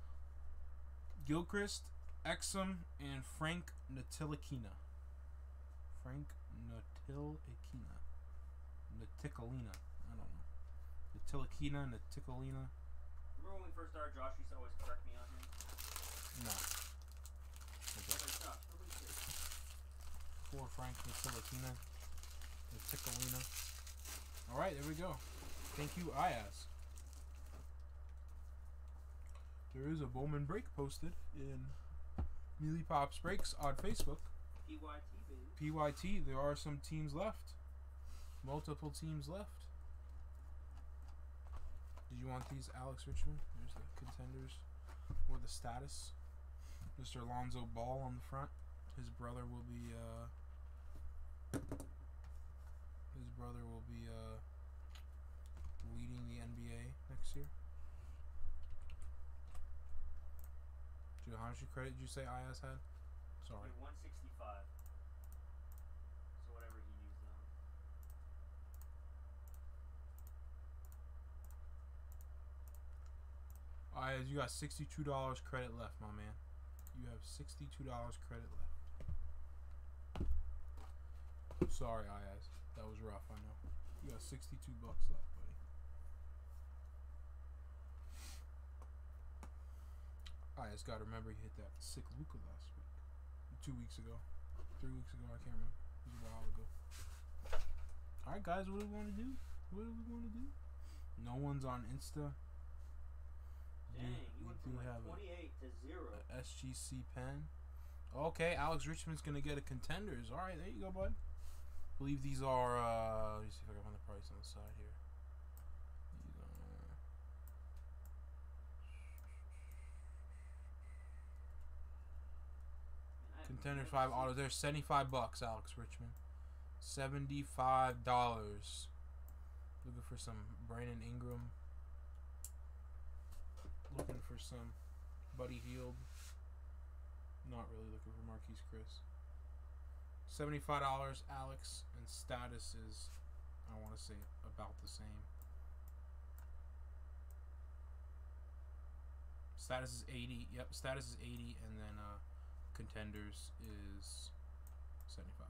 Speaker 2: Gilchrist, Exum, and Frank Natilikina. Frank Natilikina. Natikalina. I don't know. Natilikina, Natikalina.
Speaker 1: Remember when we first started, Josh used to always correct me on him?
Speaker 2: No. Okay.
Speaker 1: Like, Josh, nobody cares.
Speaker 2: For Frank Natilikina. Natikalina. Alright, there we go. Thank you, I Ayaz. There is a Bowman break posted in Meelypops Breaks on Facebook.
Speaker 1: PYT.
Speaker 2: PYT, there are some teams left. Multiple teams left. Did you want these, Alex Richmond? There's the contenders or the status. Mr. Alonzo Ball on the front. His brother will be uh his brother will be uh leading the NBA next year. How much credit did you say IS had? Sorry.
Speaker 1: 165. So whatever he used on.
Speaker 2: Ayaz, you got sixty-two dollars credit left, my man. You have sixty-two dollars credit left. Sorry, Ayaz. That was rough. I know. You got sixty-two bucks left, buddy. Ayaz, got to remember he hit that sick Luka last week, two weeks ago, three weeks ago. I can't remember. It was a while ago. All right, guys. What do we want to do? What do we want to do? No one's on Insta.
Speaker 1: Dang,
Speaker 2: we
Speaker 1: went
Speaker 2: do
Speaker 1: from like
Speaker 2: have a-
Speaker 1: 28 to 0.
Speaker 2: a SGC pen. Okay, Alex Richmond's gonna get a contenders. All right, there you go, bud. believe these are. Uh, let me see if I can find the price on the side here. Contender five autos. They're seventy five bucks, Alex Richmond. Seventy five dollars. Looking for some Brandon Ingram. Looking for some Buddy Hield. Not really looking for Marquese Chriss. Seventy five dollars, Alex, and status is I want to say about the same. Status is eighty. Yep, status is eighty, and then uh, contenders is seventy five.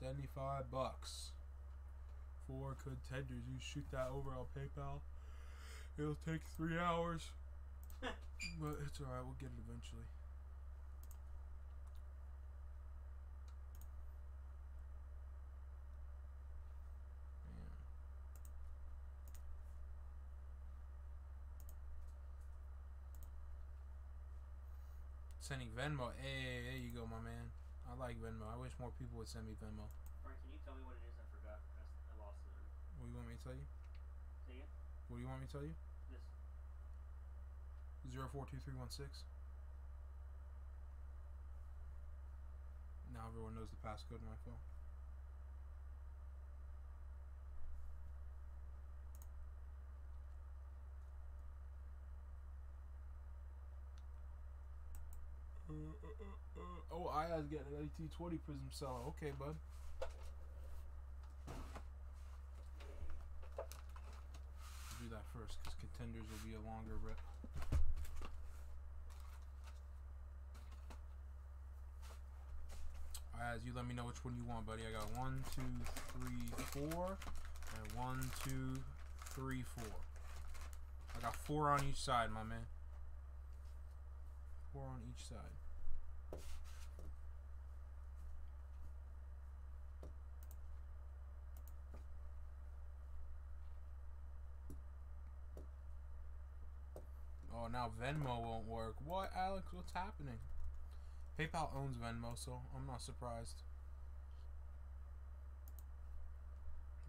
Speaker 2: Seventy five bucks for contenders. You shoot that over on PayPal. It'll take three hours. but it's alright, we'll get it eventually. Sending Venmo. Hey, there you go, my man. I like Venmo. I wish more people would send me Venmo.
Speaker 1: Frank, can you tell me what it is? I forgot. I, lost it.
Speaker 2: What do you want me to tell you?
Speaker 1: Say it.
Speaker 2: What do you want me to tell you?
Speaker 1: This.
Speaker 2: Zero four two three one six. Now everyone knows the passcode in my phone. Uh, uh, uh, getting an AT20 Prizm seller. Okay, bud. do that first because contenders will be a longer rip. Alright, you let me know which one you want, buddy. I got one, two, three, four, and one, two, three, four. I got four on each side, my man. Four on each side. Oh, now Venmo won't work. What, Alex? What's happening? PayPal owns Venmo, so I'm not surprised.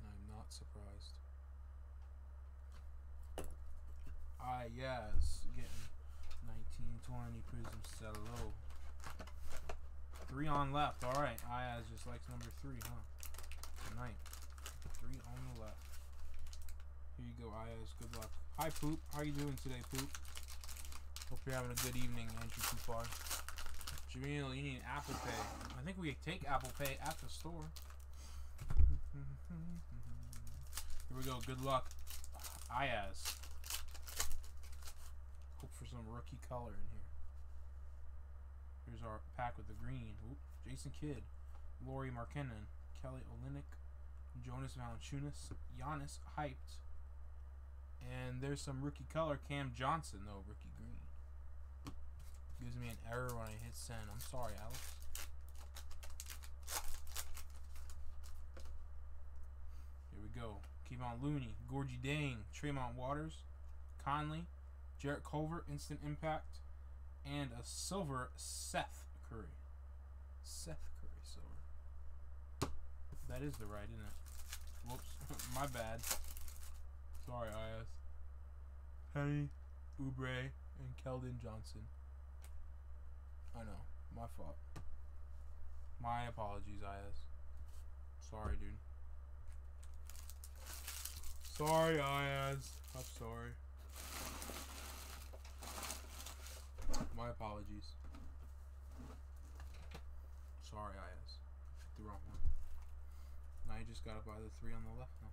Speaker 2: I'm not surprised. Ah, yes. Getting 1920 Prizm Cello. Three on left. Alright. Ayaz just likes number three, huh? Tonight. Three on the left. Here you go, Ayaz. Good luck. Hi, Poop. How you doing today, Poop? Hope you're having a good evening, Andrew Poupar. Jamil, you need Apple Pay. I think we take Apple Pay at the store. Here we go. Good luck. Ayaz. Hope for some rookie color in here. Here's our pack with the green. Jason Kidd, Lauri Markkanen, Kelly Olynyk, Jonas Valanciunas, Giannis hyped, and there's some rookie color. Cam Johnson though, rookie. Gives me an error when I hit send. I'm sorry, Alex. Here we go. Kevon Looney, Gorgui Dieng, Tremont Waters, Conley, Jarrett Culver, Instant Impact, and a silver Seth Curry. Seth Curry silver. That is the right, isn't it? Whoops, my bad. Sorry, IS. Penny, Oubre, and Keldon Johnson. I know, my fault. My apologies, IS. Sorry, dude. Sorry, IS. I'm sorry. My apologies. Sorry, IS. Picked the wrong one. Now you just gotta buy the three on the left now.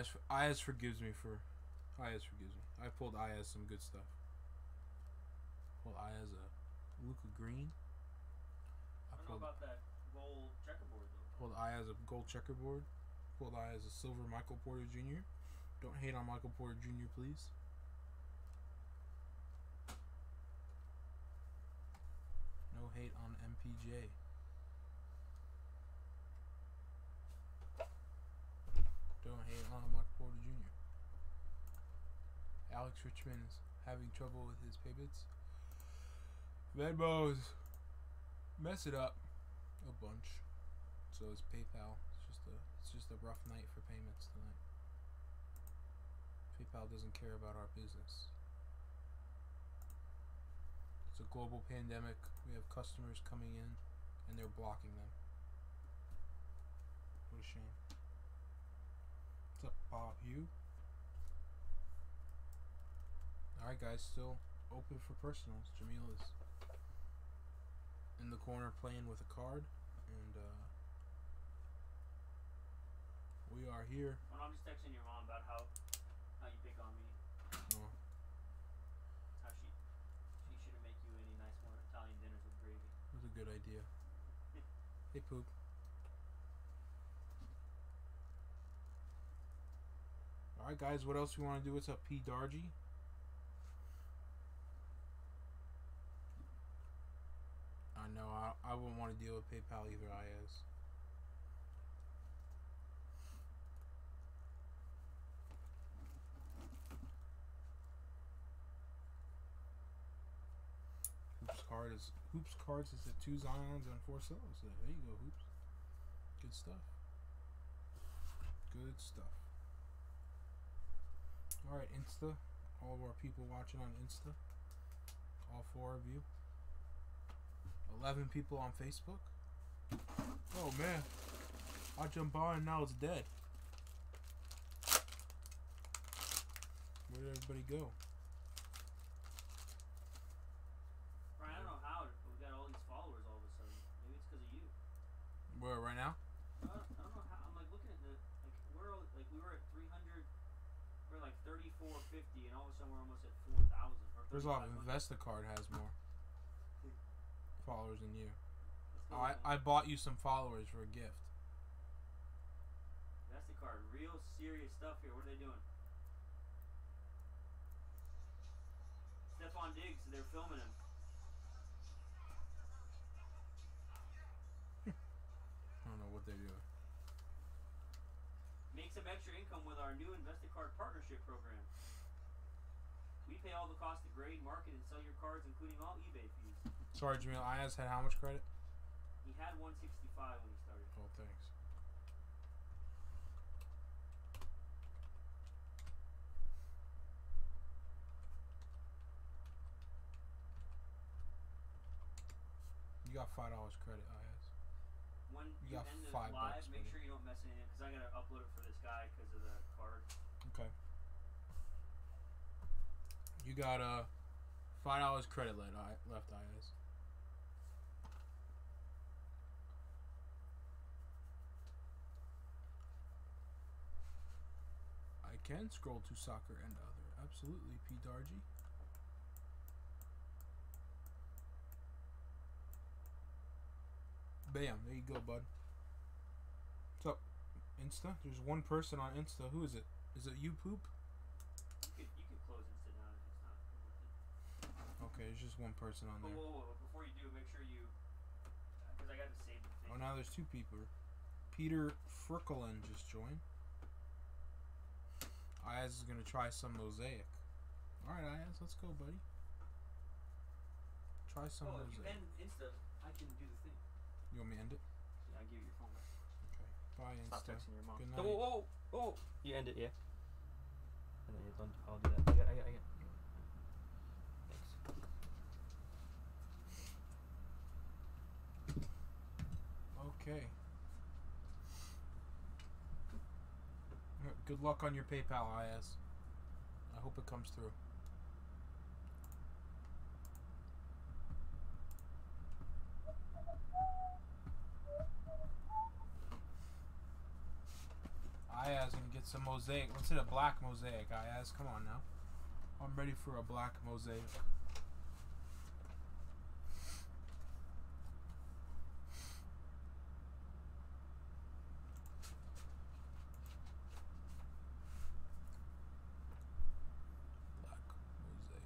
Speaker 2: IS, IS forgives me for. IS forgives me. I pulled IS some good stuff. Pulled IS a Luka Green. I
Speaker 1: I don't know
Speaker 2: pulled,
Speaker 1: about that gold checkerboard though.
Speaker 2: pulled IS a gold checkerboard. Pulled IS a silver Michael Porter Jr. Don't hate on Michael Porter Jr., please. No hate on MPJ. Don't hate on Michael Porter Jr. Alex Richmond is having trouble with his payments. Venmo's mess it up a bunch. So is PayPal. It's just a it's just a rough night for payments tonight. PayPal doesn't care about our business. It's a global pandemic. We have customers coming in and they're blocking them. What a shame. What's up, Bob Hugh? Alright guys, still open for personals. Jamil is in the corner playing with a card and uh, we are here.
Speaker 1: When I'm just texting your mom about how how you pick on me,
Speaker 2: Oh,
Speaker 1: how she she shouldn't make you any nice more Italian dinners with gravy.
Speaker 2: that's a good idea. hey poop. Alright guys, what else we want to do? What's up, P Dargy? I know, I, I wouldn't want to deal with PayPal either, IS. Hoops card is Hoops cards is at two Zions and four Cells. There you go, Hoops. Good stuff. Good stuff. Alright, Insta. All of our people watching on Insta. All four of you. 11 people on Facebook. Oh man. I jumped on and now it's dead. Where did everybody go?
Speaker 1: Brian, I don't know how but we got all these followers all of a sudden. Maybe it's because of you.
Speaker 2: Where right now?
Speaker 1: I don't, I don't know how. I'm like looking at the like we're all, like we were at 300. We're like 34, 50, and all of a sudden we're almost at 4,000
Speaker 2: There's a lot of
Speaker 1: 3,500.
Speaker 2: Investacard has more followers than you. I, I bought you some followers for a gift.
Speaker 1: That's the card. real serious stuff here. What are they doing? Stefon Diggs, they're filming him.
Speaker 2: I don't know what they're doing.
Speaker 1: Make some extra income with our new Investicard partnership program. We pay all the cost to grade, market, and sell your cards, including all eBay fees.
Speaker 2: Sorry, Jamil. Ayaz had how much credit?
Speaker 1: He had 165 when he started.
Speaker 2: Oh, thanks. You got five dollars credit, Ayaz.
Speaker 1: When
Speaker 2: You
Speaker 1: you,
Speaker 2: got
Speaker 1: end the
Speaker 2: five
Speaker 1: live,
Speaker 2: bucks,
Speaker 1: make
Speaker 2: buddy.
Speaker 1: sure you don't mess anything because I gotta upload it for this guy because of the card.
Speaker 2: Okay. You got uh five dollars credit left, I left, Ayaz. Can scroll to soccer and other. Absolutely, P. Dargy. Bam, there you go, bud. What's up, Insta? There's one person on Insta. Who is it? Is it you, Poop?
Speaker 1: You could you could close Insta down if it's not worth it.
Speaker 2: Okay, there's just one person on there.
Speaker 1: whoa, whoa, whoa, before you do, make sure you uh, because I got to save the oh, thing.
Speaker 2: Oh, now there's two people. Peter Frickelin just joined. Ayaz is gonna try some mosaic. All right, Ayaz, let's go, buddy. Try some
Speaker 1: oh, if you
Speaker 2: mosaic.
Speaker 1: end Insta, I can do the thing.
Speaker 2: You want me to end it?
Speaker 1: Yeah, I give you your phone back.
Speaker 2: Okay. Bye,
Speaker 1: Stop texting your mom.
Speaker 2: Good
Speaker 1: Oh,
Speaker 2: night.
Speaker 1: oh, oh, oh. You end it, yeah. And then you don't. I'll do that. I got. I got. I got. Thanks.
Speaker 2: Okay. Good luck on your PayPal, Ayaz. I hope it comes through. Ayaz gonna get some mosaic. Let's hit a black mosaic, Ayaz. Come on now. I'm ready for a black mosaic. Black mosaic.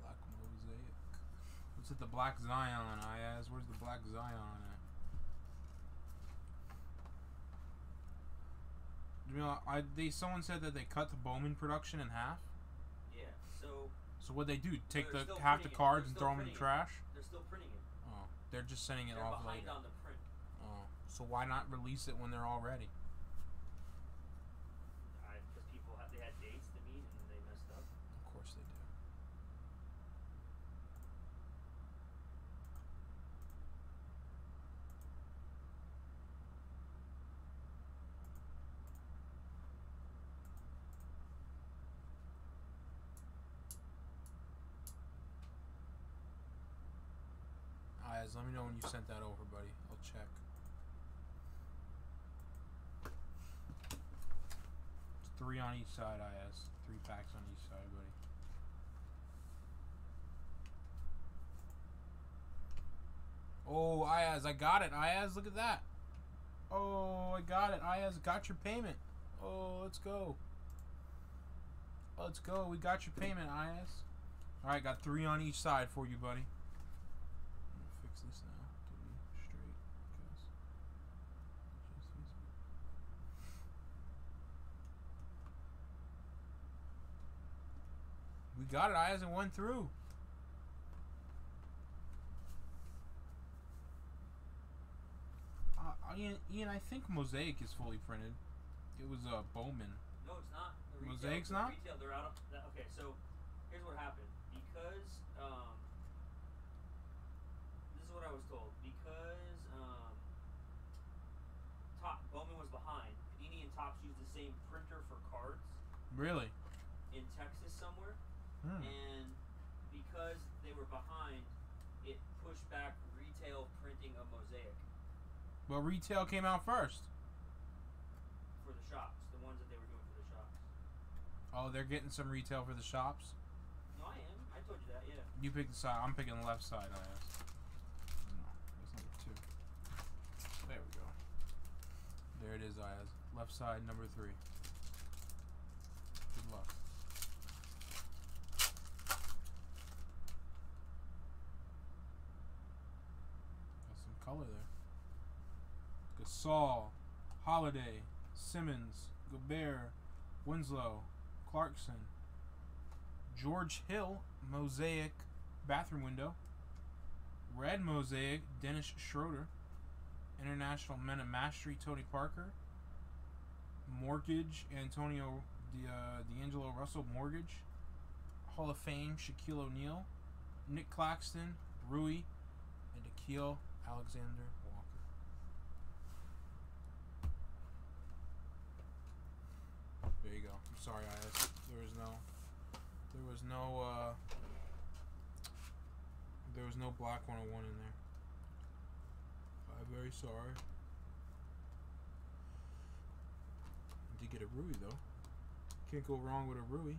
Speaker 2: Black mosaic. What's at the black Zion, Ayaz? Where's the black Zion at? You know, I they someone said that they cut the Bowman production in half.
Speaker 1: Yeah. So
Speaker 2: So what they do? Take the half the cards and throw them in the
Speaker 1: printing it.
Speaker 2: trash.
Speaker 1: they're still printing it.
Speaker 2: Oh, they're just sending it
Speaker 1: They're
Speaker 2: off
Speaker 1: behind
Speaker 2: later.
Speaker 1: on the print.
Speaker 2: Oh, so why not release it when they're all ready?
Speaker 1: Because people had, they had dates to meet and they messed up.
Speaker 2: Of course they do. Eyes, let me know when you sent that over, buddy. I'll check. It's three on each side, I IS. Three packs on each side, buddy. Oh, Ayaz, I got it. Ayaz, look at that. Oh, I got it. Ayaz, got your payment. Oh, let's go. Let's go. We got your payment, Ayaz. All right, got three on each side for you, buddy. I'm gonna fix this now to be straight, because just easy. We got it. Ayaz, and went through. Uh, Ian, Ian, I think Mosaic is fully printed. It was uh, Bowman.
Speaker 1: No, it's not. The retail,
Speaker 2: Mosaic's
Speaker 1: the
Speaker 2: not?
Speaker 1: Retail, they're out of. Okay, so here's what happened. Because um, this is what I was told. Because um, Topps Bowman was behind. Panini and Topps used the same printer for cards
Speaker 2: Really?
Speaker 1: in Texas somewhere,
Speaker 2: Hmm.
Speaker 1: and because they were behind, it pushed back retail printing of Mosaic
Speaker 2: But retail came out first.
Speaker 1: for the shops, the ones that they were doing for the shops.
Speaker 2: Oh, they're getting some retail for the shops.
Speaker 1: No, I am. I told you that. Yeah.
Speaker 2: You pick the side. I'm picking the left side. I guess. No, that's number two. There we go. There it is, Ayaz. Left side, number three. Good luck. Got some color there. Gasol, Holiday, Simmons, Gobert, Winslow, Clarkson, George Hill, Mosaic bathroom window. Red Mosaic, Dennis Schroeder. International Men of Mastery, Tony Parker. Mortgage, Antonio Di, uh, D'Angelo Russell, Mortgage. Hall of Fame, Shaquille O'Neal. Nick Claxton, Rui, and Nickeil Alexander Walker. There you go. I'm sorry, IS. There was no there was no uh there was no black 101 in there. I'm very sorry. I Did get a Rui though. Can't go wrong with a Rui.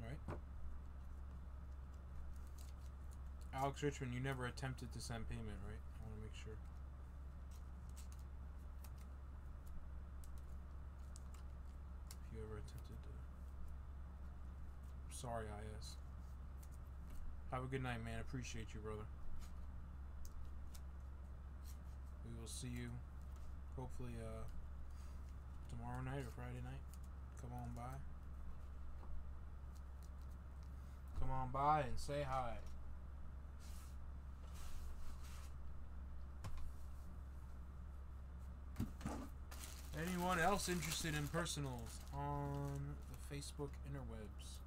Speaker 2: Right? Alex Richmond, you never attempted to send payment, right? I want to make sure. If you ever attempted to. Sorry, IS. Have a good night, man. Appreciate you, brother. We will see you hopefully uh tomorrow night or Friday night. Come on by. Come on by and say hi. Anyone else interested in personals on the Facebook interwebs?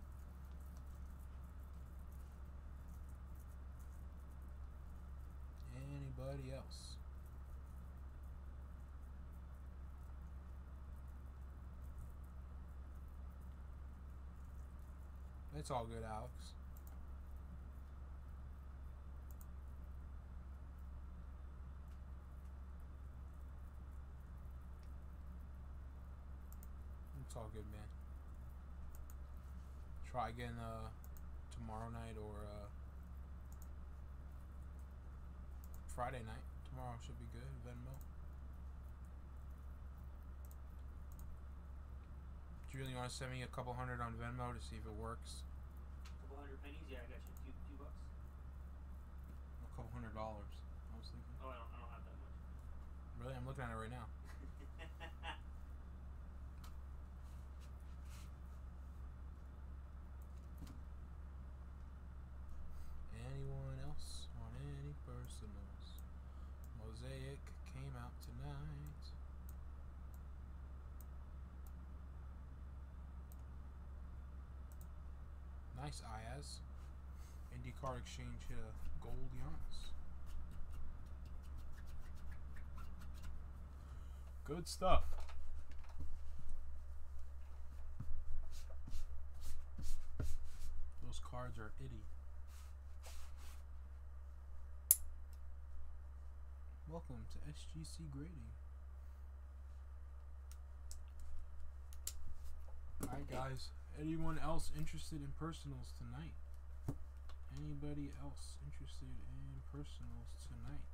Speaker 2: Anybody else? It's all good, Alex. It's all good, man. Try again uh, tomorrow night or uh, Friday night. Tomorrow should be good. Venmo. Do you really want to send me a couple hundred on Venmo to see if it works?
Speaker 1: A couple hundred pennies. Yeah, I got you. Two, two bucks.
Speaker 2: A couple hundred dollars. I was thinking.
Speaker 1: Oh, I don't, I don't have that much. Really?
Speaker 2: I'm looking at it right now. Anyone else want any personals? Mosaic came out tonight. Nice Ayaz. IndyCar Exchange hit a gold Giannis. Good stuff. Those cards are itty. Welcome to SGC Grading. Alright, guys. Anyone else interested in personals tonight? Anybody else interested in personals tonight?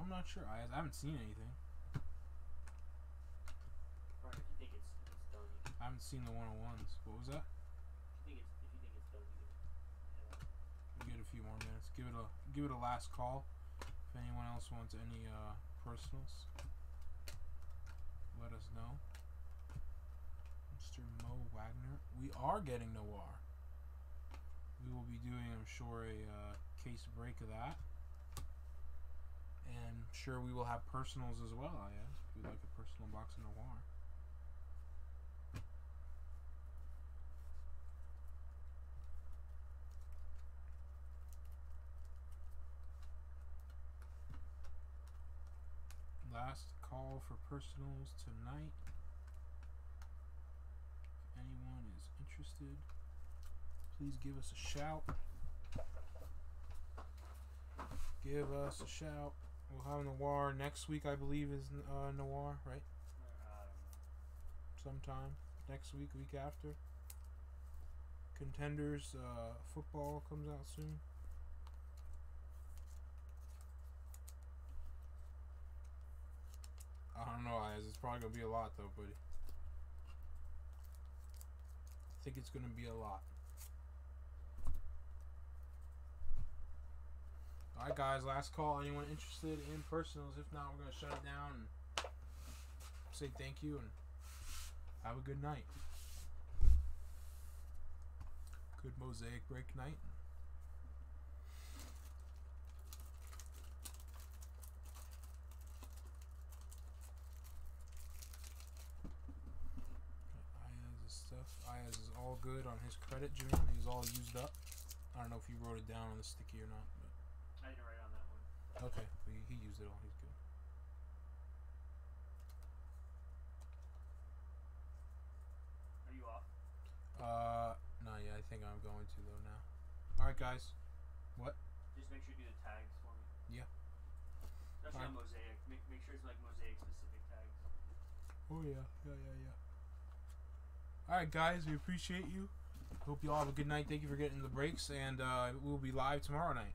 Speaker 2: I'm not sure. I, I haven't seen anything.
Speaker 3: Right, if you think it's, it's done,
Speaker 2: I haven't seen the one on ones. What was that?
Speaker 3: if you think it's, if you think it's done, you
Speaker 2: get a few more minutes. Give it a give it a last call. If anyone else wants any uh, personals, let us know. Mr. Mo Wagner. We are getting Noir. We will be doing, I'm sure, a uh, case break of that. And sure we will have personals as well, I guess. If you'd like a personal box of Noir. Last call for personals tonight. If anyone is interested, please give us a shout. Give us a shout. We'll have Noir next week, I believe, is uh, Noir, right? Sometime next week, week after. Contenders uh, football comes out soon. I don't know, guys. It's probably gonna be a lot though, buddy. I think it's gonna be a lot. All right, guys. Last call. Anyone interested in personals? If not, we're gonna shut it down and say thank you and have a good night. Good mosaic break night. Ayaz's stuff. Ayaz is all good on his credit, June. He's all used up. I don't know if you wrote it down on the sticky or not, but
Speaker 3: I didn't write on that one.
Speaker 2: okay, he, he used it all. He's good.
Speaker 3: Are you off?
Speaker 2: Uh, no, yeah, I think I'm going to though now. All right, guys. What?
Speaker 3: Just make sure you do the tags for me.
Speaker 2: Yeah.
Speaker 3: Especially on
Speaker 2: Alright.
Speaker 3: mosaic. Make make sure it's like mosaic specific tags.
Speaker 2: Oh yeah, yeah, yeah, yeah. All right, guys, we appreciate you. Hope you all have a good night. Thank you for getting the breaks, and uh, we'll be live tomorrow night.